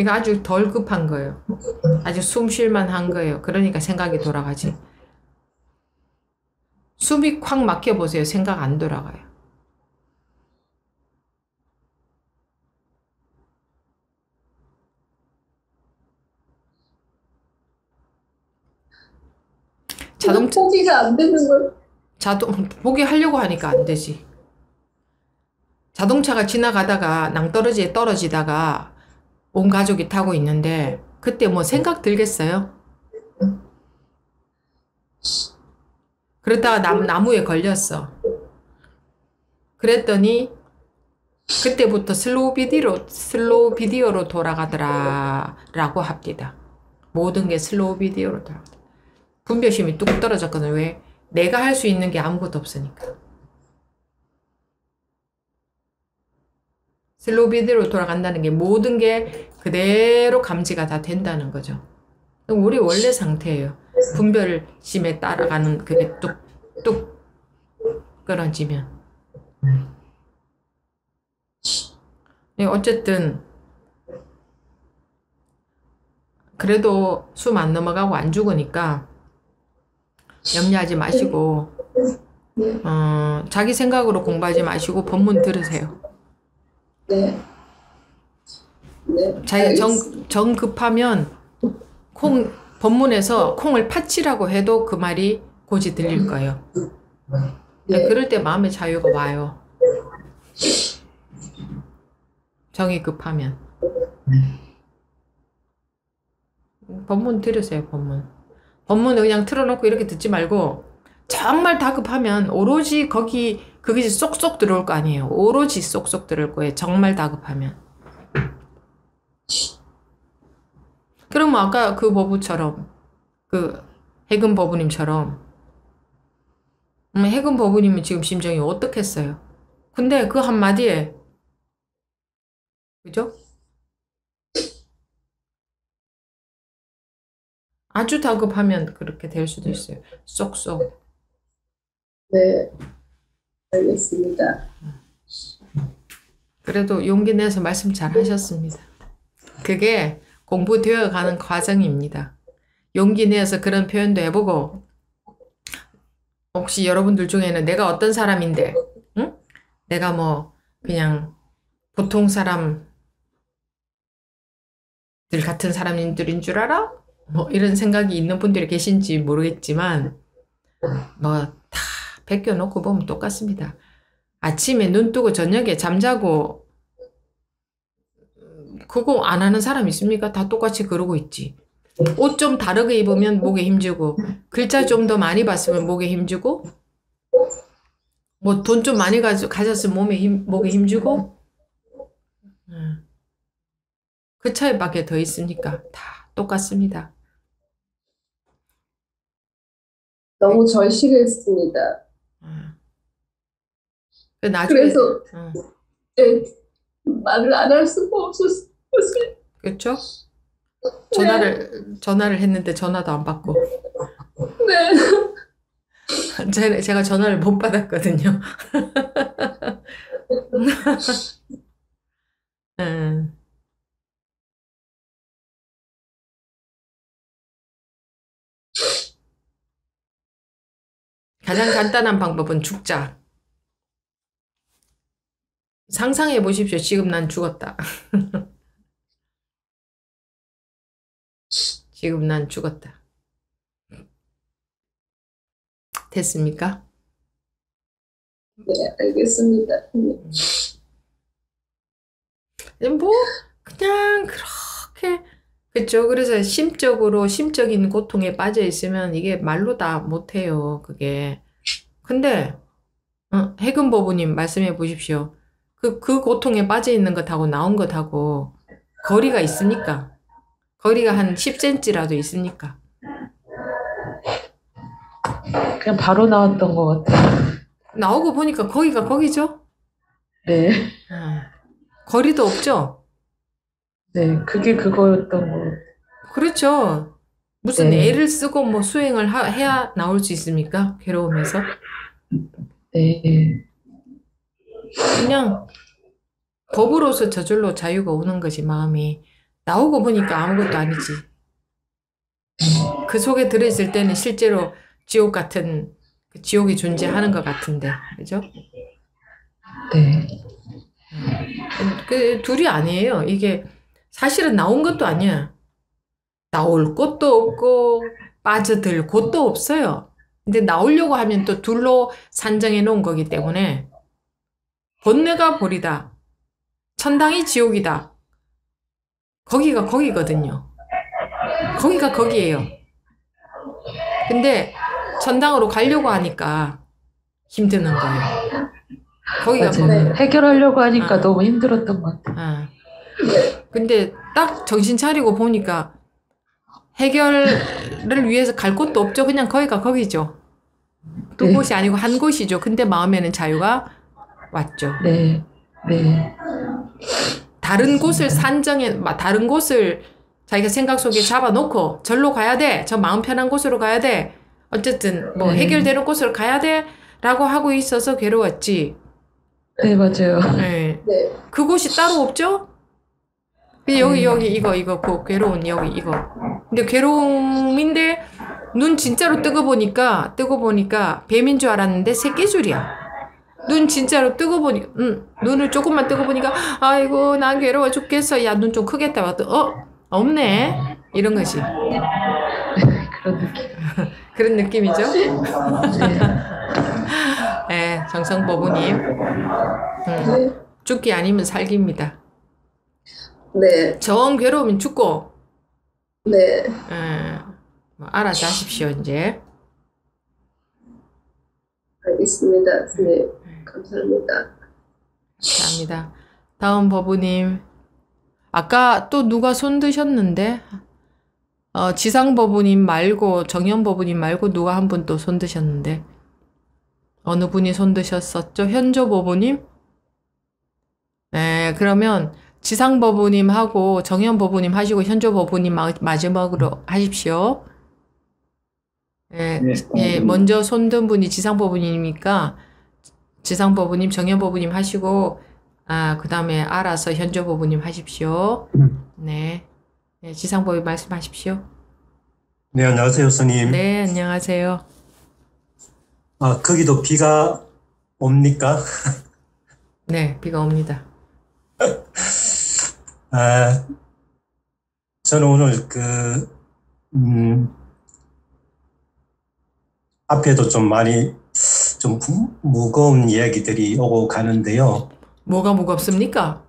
이거 아주 덜 급한 거예요. 아주 숨 쉴만 한 거예요. 그러니까 생각이 돌아가지. 숨이 콱 막혀 보세요. 생각 안 돌아가요. 자동차 포기가 안 되는 걸. 자동 포기하려고 하니까 안 되지. 자동차가 지나가다가 낭떠러지에 떨어지다가 온 가족이 타고 있는데 그때 뭐 생각 들겠어요? 그러다가 남, 나무에 걸렸어. 그랬더니 그때부터 슬로우 비디오 슬로우 비디오로 돌아가더라 라고 합니다. 모든 게 슬로우 비디오로 돌아가더라. 분별심이 뚝 떨어졌거든. 왜? 내가 할 수 있는 게 아무것도 없으니까. 슬로우 비디오로 돌아간다는 게 모든 게 그대로 감지가 다 된다는 거죠. 우리 원래 상태예요. 분별심에 따라가는 그게 뚝뚝 끊어지면. 네, 어쨌든 그래도 숨 안 넘어가고 안 죽으니까 염려하지 마시고 어, 자기 생각으로 공부하지 마시고 본문 들으세요. 네. 네. 자기가 정. 정 급하면 콩 본문에서 콩을 파치라고 해도 그 말이 고지 들릴 거예요. 네. 그럴 때 마음의 자유가 와요. 정이 급하면. 본문 들으세요, 본문. 본문을 그냥 틀어놓고 이렇게 듣지 말고 정말 다급하면 오로지 거기 그게 쏙쏙 들어올 거 아니에요. 오로지 쏙쏙 들어올 거예요. 정말 다급하면. 그러면 아까 그 버부처럼, 그 해금 버부님처럼, 음, 해금 버부님은 지금 심정이 어떻겠어요? 근데 그 한마디에, 그죠? 아주 다급하면 그렇게 될 수도 있어요. 쏙쏙. 네. 알겠습니다. 그래도 용기 내서 말씀 잘 하셨습니다. 그게 공부되어 가는 과정입니다. 용기 내서 그런 표현도 해보고, 혹시 여러분들 중에는 내가 어떤 사람인데, 응? 내가 뭐, 그냥 보통 사람들 같은 사람들인 줄 알아? 뭐 이런 생각이 있는 분들이 계신지 모르겠지만, 뭐 다 베껴놓고 보면 똑같습니다. 아침에 눈 뜨고 저녁에 잠자고 그거 안 하는 사람 있습니까? 다 똑같이 그러고 있지. 옷 좀 다르게 입으면 목에 힘주고 글자 좀 더 많이 봤으면 목에 힘주고 뭐 돈 좀 많이 가졌으면 몸에 힘, 목에 힘주고 음. 그 차이밖에 더 있습니까? 다 똑같습니다. 너무 절실했습니다. 음. 그 나중에 그래서 음. 네, 말을 안 할 수가 없었어요. 그렇죠? 전화를 전화를 했는데 전화도 안 받고 네. 제- 제가 전화를 못 받았거든요. 음. 가장 간단한 방법은 죽자. 상상해 보십시오. 지금 난 죽었다. 지금 난 죽었다. 됐습니까? 네, 알겠습니다. 네. 뭐 그냥 그렇게 그렇죠. 그래서 심적으로 심적인 고통에 빠져 있으면 이게 말로 다 못해요. 그게. 근데 어, 해금 보부님 말씀해 보십시오. 그, 그 고통에 빠져 있는 것하고 나온 것하고 거리가 있습니까? 거리가 한 10cm라도 있습니까? 그냥 바로 나왔던 것 같아요. 나오고 보니까 거기가 거기죠? 네. 어. 거리도 없죠? 네. 그게 그거였던 거. 그렇죠. 무슨 네. 애를 쓰고 뭐 수행을 하- 해야 나올 수 있습니까? 괴로움에서. 네. 그냥 법으로서 저절로 자유가 오는 거지, 마음이. 나오고 보니까 아무것도 아니지. 그 속에 들어있을 때는 실제로 지옥 같은, 그 지옥이 존재하는 것 같은데, 그죠? 네. 그 둘이 아니에요. 이게 사실은 나온 것도 아니야. 나올 곳도 없고 빠져들 곳도 없어요. 근데 나오려고 하면 또 둘로 산정해 놓은 거기 때문에 본내가 보리다. 천당이 지옥이다. 거기가 거기거든요. 거기가 거기예요. 근데 천당으로 가려고 하니까 힘드는 거예요. 거기가 맞아요. 거기예요. 해결하려고 하니까 아. 너무 힘들었던 것 같아요. 아. 근데 딱 정신 차리고 보니까 해결을 위해서 갈 곳도 없죠. 그냥 거기가 거기죠. 두 네. 곳이 아니고 한 곳이죠. 근데 마음에는 자유가 왔죠. 네. 네. 다른 곳을 산정해, 마- 다른 곳을 자기가 생각 속에 잡아놓고 절로 가야 돼. 저 마음 편한 곳으로 가야 돼. 어쨌든 뭐 네. 해결되는 곳으로 가야 돼. 라고 하고 있어서 괴로웠지. 네, 맞아요. 예. 네. 그곳이 따로 없죠? 근데 여기 음. 여기 이거 이거 그 괴로운 여기 이거. 근데 괴로움인데 눈 진짜로 뜨고 보니까 뜨고 보니까 뱀인 줄 알았는데 새끼줄이야. 눈 진짜로 뜨고 보니 음, 눈을 조금만 뜨고 보니까 아이고 난 괴로워 죽겠어. 야 눈 좀 크겠다. 봤더 어 없네. 이런 것이 그런 느낌. 그런 느낌이죠. 네. 예, 정성보부님 음, 네. 죽기 아니면 살기입니다. 네. 정 괴로우면 죽고 네. 예, 뭐 알아서 하십시오, 이제. 알겠습니다. 네. 감사합니다. 감사합니다. 다음 법우님. 아까 또 누가 손 드셨는데? 어, 지상 법우님 말고, 정현 법우님 말고 누가 한 분 또 손 드셨는데? 어느 분이 손 드셨었죠? 현조 법우님? 네, 그러면 지상 법우님 하고 정현 법우님 하시고 현조 법우님 마, 마지막으로 하십시오. 예, 네, 예, 먼저 손든 분이 지상 법우님이니까 지상 법우님, 정현 법우님 하시고 아, 그다음에 알아서 현조 법우님 하십시오. 네. 네, 지상 법우님 말씀하십시오. 네, 안녕하세요, 스님. 네, 안녕하세요. 아, 거기도 비가 옵니까? 네, 비가 옵니다. 아, 저는 오늘 그, 음, 앞에도 좀 많이, 좀 부- 무거운 이야기들이 오고 가는데요. 뭐가 무겁습니까?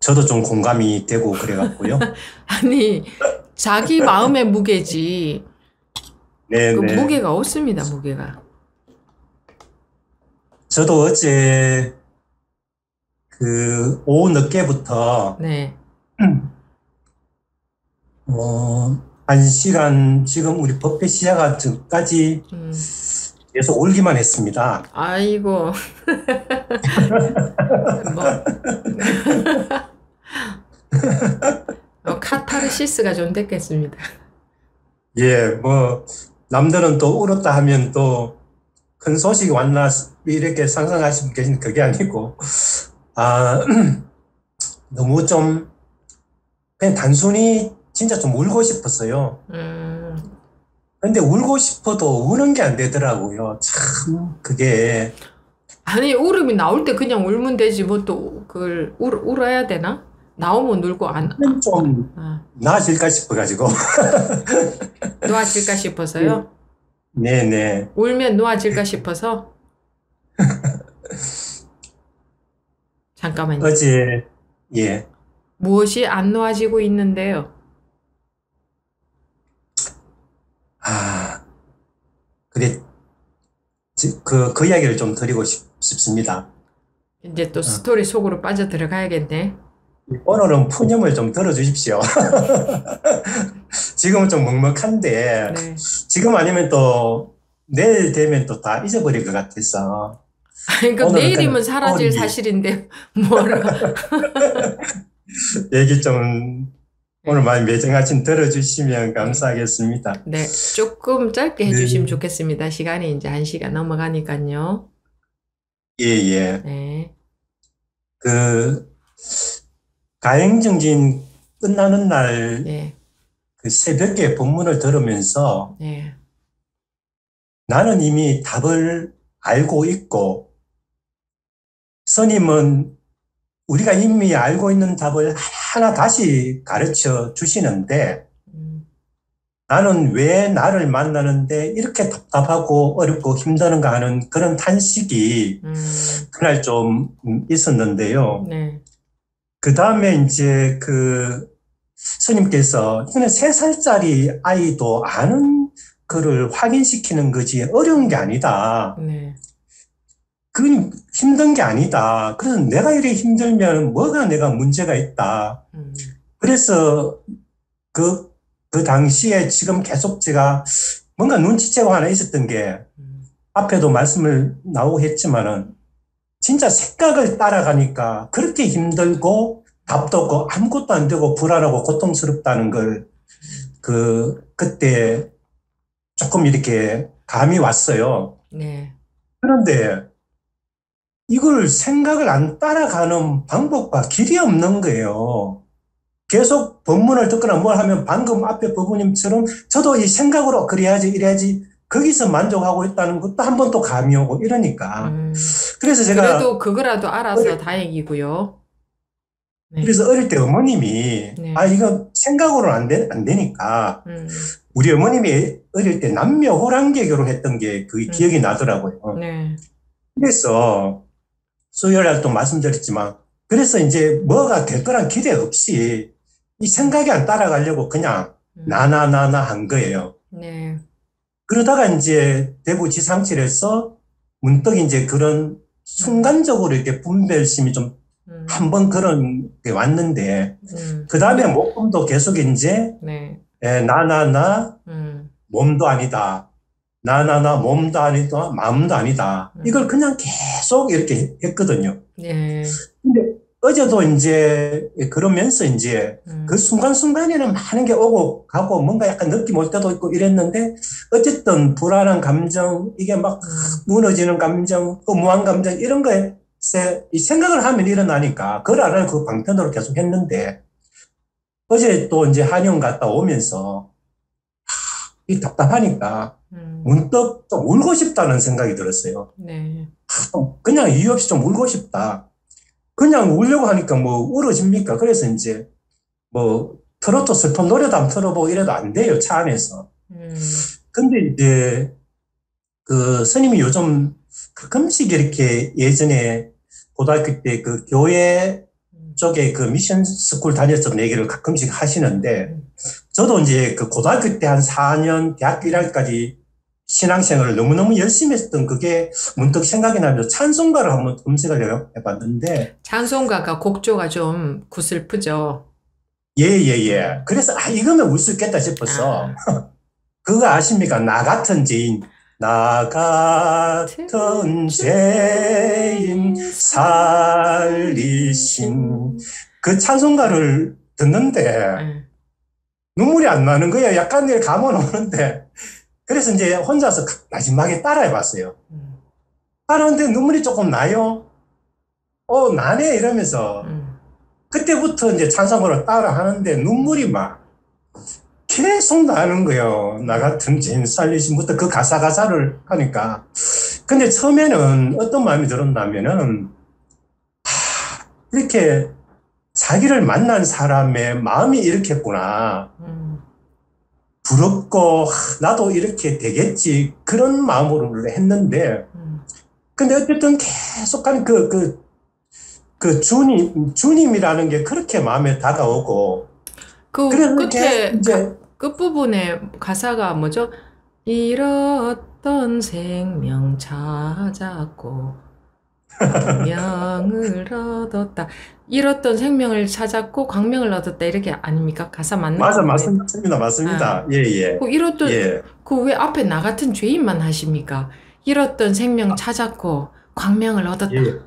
저도 좀 공감이 되고 그래갖고요. 아니, 자기 마음의 무게지. 네, 그 네. 무게가 없습니다, 무게가. 저도 어제 그 오후 늦게부터 네. 어, 한 시간 지금 우리 법회 시작하기 전까지 음, 계속 울기만 했습니다. 아이고. 뭐. 어, 카타르시스가 좀 됐겠습니다. 예, 뭐, 남들은 또 울었다 하면 또 큰 소식이 왔나 이렇게 상상하시면 계신 그게 아니고, 아, 너무 좀, 그냥 단순히 진짜 좀 울고 싶었어요. 음, 근데 울고 싶어도 우는 게 안 되더라고요. 참, 그게, 아니, 울음이 나올 때 그냥 울면 되지, 뭐 또, 그걸 울, 울어야 되나? 나오면 울고 안, 좀 아, 나아질까 싶어가지고. 놓아질까 싶어서요? 네네. 울면 놓아질까 싶어서? 잠깐만요. 어제, 예. 무엇이 안 놓아지고 있는데요? 아, 지- 그, 그 이야기를 좀 드리고 싶, 싶습니다. 이제 또 스토리 속으로 빠져 들어가야겠네. 오늘은 푸념을 좀 들어주십시오. 지금은 좀 먹먹한데, 네. 지금 아니면 또, 내일 되면 또 다 잊어버릴 것 같아서, 그 오늘은 내일이면 사라질 오늘이- 사실인데, 뭐라. 얘기 좀, 오늘 많이 매정하신 들어주시면 감사하겠습니다. 네, 조금 짧게 네. 해주시면 좋겠습니다. 시간이 이제 한 시간 넘어가니까요. 예, 예. 네. 그, 가행정진 끝나는 날, 네, 그 새벽에 본문을 들으면서, 네, 나는 이미 답을 알고 있고, 스님은 우리가 이미 알고 있는 답을 하나 다시 가르쳐 주시는데, 음, 나는 왜 나를 만나는데 이렇게 답답하고 어렵고 힘드는가 하는 그런 탄식이 음, 그날 좀 있었는데요. 네, 그 다음에 이제 그 스님께서 이거는 세 살짜리 아이도 아는 거를 확인시키는 거지 어려운 게 아니다. 네, 그건 힘든 게 아니다. 그래서 내가 이렇게 힘들면 뭐가 내가 문제가 있다. 음, 그래서 그, 그 당시에 지금 계속 제가 뭔가 눈치채고 하나 있었던 게 음, 앞에도 말씀을 나오고 했지만은 진짜 생각을 따라가니까 그렇게 힘들고 답도 없고 아무것도 안 되고 불안하고 고통스럽다는 걸 그, 그때 조금 이렇게 감이 왔어요. 네, 그런데 이걸 생각을 안 따라가는 방법과 길이 없는 거예요. 계속 본문을 듣거나 뭘 하면 방금 앞에 부부님처럼 저도 이 생각으로 그래야지 이래야지 거기서 만족하고 있다는 것도 한 번 또 감이 오고 이러니까. 음, 그래서 제가 그래도 그거라도 알아서 다행이고요. 네, 그래서 어릴 때 어머님이 네. 아 이거 생각으로는 안, 되, 안 되니까 음, 우리 어머님이 어릴 때 남녀 호랑계 결혼했던 게 음. 기억이 나더라고요. 네, 그래서 수요일날 또 말씀드렸지만 그래서 이제 뭐가 될 거란 기대 없이 이 생각이 안 따라가려고 그냥 음, 나나나나 한 거예요. 네, 그러다가 이제 대구 지상실에서 문득 이제 그런 순간적으로 이렇게 분별심이 좀 음, 한번 그런 게 왔는데, 음, 그 다음에 목금도 계속 이제, 네, 에, 나, 나, 나, 음, 몸도 아니다. 나, 나, 나, 몸도 아니다. 마음도 아니다. 이걸 그냥 계속 이렇게 했거든요. 네, 근데 어제도 이제 그러면서 이제 음, 그 순간순간에는 많은 게 오고 가고 뭔가 약간 느낌 올 때도 있고 이랬는데 어쨌든 불안한 감정, 이게 막 음, 무너지는 감정, 허무한 감정 이런 거에 이 생각을 하면 일어나니까 그걸 안 하고 그 방편으로 계속 했는데 어제 또 이제 한영 갔다 오면서 하, 이 답답하니까 음, 문득 좀 울고 싶다는 생각이 들었어요. 네, 좀 그냥 이유 없이 좀 울고 싶다. 그냥 울려고 하니까 뭐 울어집니까? 그래서 이제 뭐 트로트 슬픈 노래도 한번 틀어보고 이래도 안 돼요, 차 안에서. 음, 근데 이제 그 스님이 요즘 가끔씩 이렇게 예전에 고등학교 때 그 교회 쪽에 그 미션 스쿨 다녔던 얘기를 가끔씩 하시는데 저도 이제 그 고등학교 때 한 4년 대학교 1학기까지 신앙생활을 너무너무 열심히 했던 그게 문득 생각이 나면서 찬송가를 한번 검색을 해봤는데 찬송가가 곡조가 좀 구슬프죠. 예, 예, 예. 그래서 아, 이거면 울 수 있겠다 싶어서 그거 아십니까? 나 같은 죄인. 나 같은 죄인 살리신 그 찬송가를 듣는데 네. 눈물이 안 나는 거예요. 약간 내 감은 오는데. 그래서 이제 혼자서 마지막에 따라해 봤어요. 음, 따라하는데 눈물이 조금 나요. 어, 나네. 이러면서. 음, 그때부터 이제 찬송가를 따라 하는데 눈물이 막 계속 나는 거예요. 나 같은 죄인 살리신부터 그 가사 가사를 하니까. 근데 처음에는 어떤 마음이 들었냐면은, 하, 이렇게 자기를 만난 사람의 마음이 이렇겠구나. 음, 부럽고, 하, 나도 이렇게 되겠지. 그런 마음으로 했는데, 음, 근데 어쨌든 계속 하는 그, 그, 그 주님, 주님이라는 게 그렇게 마음에 다가오고, 그 끝에 이제 가- 끝부분에 가사가 뭐죠? 잃었던 생명 찾았고 광명을 얻었다. 잃었던 생명을 찾았고 광명을 얻었다. 이렇게 아닙니까? 가사 맞는 맞아, 건가요? 맞습니다. 맞습니다. 예, 예. 그 잃었던 예. 그왜 앞에 나 같은 죄인만 하십니까? 잃었던 생명 찾았고 광명을 얻었다. 예.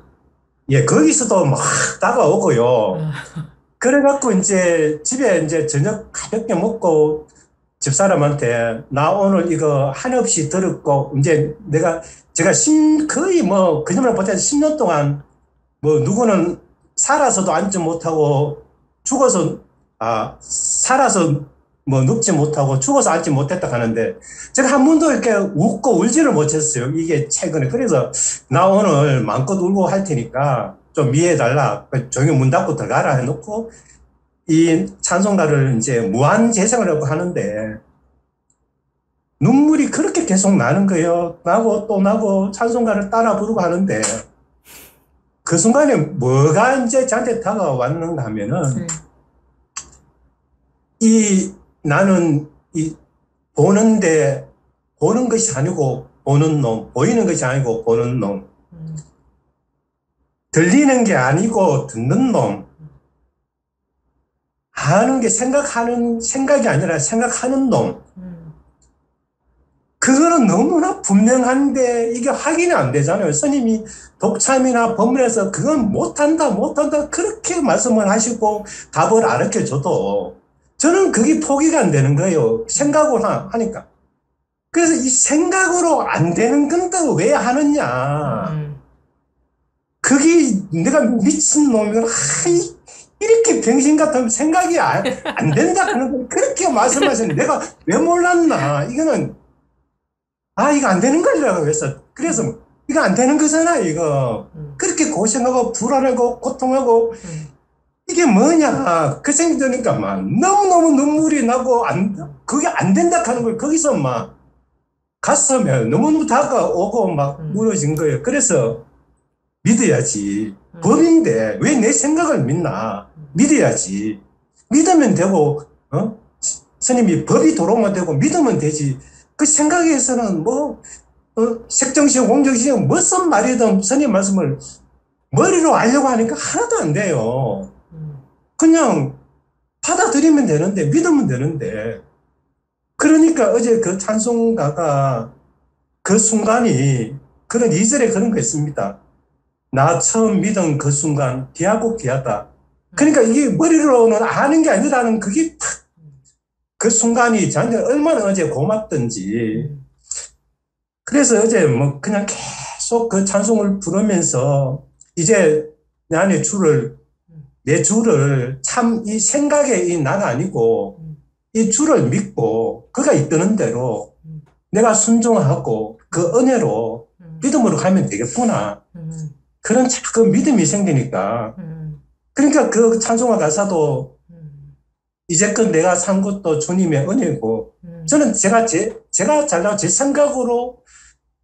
예, 거기서도 막 다가오고요. 어, 그래갖고 이제 집에 이제 저녁 가볍게 먹고 집사람한테 나 오늘 이거 한없이 들었고 이제 내가 제가 심 거의 뭐 그녀만 보자 10년 동안 뭐 누구는 살아서도 앉지 못하고 죽어서 아 살아서 뭐 눕지 못하고 죽어서 앉지 못했다 하는데 제가 한 번도 이렇게 웃고 울지를 못했어요. 이게 최근에 그래서 나 오늘 마음껏 울고 할 테니까 좀 이해해 달라. 조용히 문 닫고 들어가라 해놓고 이 찬송가를 이제 무한 재생을 하는데 눈물이 그렇게 계속 나는 거예요. 나고 또 나고 찬송가를 따라 부르고 하는데 그 순간에 뭐가 이제 저한테 다가왔는가 하면은 네. 이 나는 이 보는데 보는 것이 아니고 보는 놈, 보이는 것이 아니고 보는 놈, 음, 들리는 게 아니고 듣는 놈, 하는 게 생각하는 생각이 아니라 생각하는 놈. 음, 그거는 너무나 분명한데 이게 확인이 안 되잖아요. 스님이 독참이나 법문에서 그건 못한다, 못한다 그렇게 말씀을 하시고 답을 알려 줘도 저는 그게 포기가 안 되는 거예요. 생각으로 하- 하니까. 그래서 이 생각으로 안 되는 건데 왜 하느냐. 음, 그게 내가 미친 놈이구나. 아, 이- 이렇게 병신 같은 생각이 안, 안 된다 하는 걸 그렇게 말씀하시는데 내가 왜 몰랐나. 이거는 아 이거 안 되는 거라고 해서 그래서 이거 안 되는 거잖아 이거. 음, 그렇게 고생하고 불안하고 고통하고 음. 이게 뭐냐 그 생각 드니까 막 너무너무 눈물이 나고 안 그게 안 된다 하는 걸 거기서 막 가슴에 너무너무 다가오고 막 음. 무너진 거예요. 그래서 믿어야지. 음. 법인데 왜 내 생각을 믿나? 믿어야지. 믿으면 되고, 어? 스- 스님이 법이 도로만 되고 믿으면 되지. 그 생각에서는 뭐, 어, 색정신, 공정신, 무슨 말이든 스님 말씀을 머리로 알려고 하니까 하나도 안 돼요. 음. 그냥 받아들이면 되는데, 믿으면 되는데. 그러니까 어제 그 찬송가가 그 순간이 그런 이절에 그런 거 있습니다. 나 처음 믿은 그 순간 귀하고 귀하다. 그러니까 이게 머리로는 아는 게 아니라는 그게 탁 그 순간이 저한테 얼마나 어제 고맙던지. 음. 그래서 어제 뭐 그냥 계속 그 찬송을 부르면서 이제 내 안에 주를 내 주를 참 이 생각의 이 나가 아니고 음. 이 주를 믿고 그가 이끄는 대로 음. 내가 순종하고 그 은혜로 음. 믿음으로 가면 되겠구나. 음. 그런 그 믿음이 생기니까. 음. 그러니까 그 찬송가 가사도 음. 이제껏 내가 산 것도 주님의 은혜고 음. 저는 제가 제, 제가 잘나제 생각으로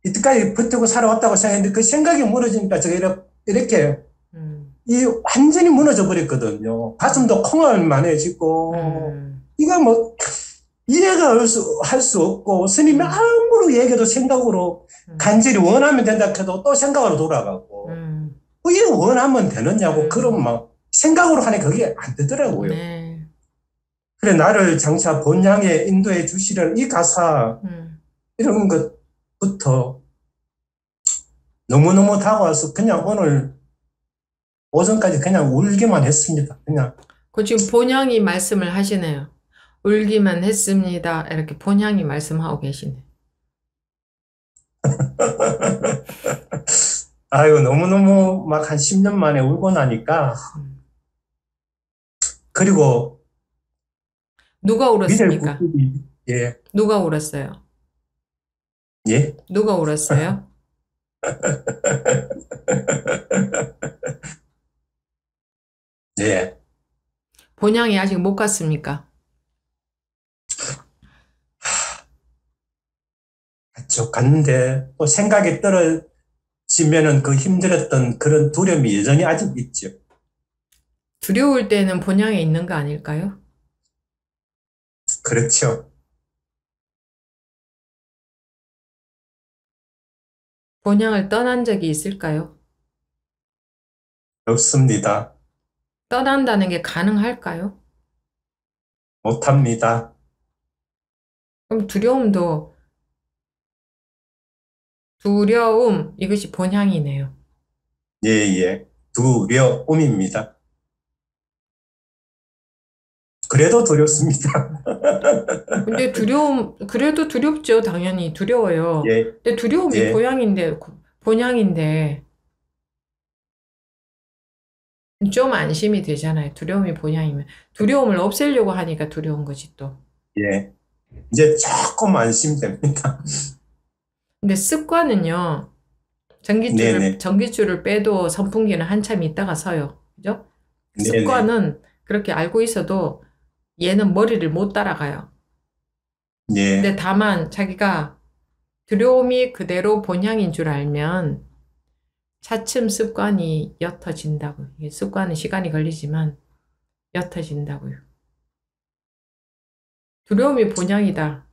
이때까지 버티고 살아왔다고 생각했는데 그 생각이 무너지니까 제가 이렇게, 이렇게 음. 이 완전히 무너져 버렸거든요. 가슴도 콩알만해지고 음. 이거 뭐 이해가 할 수, 할수 없고 스님이 아무리 얘기해도 생각으로 음. 간절히 원하면 된다 해도 또 생각으로 돌아가고 음. 왜 원하면 되느냐고 음. 그런 막 생각으로 하니 그게 안 되더라고요. 네. 그래 나를 장차 본향에 인도해 주시는 이 가사 음. 이런 것부터 너무너무 다가와서 그냥 오늘 오전까지 그냥 울기만 했습니다. 그냥 그 지금 본향이 말씀을 하시네요. 울기만 했습니다. 이렇게 본향이 말씀하고 계시네. 아유 너무너무 막 한 10년 만에 울고 나니까 음. 그리고 누가 울었습니까? 예, 누가 울었어요? 예. 누가 울었어요? 예. 본향이 아직 못 갔습니까? 쭉 갔는데 또 생각이 떨어지면은 그 힘들었던 그런 두려움이 여전히 아직 있죠. 두려울 때는 본향에 있는 거 아닐까요? 그렇죠. 본향을 떠난 적이 있을까요? 없습니다. 떠난다는 게 가능할까요? 못합니다. 그럼 두려움도 두려움 이것이 본향이네요. 예, 예. 두려움입니다. 그래도 두렵습니다. 근데 두려움 그래도 두렵죠. 당연히 두려워요. 예, 근데 두려움이 예. 본향인데 본향인데 좀 안심이 되잖아요. 두려움이 본향이면 두려움을 없애려고 하니까 두려운 거지 또. 예. 이제 조금 안심됩니다. 근데 습관은요. 전기줄을 네네. 전기줄을 빼도 선풍기는 한참 있다가 서요. 그죠? 네네. 습관은 그렇게 알고 있어도 얘는 머리를 못 따라가요. 예, 근데 다만 자기가 두려움이 그대로 본향인 줄 알면 차츰 습관이 옅어진다고. 이게 습관은 시간이 걸리지만 옅어진다고요. 두려움이 본향이다.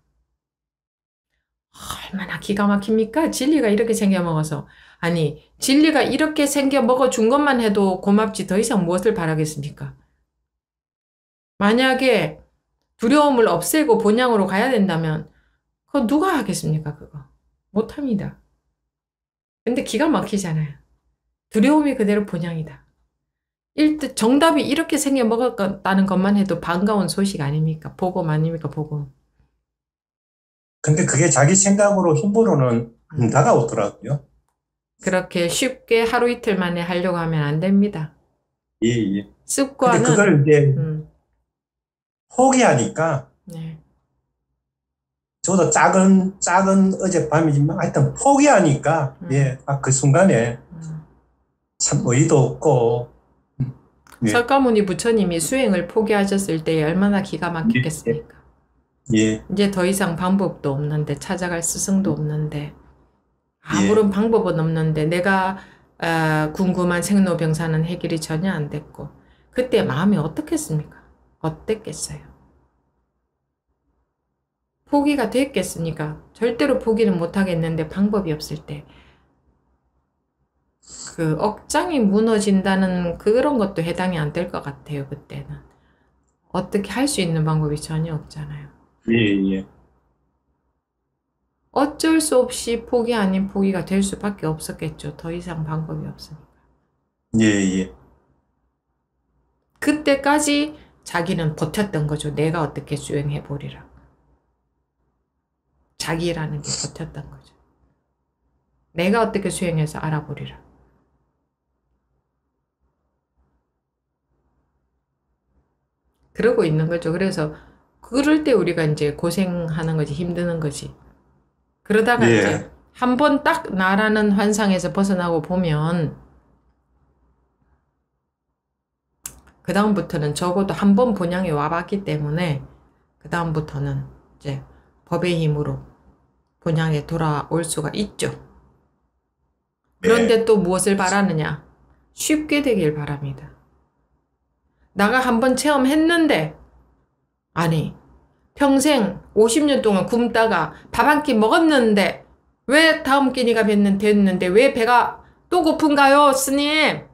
얼마나 기가 막힙니까? 진리가 이렇게 생겨 먹어서. 아니, 진리가 이렇게 생겨 먹어 준 것만 해도 고맙지 더 이상 무엇을 바라겠습니까? 만약에 두려움을 없애고 본향으로 가야 된다면 그거 누가 하겠습니까, 그거? 못합니다. 근데 기가 막히잖아요. 두려움이 그대로 본향이다. 일단 정답이 이렇게 생겨 먹었다는 것만 해도 반가운 소식 아닙니까? 복음 아닙니까, 복음. 근데 그게 자기 생각으로 힘으로는 안 다가오더라고요. 그렇게 쉽게 하루 이틀 만에 하려고 하면 안 됩니다. 예, 예. 습관은 그걸 이제 음, 포기하니까 네. 저도 작은 작은 어젯밤이지만 하여튼 포기하니까 음. 예, 아, 그 순간에 음. 참 의의도 없고 네. 설가모니 부처님이 수행을 포기하셨을 때 얼마나 기가 막히겠습니까? 예, 이제 더 이상 방법도 없는데 찾아갈 스승도 없는데 아무런 방법은 없는데 내가 아, 궁금한 생로병사는 해결이 전혀 안 됐고 그때 마음이 어떻겠습니까? 어땠겠어요? 포기가 됐겠습니까? 절대로 포기는 못 하겠는데 방법이 없을 때. 그 억장이 무너진다는 그런 것도 해당이 안 될 것 같아요, 그때는. 어떻게 할 수 있는 방법이 전혀 없잖아요. 예, 예. 어쩔 수 없이 포기 아닌 포기가 될 수밖에 없었겠죠. 더 이상 방법이 없으니까. 예, 예. 그때까지 자기는 버텼던 거죠. 내가 어떻게 수행해 보리라. 자기라는 게 버텼던 거죠. 내가 어떻게 수행해서 알아보리라. 그러고 있는 거죠. 그래서 그럴 때 우리가 이제 고생하는 거지, 힘드는 거지. 그러다가 예. 이제 한 번 딱 나라는 환상에서 벗어나고 보면 그 다음부터는 적어도 한 번 본향에 와봤기 때문에 그 다음부터는 이제 법의 힘으로 본향에 돌아올 수가 있죠. 그런데 또 무엇을 바라느냐? 쉽게 되길 바랍니다. 나가 한 번 체험했는데, 아니, 평생 50년 동안 굶다가 밥 한 끼 먹었는데, 왜 다음 끼니가 됐는- 됐는데, 왜 배가 또 고픈가요, 스님?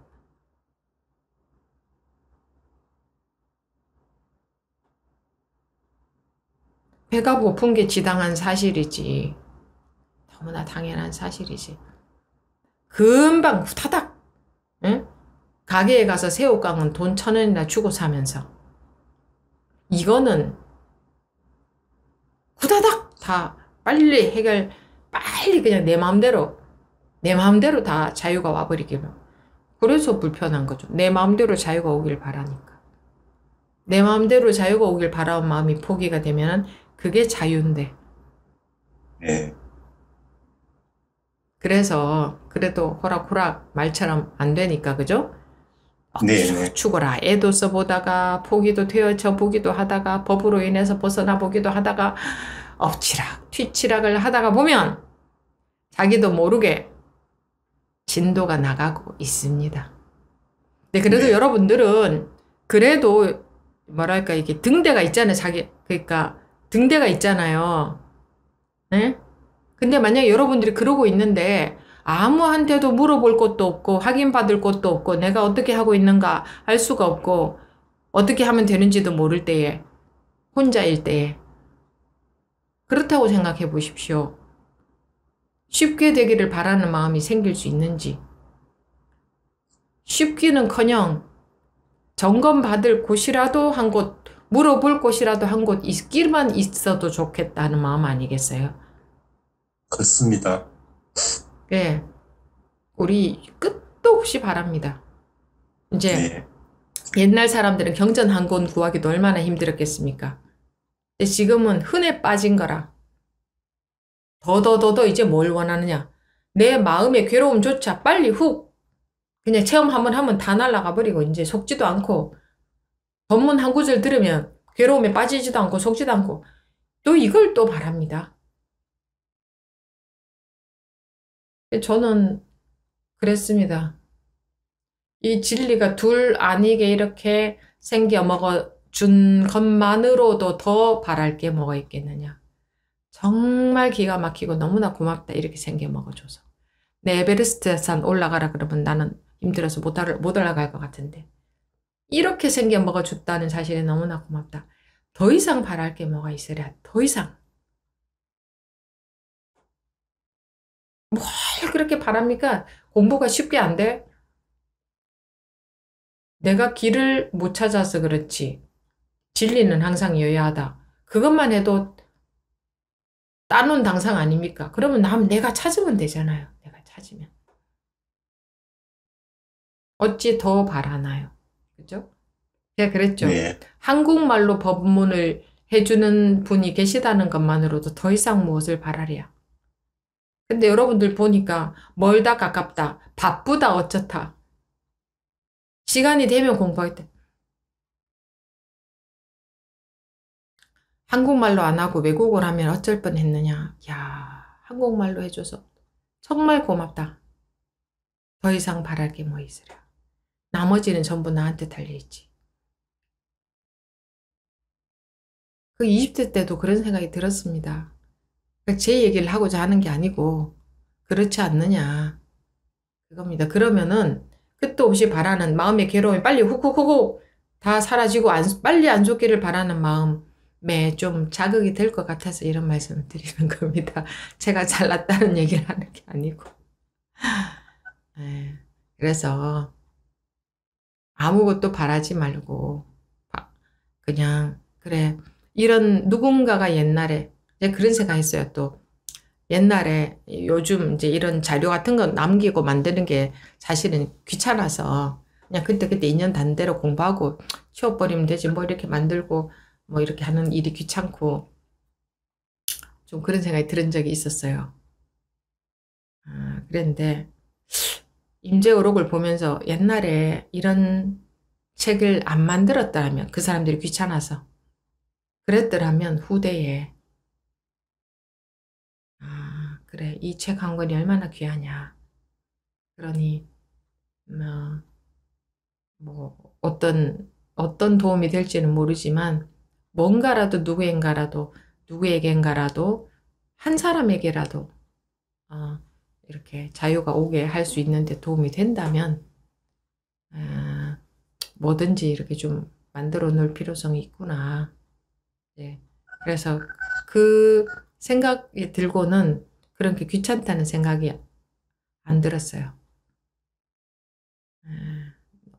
배가 고픈 게 지당한 사실이지. 너무나 당연한 사실이지. 금방 후다닥, 응? 가게에 가서 새우깡은 돈 천 원이나 주고 사면서. 이거는 후다닥 다 빨리 해결, 빨리 그냥 내 마음대로, 내 마음대로 다 자유가 와버리기로. 그래서 불편한 거죠. 내 마음대로 자유가 오길 바라니까. 내 마음대로 자유가 오길 바라는 마음이 포기가 되면은 그게 자유인데. 예. 그래서 그래도 호락호락 말처럼 안 되니까 그죠? 네, 네. 죽어라 애도 써보다가 포기도 되어져 보기도 하다가 법으로 인해서 벗어나 보기도 하다가 엎치락 뒤치락을 하다가 보면 자기도 모르게 진도가 나가고 있습니다. 네, 그래도 네. 여러분들은 그래도 뭐랄까 이게 등대가 있잖아요. 자기 그러니까 등대가 있잖아요. 네? 근데 만약에 여러분들이 그러고 있는데 아무한테도 물어볼 것도 없고 확인받을 것도 없고 내가 어떻게 하고 있는가 알 수가 없고 어떻게 하면 되는지도 모를 때에 혼자일 때에 그렇다고 생각해 보십시오. 쉽게 되기를 바라는 마음이 생길 수 있는지 쉽기는커녕 점검받을 곳이라도 한 곳 물어볼 곳이라도 한 곳 있기만 있어도 좋겠다는 마음 아니겠어요? 그렇습니다. 예. 우리 끝도 없이 바랍니다. 이제 네. 옛날 사람들은 경전 한 권 구하기도 얼마나 힘들었겠습니까? 근데 지금은 흔해 빠진 거라. 더더더더 이제 뭘 원하느냐? 내 마음의 괴로움조차 빨리 훅 그냥 체험 한번 하면 다 날아가 버리고 이제 속지도 않고 법문 한 구절 들으면 괴로움에 빠지지도 않고 속지도 않고 또 이걸 또 바랍니다. 저는 그랬습니다. 이 진리가 둘 아니게 이렇게 생겨 먹어 준 것만으로도 더 바랄 게 뭐가 있겠느냐. 정말 기가 막히고 너무나 고맙다. 이렇게 생겨 먹어줘서. 내 에베레스트 산 올라가라 그러면 나는 힘들어서 못, 못 올라갈 것 같은데. 이렇게 생겨 먹어줬다는 사실에 너무나 고맙다. 더 이상 바랄 게 뭐가 있으랴. 더 이상. 뭘 그렇게 바랍니까? 공부가 쉽게 안 돼? 내가 길을 못 찾아서 그렇지. 진리는 항상 여야하다. 그것만 해도 따놓은 당상 아닙니까? 그러면 남 내가 찾으면 되잖아요. 내가 찾으면. 어찌 더 바라나요? 그죠? 제가 그랬죠. 네. 한국말로 법문을 해주는 분이 계시다는 것만으로도 더 이상 무엇을 바라랴. 근데 여러분들 보니까 멀다 가깝다 바쁘다 어쩌다 시간이 되면 공부하겠다. 한국말로 안 하고 외국어를 하면 어쩔 뻔 했느냐. 야 한국말로 해줘서 정말 고맙다. 더 이상 바랄 게 뭐 있으랴. 나머지는 전부 나한테 달려있지. 그 20대 때도 그런 생각이 들었습니다. 그러니까 제 얘기를 하고자 하는 게 아니고 그렇지 않느냐 그겁니다. 그러면은 끝도 없이 바라는 마음의 괴로움이 빨리 훅훅훅 다 사라지고 안, 빨리 안 좋기를 바라는 마음에 좀 자극이 될 것 같아서 이런 말씀을 드리는 겁니다. 제가 잘났다는 얘기를 하는 게 아니고. 네, 그래서 아무것도 바라지 말고 바- 그냥 그래 이런 누군가가 옛날에 그런 생각했어요 또 옛날에 요즘 이제 이런 자료 같은 거 남기고 만드는 게 사실은 귀찮아서 그냥 그때 그때 인연 단대로 공부하고 치워버리면 되지 뭐 이렇게 만들고 뭐 이렇게 하는 일이 귀찮고 좀 그런 생각이 들은 적이 있었어요. 아, 그랬는데 임재오록을 보면서 옛날에 이런 책을 안 만들었다면 그 사람들이 귀찮아서 그랬더라면 후대에 아 그래 이 책 한 권이 얼마나 귀하냐. 그러니 뭐, 뭐 어떤 어떤 도움이 될지는 모르지만 뭔가라도 누구인가라도 누구에겐가라도 한 사람에게라도 어, 이렇게 자유가 오게 할 수 있는데 도움이 된다면 아, 뭐든지 이렇게 좀 만들어 놓을 필요성이 있구나. 네. 그래서 그 생각이 들고는 그런 게 귀찮다는 생각이 안 들었어요.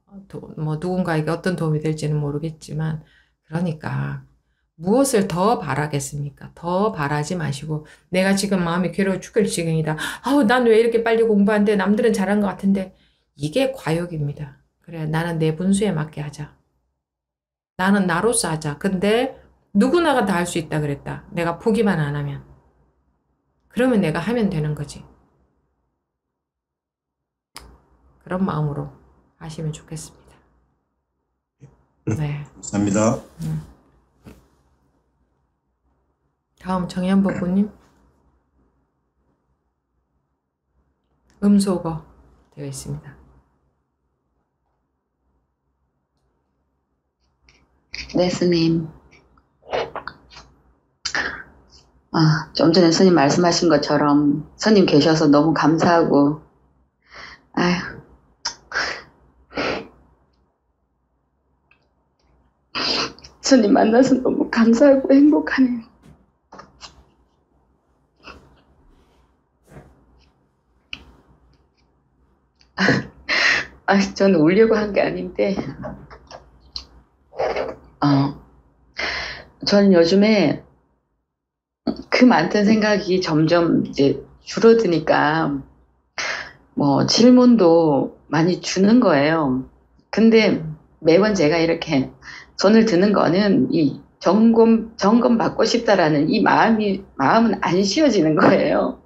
아, 도- 뭐 누군가에게 어떤 도움이 될지는 모르겠지만 그러니까 무엇을 더 바라겠습니까? 더 바라지 마시고 내가 지금 마음이 괴로워 죽을 지경이다. 아우 난 왜 이렇게 빨리 공부하는데 남들은 잘한 것 같은데 이게 과욕입니다. 그래 나는 내 분수에 맞게 하자. 나는 나로서 하자. 근데 누구나가 다 할 수 있다 그랬다. 내가 포기만 안 하면. 그러면 내가 하면 되는 거지. 그런 마음으로 하시면 좋겠습니다. 네. 감사합니다. 다음 정현복구님. 음소거 되어 있습니다. 네, 스님. 아, 좀 전에 스님 말씀하신 것처럼 스님 계셔서 너무 감사하고, 아휴. 스님 만나서 너무 감사하고 행복하네요. 아, 저는 울려고 한 게 아닌데, 어, 저는 요즘에 그 많던 생각이 점점 이제 줄어드니까 뭐 질문도 많이 주는 거예요. 근데 매번 제가 이렇게 손을 드는 거는 이 점검, 점검 받고 싶다라는 이 마음이, 마음은 안 쉬어지는 거예요.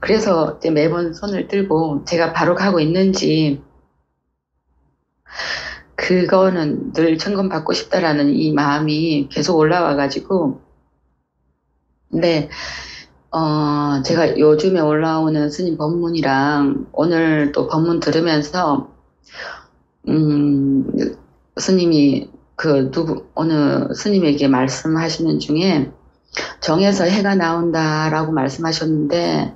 그래서 이제 매번 손을 들고 제가 바로 가고 있는지 그거는 늘 점검받고 싶다라는 이 마음이 계속 올라와가지고, 근데, 어, 제가 요즘에 올라오는 스님 법문이랑 오늘 또 법문 들으면서, 음, 스님이 그 누구, 어느 스님에게 말씀하시는 중에 정에서 해가 나온다라고 말씀하셨는데,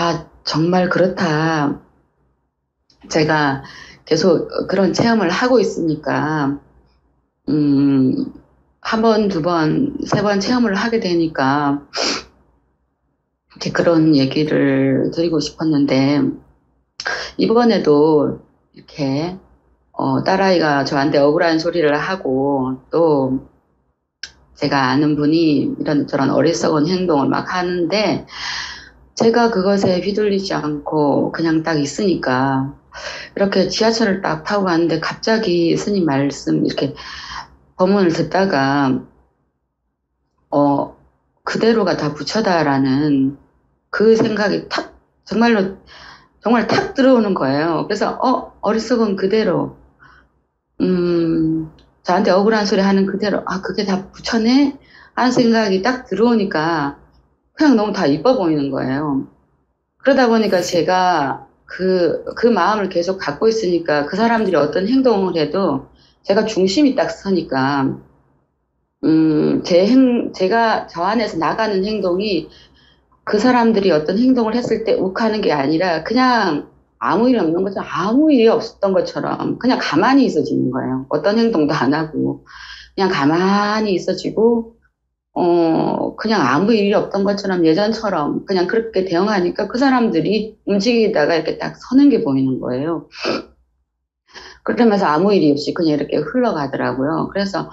아, 정말 그렇다. 제가 계속 그런 체험을 하고 있으니까, 음, 한 번, 두 번, 세 번 체험을 하게 되니까, 이렇게 그런 얘기를 드리고 싶었는데, 이번에도 이렇게, 어, 딸아이가 저한테 억울한 소리를 하고, 또, 제가 아는 분이 이런 저런 어리석은 행동을 막 하는데, 제가 그것에 휘둘리지 않고 그냥 딱 있으니까, 이렇게 지하철을 딱 타고 가는데 갑자기 스님 말씀 이렇게 법문을 듣다가 어 그대로가 다 부처다라는 그 생각이 탁 정말로 정말 탁 들어오는 거예요. 그래서 어 어리석은 그대로 음 저한테 억울한 소리 하는 그대로 아 그게 다 부처네 하는 생각이 딱 들어오니까 그냥 너무 다 이뻐 보이는 거예요. 그러다 보니까 제가 그, 그 마음을 계속 갖고 있으니까 그 사람들이 어떤 행동을 해도 제가 중심이 딱 서니까 음, 제 행, 제가 저 안에서 나가는 행동이 그 사람들이 어떤 행동을 했을 때 욱하는 게 아니라 그냥 아무 일 없는 것처럼 아무 일이 없었던 것처럼 그냥 가만히 있어지는 거예요. 어떤 행동도 안 하고 그냥 가만히 있어지고 어, 그냥 아무 일이 없던 것처럼 예전처럼 그냥 그렇게 대응하니까 그 사람들이 움직이다가 이렇게 딱 서는 게 보이는 거예요. 그러면서 아무 일이 없이 그냥 이렇게 흘러가더라고요. 그래서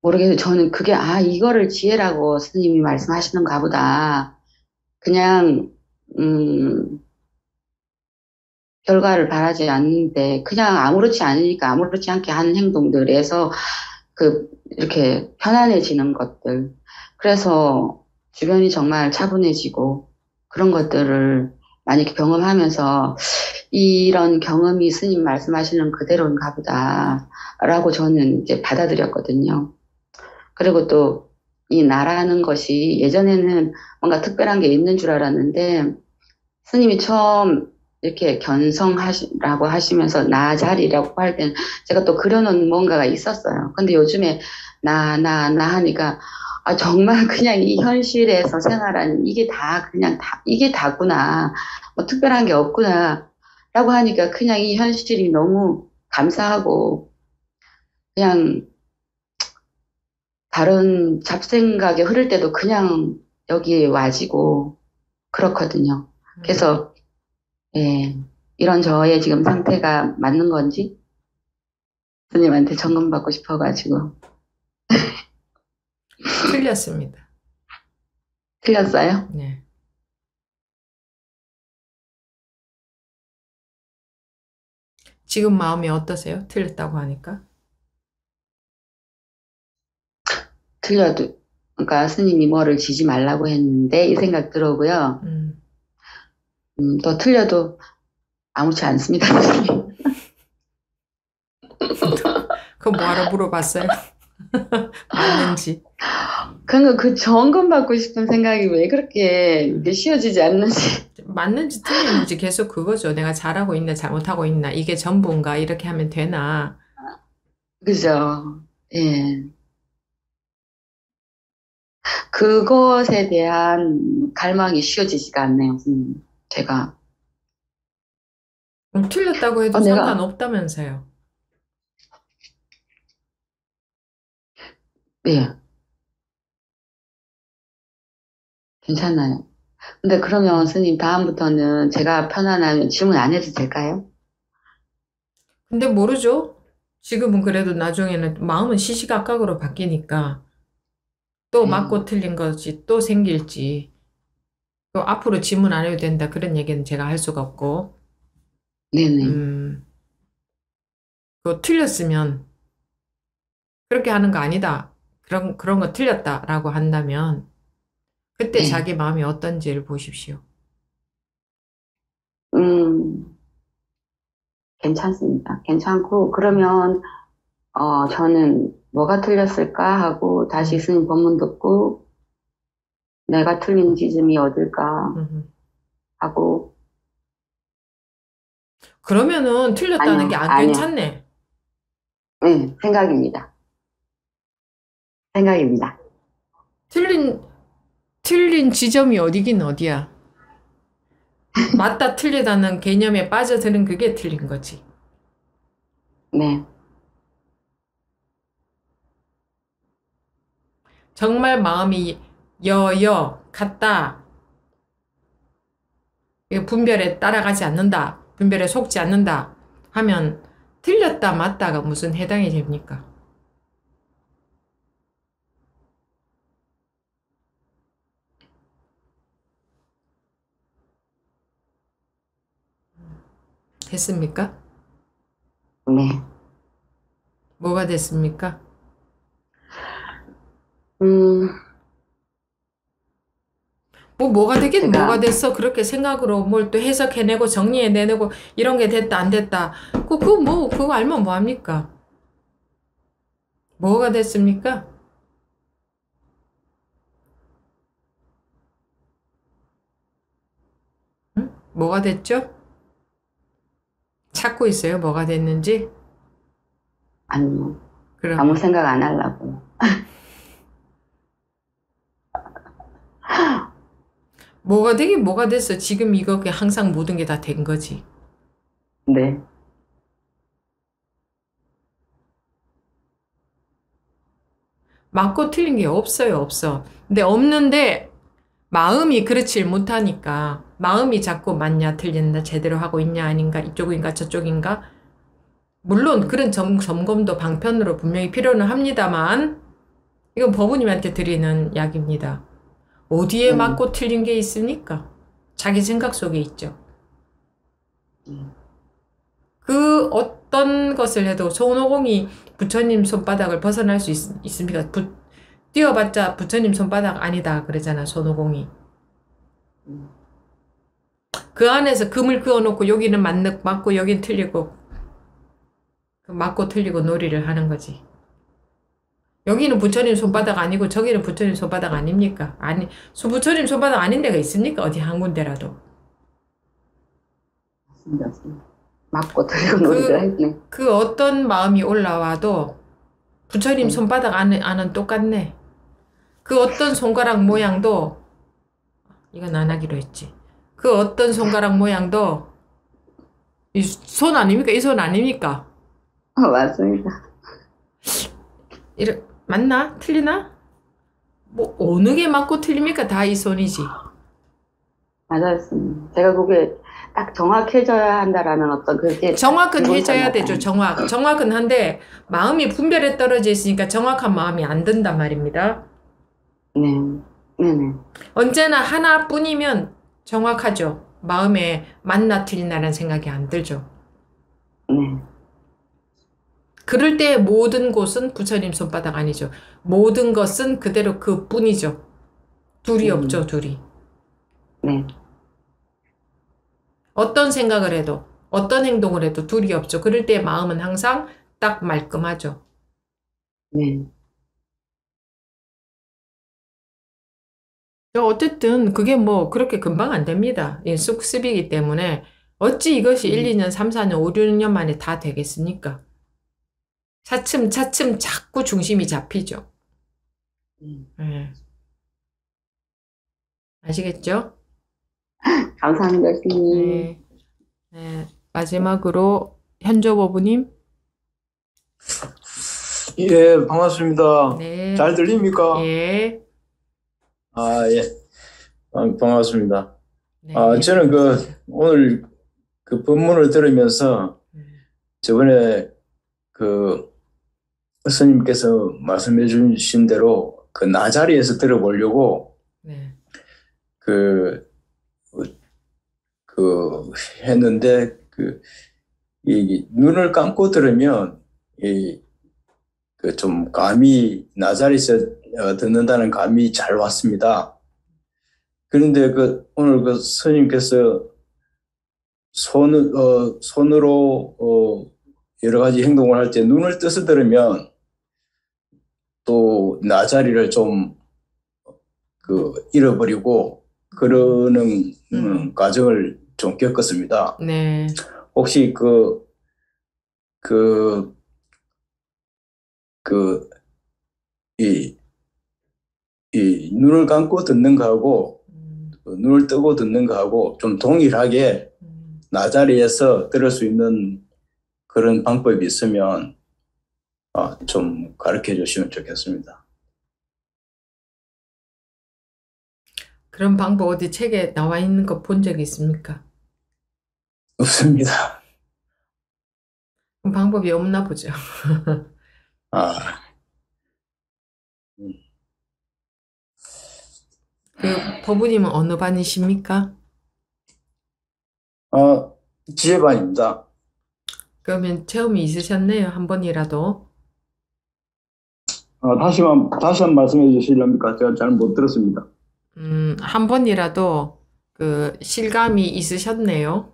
모르겠어요. 저는 그게, 아, 이거를 지혜라고 스님이 말씀하시는가 보다. 그냥, 음, 결과를 바라지 않는데, 그냥 아무렇지 않으니까 아무렇지 않게 하는 행동들에서 그, 이렇게 편안해지는 것들. 그래서 주변이 정말 차분해지고, 그런 것들을 많이 경험하면서, 이런 경험이 스님 말씀하시는 그대로인가 보다. 라고 저는 이제 받아들였거든요. 그리고 또 이 나라는 것이 예전에는 뭔가 특별한 게 있는 줄 알았는데 스님이 처음 이렇게 견성하시라고 하시면서 나 자리라고 할 때는 제가 또 그려놓은 뭔가가 있었어요. 근데 요즘에 나, 나, 나 하니까 아, 정말 그냥 이 현실에서 생활하는 이게 다 그냥 다, 이게 다구나. 뭐 특별한 게 없구나. 라고 하니까 그냥 이 현실이 너무 감사하고 그냥 다른 잡생각에 흐를 때도 그냥 여기에 와지고 그렇거든요. 그래서 예, 이런 저의 지금 상태가 맞는 건지 스님한테 점검받고 싶어가지고 틀렸습니다. 틀렸어요? 네. 지금 마음이 어떠세요? 틀렸다고 하니까? 틀려도 그러니까 스님이 뭐를 지지 말라고 했는데 이 생각 들어오고요. 음. 음, 또 틀려도 아무렇지 않습니다. 그거 뭐하러 물어봤어요? 맞는지. 그러니까 그 점검 받고 싶은 생각이 왜 그렇게 이렇게 쉬워지지 않는지. 맞는지 틀리는지 계속 그거죠. 내가 잘하고 있나 잘못하고 있나 이게 전부인가 이렇게 하면 되나. 그죠? 예. 그것에 대한 갈망이 쉬워지지가 않네요, 스님. 제가. 그럼 틀렸다고 해도 아, 내가- 상관없다면서요. 예. 괜찮아요. 근데 그러면 스님 다음부터는 제가 편안하면 질문 안 해도 될까요? 근데 모르죠. 지금은 그래도 나중에는 마음은 시시각각으로 바뀌니까 또 네. 맞고 틀린 것이 또 생길지 또 앞으로 질문 안 해도 된다 그런 얘기는 제가 할 수가 없고 네네. 음, 그거 틀렸으면 그렇게 하는 거 아니다. 그런 그런 거 틀렸다라고 한다면 그때 네. 자기 마음이 어떤지를 보십시오. 음, 괜찮습니다. 괜찮고, 그러면, 어, 저는 뭐가 틀렸을까 하고 다시 스님 법문 듣고, 내가 틀린 지점이 어딜까 음. 하고, 그러면은 틀렸다는 게 안. 괜찮네. 네, 생각입니다. 생각입니다. 틀린, 틀린 지점이 어디긴 어디야. 맞다 틀리다는 개념에 빠져드는 그게 틀린 거지. 네, 정말 마음이 여여. 이게 분별에 따라가지 않는다. 분별에 속지 않는다. 하면 틀렸다 맞다가 무슨 해당이 됩니까? 됐습니까? 네. 뭐가 됐습니까? 음, 뭐 뭐가 되긴 제가- 뭐가 됐어 그렇게 생각으로 뭘 또 해석해내고 정리해내고 이런 게 됐다 안 됐다 그 그거 뭐 그거 알면 뭐 합니까? 뭐가 됐습니까? 응? 뭐가 됐죠? 찾고 있어요 뭐가 됐는지 아니, 그럼 아무 생각 안 하려고. 뭐가 되긴 뭐가 됐어. 지금 이거 그냥 항상 모든 게 다 된 거지. 네. 맞고 틀린 게 없어요, 없어. 근데 없는데 마음이 그렇질 못하니까 마음이 자꾸 맞냐 틀린다 제대로 하고 있냐 아닌가 이쪽인가 저쪽인가 물론 그런 점, 점검도 방편으로 분명히 필요는 합니다만 이건 법우님한테 드리는 약입니다. 어디에 음. 맞고 틀린 게 있습니까? 자기 생각 속에 있죠. 음. 그 어떤 것을 해도 손오공이 부처님 손바닥을 벗어날 수 있, 있습니까? 부, 뛰어봤자 부처님 손바닥 아니다 그러잖아 손오공이. 음. 그 안에서 금을 그어놓고 여기는 맞는, 맞고 여긴 틀리고 그 맞고 틀리고 놀이를 하는 거지. 여기는 부처님 손바닥 아니고 저기는 부처님 손바닥 아닙니까? 아니, 소- 부처님 손바닥 아닌 데가 있습니까? 어디 한 군데라도. 맞습니다. 맞고 했네. 그 어떤 마음이 올라와도 부처님 음. 손바닥 안은, 안은 똑같네. 그 어떤 손가락 모양도 이건 안 하기로 했지. 그 어떤 손가락 모양도 이 손 아닙니까? 이 손 아닙니까? 어, 맞습니다. 이래, 맞나? 틀리나? 뭐 어느 게 맞고 틀립니까? 다 이 손이지. 맞았습니다. 제가 그게 딱 정확해져야 한다라는 어떤 그게 정확은 생각. 되죠. 정확. 정확은 한데 마음이 분별에 떨어져 있으니까 정확한 마음이 안 든단 말입니다. 네. 네네. 언제나 하나뿐이면 정확하죠. 마음에 맞나 틀리나라는 생각이 안 들죠. 네. 그럴 때 모든 곳은 부처님 손바닥 아니죠. 모든 것은 그대로 그 뿐이죠. 둘이 음. 없죠, 둘이. 네. 어떤 생각을 해도, 어떤 행동을 해도 둘이 없죠. 그럴 때 마음은 항상 딱 말끔하죠. 네. 어쨌든 그게 뭐 그렇게 금방 안 됩니다. 이 쑥습이기 때문에 어찌 이것이 1, 2년, 3, 4년, 5, 6년 만에 다 되겠습니까? 차츰 차츰 자꾸 중심이 잡히죠. 음. 예. 아시겠죠? 감사합니다, 스님. 네. 네. 마지막으로 현조 보부님. 예, 반갑습니다. 네. 잘 들립니까? 예. 아, 예. 아, 반갑습니다. 네. 아, 저는 그, 오늘 그 본문을 들으면서 음. 저번에 그 스님께서 말씀해 주신 대로 그 나자리에서 들어보려고 네. 그, 그 했는데 그, 이 눈을 감고 들으면 이, 그 좀 감이 나자리에서 어, 듣는다는 감이 잘 왔습니다. 그런데 그 오늘 그 스님께서 손, 어, 손으로 어, 여러 가지 행동을 할 때 눈을 떠서 들으면 또 나자리를 좀 그 잃어버리고 그러는 음, 과정을 좀 겪었습니다. 네. 혹시 그, 그, 그, 이, 이 눈을 감고 듣는 거하고 음, 그 눈을 뜨고 듣는 거하고 좀 동일하게 음. 나자리에서 들을 수 있는 그런 방법이 있으면 아, 좀 가르쳐 주시면 좋겠습니다. 그런 방법 어디 책에 나와 있는 거 본적 있습니까? 없습니다. 그럼 방법이 없나 보죠. 아, 그 법우님은 어느 반이십니까? 아, 지혜반입니다. 그러면 체험이 있으셨네요. 한 번이라도. 아, 다시 한, 다시 한 말씀해 주시렵니까? 제가 잘 못 들었습니다. 음, 한 번이라도 그 실감이 있으셨네요.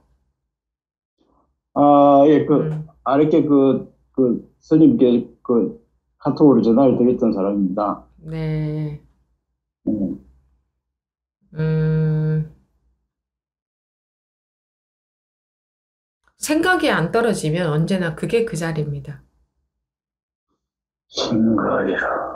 아, 예, 그, 음, 아랫게 그, 그, 스님께 그, 카톡으로 전화를 드렸던 사람입니다. 네. 음, 음, 생각이 안 떨어지면 언제나 그게 그 자리입니다. 생각이라.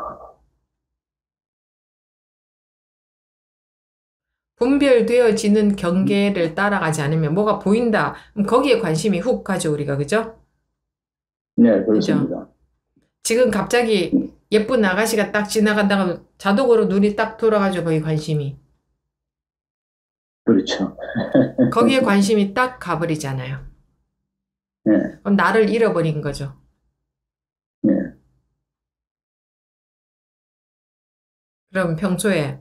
분별되어지는 경계를 따라가지 않으면 뭐가 보인다. 거기에 관심이 훅 가죠, 우리가. 그죠? 네, 그렇습니다. 지금 갑자기 예쁜 아가씨가 딱 지나간다가 자동으로 눈이 딱 돌아가죠, 거기 관심이. 그렇죠. 거기에 관심이 딱 가버리잖아요. 네, 그럼 나를 잃어버린 거죠. 네, 그럼 평소에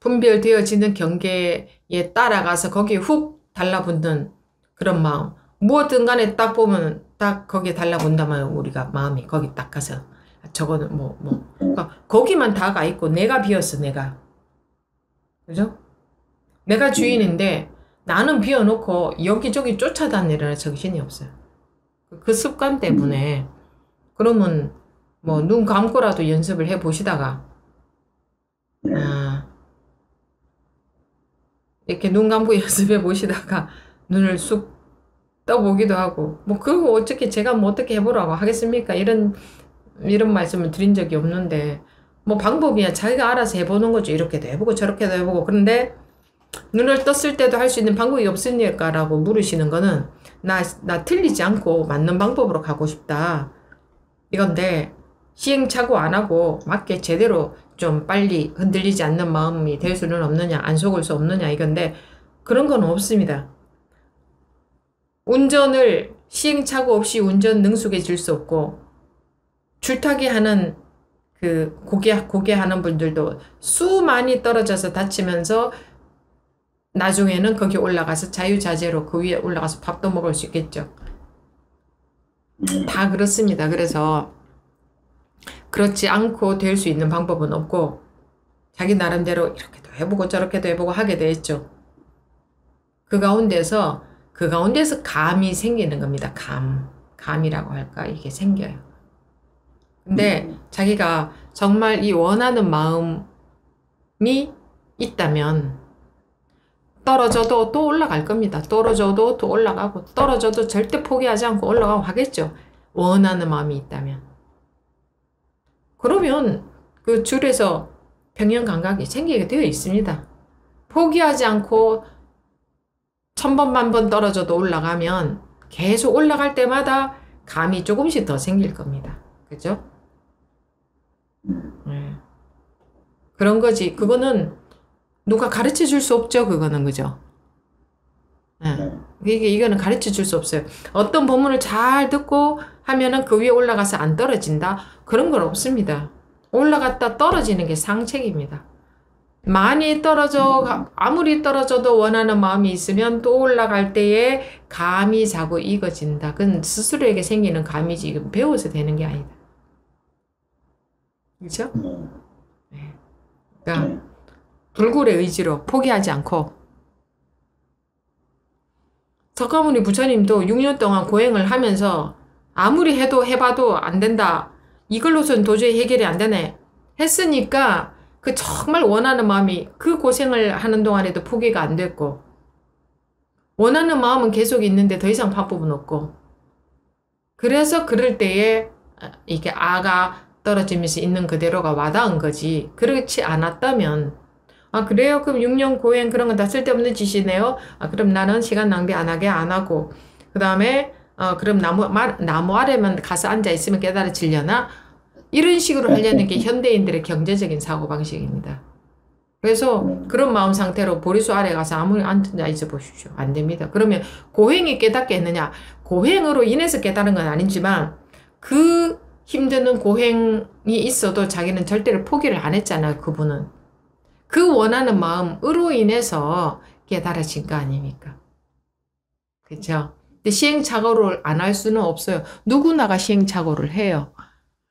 분별되어지는 경계에 따라가서 거기에 훅 달라붙는 그런 마음. 무엇든 간에 딱 보면 딱 거기에 달라붙다면 우리가 마음이 거기 딱 가서 저거는 뭐, 뭐. 그러니까 거기만 다가 있고 내가 비었어, 내가. 그죠? 내가 주인인데 나는 비워놓고 여기저기 쫓아다니는 정신이 없어요. 그 습관 때문에. 그러면 뭐 눈 감고라도 연습을 해 보시다가 네. 아, 이렇게 눈 감고 연습해 보시다가 눈을 쑥 떠보기도 하고 뭐 그거 어떻게 제가 뭐 어떻게 해보라고 하겠습니까? 이런 이런 말씀을 드린 적이 없는데 뭐 방법이야 자기가 알아서 해보는 거죠. 이렇게도 해보고 저렇게도 해보고 그런데 눈을 떴을 때도 할 수 있는 방법이 없습니까라고 물으시는 거는 나, 나 틀리지 않고 맞는 방법으로 가고 싶다. 이건데 시행착오 안 하고 맞게 제대로 좀 빨리 흔들리지 않는 마음이 될 수는 없느냐, 안 속을 수 없느냐 이건데 그런 건 없습니다. 운전을 시행착오 없이 운전 능숙해질 수 없고 줄타기 하는 그 고개 고개 하는 분들도 수많이 떨어져서 다치면서 나중에는 거기 올라가서 자유자재로 그 위에 올라가서 밥도 먹을 수 있겠죠. 다 그렇습니다. 그래서 그렇지 않고 될 수 있는 방법은 없고 자기 나름대로 이렇게도 해보고 저렇게도 해보고 하게 되었죠. 그 가운데서 그 가운데서 감이 생기는 겁니다. 감. 감이라고 할까? 이게 생겨요. 근데 자기가 정말 이 원하는 마음이 있다면 떨어져도 또 올라갈 겁니다. 떨어져도 또 올라가고 떨어져도 절대 포기하지 않고 올라가고 하겠죠. 원하는 마음이 있다면. 그러면 그 줄에서 평형 감각이 생기게 되어 있습니다. 포기하지 않고 천 번, 만 번 떨어져도 올라가면 계속 올라갈 때마다 감이 조금씩 더 생길 겁니다. 그죠? 네. 그런 거지. 그거는 누가 가르쳐 줄 수 없죠. 그거는 그죠? 네. 이게 이거는 가르쳐 줄 수 없어요. 어떤 본문을 잘 듣고 하면은 그 위에 올라가서 안 떨어진다. 그런 건 없습니다. 올라갔다 떨어지는 게 상책입니다. 많이 떨어져 아무리 떨어져도 원하는 마음이 있으면 또 올라갈 때에 감이 자꾸 익어진다. 그건 스스로에게 생기는 감이지 배워서 되는 게 아니다. 그렇죠? 네, 그러니까 네. 불굴의 의지로 포기하지 않고 석가모니 부처님도 6년 동안 고행을 하면서 아무리 해도 해봐도 안 된다. 이걸로선 도저히 해결이 안 되네. 했으니까 그 정말 원하는 마음이 그 고생을 하는 동안에도 포기가 안 됐고 원하는 마음은 계속 있는데 더 이상 방법은 없고 그래서 그럴 때에 이게 아가 떨어지면서 있는 그대로가 와닿은 거지. 그렇지 않았다면 아 그래요? 그럼 6년 고행 그런 건 다 쓸데없는 짓이네요. 아 그럼 나는 시간 낭비 안 하게 안 하고 그 다음에 어 그럼 나무 말, 나무 아래만 가서 앉아 있으면 깨달아지려나? 이런 식으로 하려는 게 현대인들의 경제적인 사고 방식입니다. 그래서 그런 마음 상태로 보리수 아래 가서 아무리 앉아 있어 보십시오. 안 됩니다. 그러면 고행이 깨닫게 했느냐? 고행으로 인해서 깨달은 건 아니지만 그 힘드는 고행이 있어도 자기는 절대로 포기를 안 했잖아요. 그분은. 그 원하는 마음으로 인해서 깨달아진 거 아닙니까? 그죠? 시행착오를 안 할 수는 없어요. 누구나가 시행착오를 해요.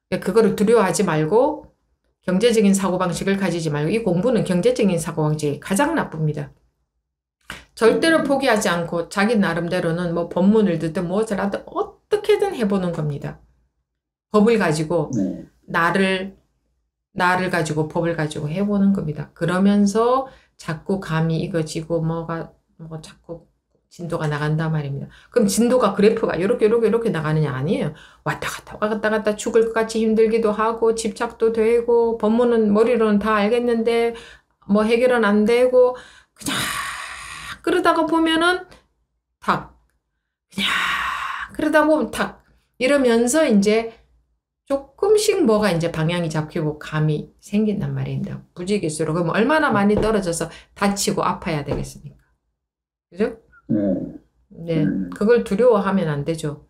그러니까 그거를 두려워하지 말고 경제적인 사고방식을 가지지 말고 이 공부는 경제적인 사고방식이 가장 나쁩니다. 절대로 포기하지 않고 자기 나름대로는 뭐 법문을 듣든 무엇을 하든 어떻게든 해보는 겁니다. 법을 가지고 네. 나를 나를 가지고 법을 가지고 해보는 겁니다. 그러면서 자꾸 감이 익어지고 뭐가 뭐 자꾸 진도가 나간단 말입니다. 그럼 진도가 그래프가 이렇게 이렇게 이렇게 나가느냐 아니에요. 왔다 갔다 왔다 갔다 죽을 것 같이 힘들기도 하고 집착도 되고 법문은 머리로는 다 알겠는데 뭐 해결은 안 되고 그냥 그러다가 보면은 탁 그냥 그러다 보면 탁 이러면서 이제 조금씩 뭐가 이제 방향이 잡히고 감이 생긴단 말입니다. 부지기수로 그럼 얼마나 많이 떨어져서 다치고 아파야 되겠습니까? 그죠? 네. 네, 음. 그걸 두려워하면 안 되죠.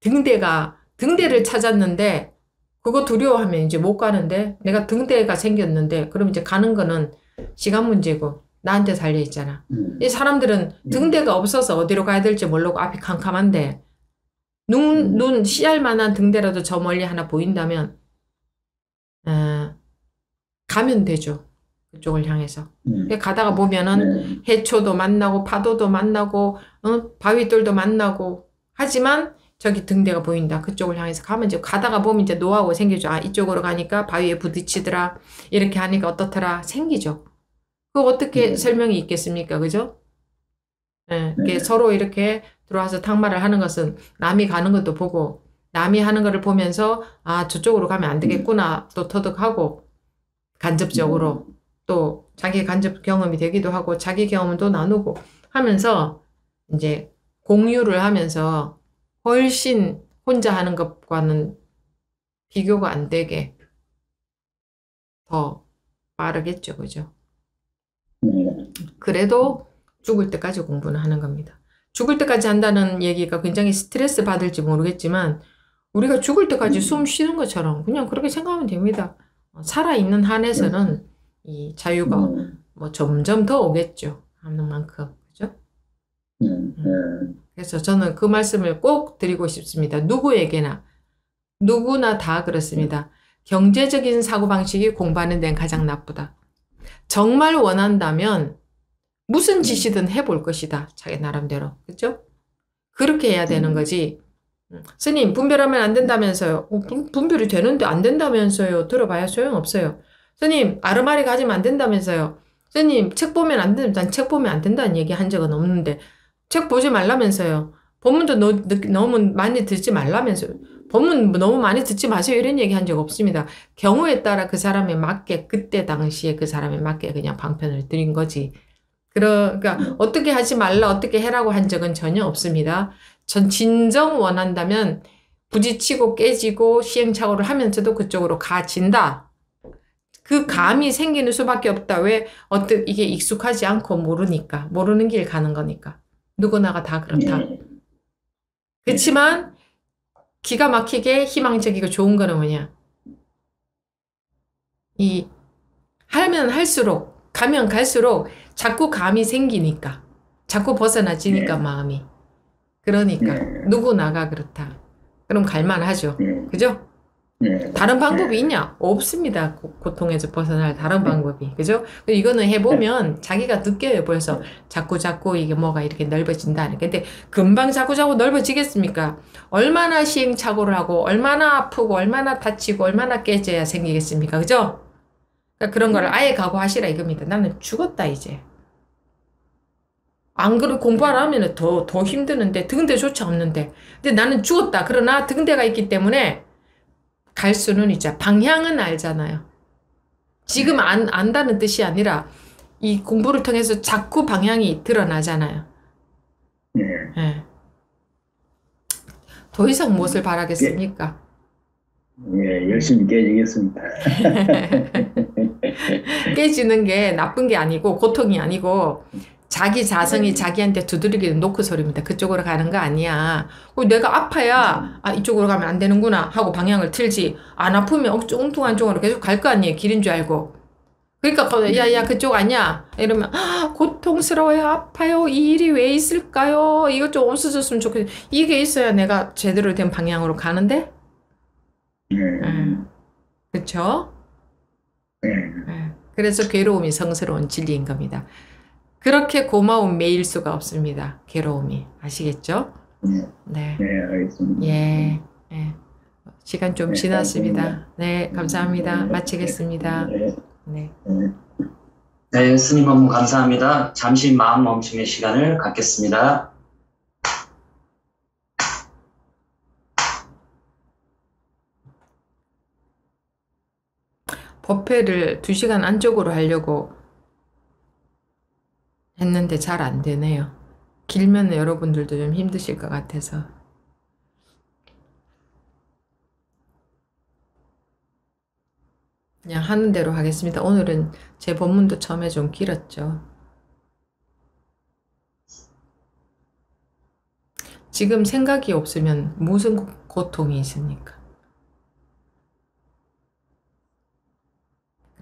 등대가 등대를 찾았는데 그거 두려워하면 이제 못 가는데 내가 등대가 생겼는데 그럼 이제 가는 거는 시간 문제고 나한테 달려 있잖아. 음. 이 사람들은 등대가 없어서 어디로 가야 될지 모르고 앞이 캄캄한데 눈, 눈 씨알 만한 등대라도 저 멀리 하나 보인다면 어, 가면 되죠. 그쪽을 향해서. 음. 가다가 보면은 네. 해초도 만나고 파도도 만나고 어? 바위돌도 만나고 하지만 저기 등대가 보인다. 그쪽을 향해서 가면 이제 가다가 보면 이제 노하우가 생기죠. 아 이쪽으로 가니까 바위에 부딪히더라. 이렇게 하니까 어떻더라. 생기죠. 그거 어떻게 네. 설명이 있겠습니까? 그죠? 예, 이게 네. 서로 이렇게 들어와서 탁말을 하는 것은 남이 가는 것도 보고 남이 하는 거를 보면서 아 저쪽으로 가면 안 되겠구나 또 터득하고 간접적으로 또 자기 간접 경험이 되기도 하고 자기 경험도 나누고 하면서 이제 공유를 하면서 훨씬 혼자 하는 것과는 비교가 안 되게 더 빠르겠죠, 그죠? 네. 그래도 죽을 때까지 공부는 하는 겁니다. 죽을 때까지 한다는 얘기가 굉장히 스트레스 받을지 모르겠지만 우리가 죽을 때까지 숨 쉬는 것처럼 그냥 그렇게 생각하면 됩니다. 어, 살아있는 한에서는 이 자유가 음. 뭐 점점 더 오겠죠. 하는 만큼. 그죠? 네. 네. 그래서 저는 그 말씀을 꼭 드리고 싶습니다. 누구에게나. 누구나 다 그렇습니다. 경제적인 사고 방식이 공부하는 데는 가장 나쁘다. 정말 원한다면 무슨 짓이든 해볼 것이다. 자기 나름대로. 그죠? 그렇게 해야 되는 거지. 음, 스님, 분별하면 안 된다면서요. 어, 분- 분별이 되는데 안 된다면서요. 들어봐야 소용없어요. 스님, 아르마리 가지면 안 된다면서요. 스님, 책 보면 안 된다. 난책 보면 안 된다는 얘기 한 적은 없는데. 책 보지 말라면서요. 본문도 너, 느- 너무 많이 듣지 말라면서요. 본문 너무 많이 듣지 마세요. 이런 얘기 한 적 없습니다. 경우에 따라 그 사람에 맞게, 그때 당시에 그 사람에 맞게 그냥 방편을 드린 거지. 그러니까 어떻게 하지 말라, 어떻게 해라고 한 적은 전혀 없습니다. 전 진정 원한다면 부딪히고 깨지고 시행착오를 하면서도 그쪽으로 가진다. 그 감이 생기는 수밖에 없다. 왜? 어떻게 이게 익숙하지 않고 모르니까. 모르는 길 가는 거니까. 누구나가 다 그렇다. 네. 그렇지만 기가 막히게 희망적이고 좋은 거는 뭐냐? 이 하면 할수록 가면 갈수록 자꾸 감이 생기니까 자꾸 벗어나지니까 네. 마음이 그러니까 네. 누구나가 그렇다. 그럼 갈만하죠. 네. 그죠? 네. 다른 방법이 있냐? 없습니다. 고- 고통에서 벗어날 다른 방법이. 그죠? 이거는 해보면 자기가 느껴요. 벌써 자꾸 자꾸 이게 뭐가 이렇게 넓어진다. 근데 금방 자꾸 자꾸 넓어지겠습니까? 얼마나 시행착오를 하고, 얼마나 아프고, 얼마나 다치고, 얼마나 깨져야 생기겠습니까? 그죠? 그러니까 그런 거를 아예 각오하시라 이겁니다. 나는 죽었다, 이제. 안 그러고 공부 안 하면 더, 더 힘드는데, 등대조차 없는데. 근데 나는 죽었다. 그러나 등대가 있기 때문에 갈 수는 있죠. 방향은 알잖아요. 지금 안, 안다는 뜻이 아니라 이 공부를 통해서 자꾸 방향이 드러나잖아요. 네. 예. 더 이상 무엇을 바라겠습니까? 예, 열심히 깨지겠습니다. 깨지는 게 나쁜 게 아니고 고통이 아니고 자기 자성이 자기한테 두드리기는 노크 소리입니다. 그쪽으로 가는 거 아니야. 어, 내가 아파야 아 이쪽으로 가면 안 되는구나 하고 방향을 틀지 안 아프면 엉- 엉뚱한 쪽으로 계속 갈 거 아니에요. 길인 줄 알고. 그러니까 야야 그쪽 아니야 이러면 아, 고통스러워요 아파요 이 일이 왜 있을까요 이것 좀 없어졌으면 좋겠어 이게 있어야 내가 제대로 된 방향으로 가는데 네. 음. 그쵸 네. 예. 그래서 괴로움이 성스러운 진리인 겁니다. 그렇게 고마운 매일 수가 없습니다. 괴로움이. 아시겠죠? 네. 네. 네, 알겠습니다. 예. 예. 시간 좀 네, 지났습니다. 알겠습니다. 네, 감사합니다. 마치겠습니다. 네. 네. 네, 스님 업무 감사합니다. 잠시 마음 멈춤의 시간을 갖겠습니다. 법회를 2시간 안쪽으로 하려고 했는데 잘 안 되네요. 길면 여러분들도 좀 힘드실 것 같아서. 그냥 하는 대로 하겠습니다. 오늘은 제 본문도 처음에 좀 길었죠. 지금 생각이 없으면 무슨 고- 고통이 있습니까?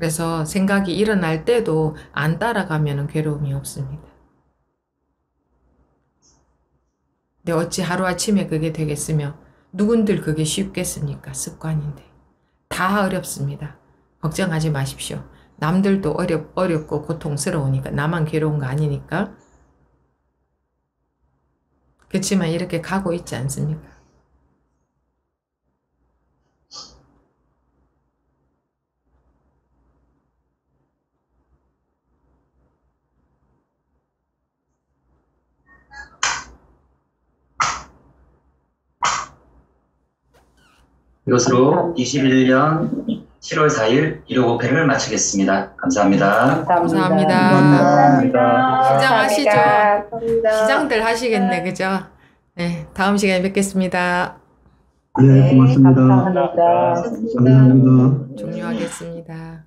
그래서 생각이 일어날 때도 안 따라가면 괴로움이 없습니다. 근데 어찌 하루아침에 그게 되겠으며 누군들 그게 쉽겠습니까? 습관인데. 다 어렵습니다. 걱정하지 마십시오. 남들도 어렵, 어렵고 고통스러우니까 나만 괴로운 거 아니니까. 그렇지만 이렇게 가고 있지 않습니까? 이것으로 21년 7월 4일 165회를 마치겠습니다. 감사합니다. 감사합니다. 감사합니다. 시장하시죠. 감사합니다. 시장들 하시겠네, 그죠? 네, 다음 시간에 뵙겠습니다. 네, 고맙습니다. 감사합니다. 감사합니다. 종료하겠습니다.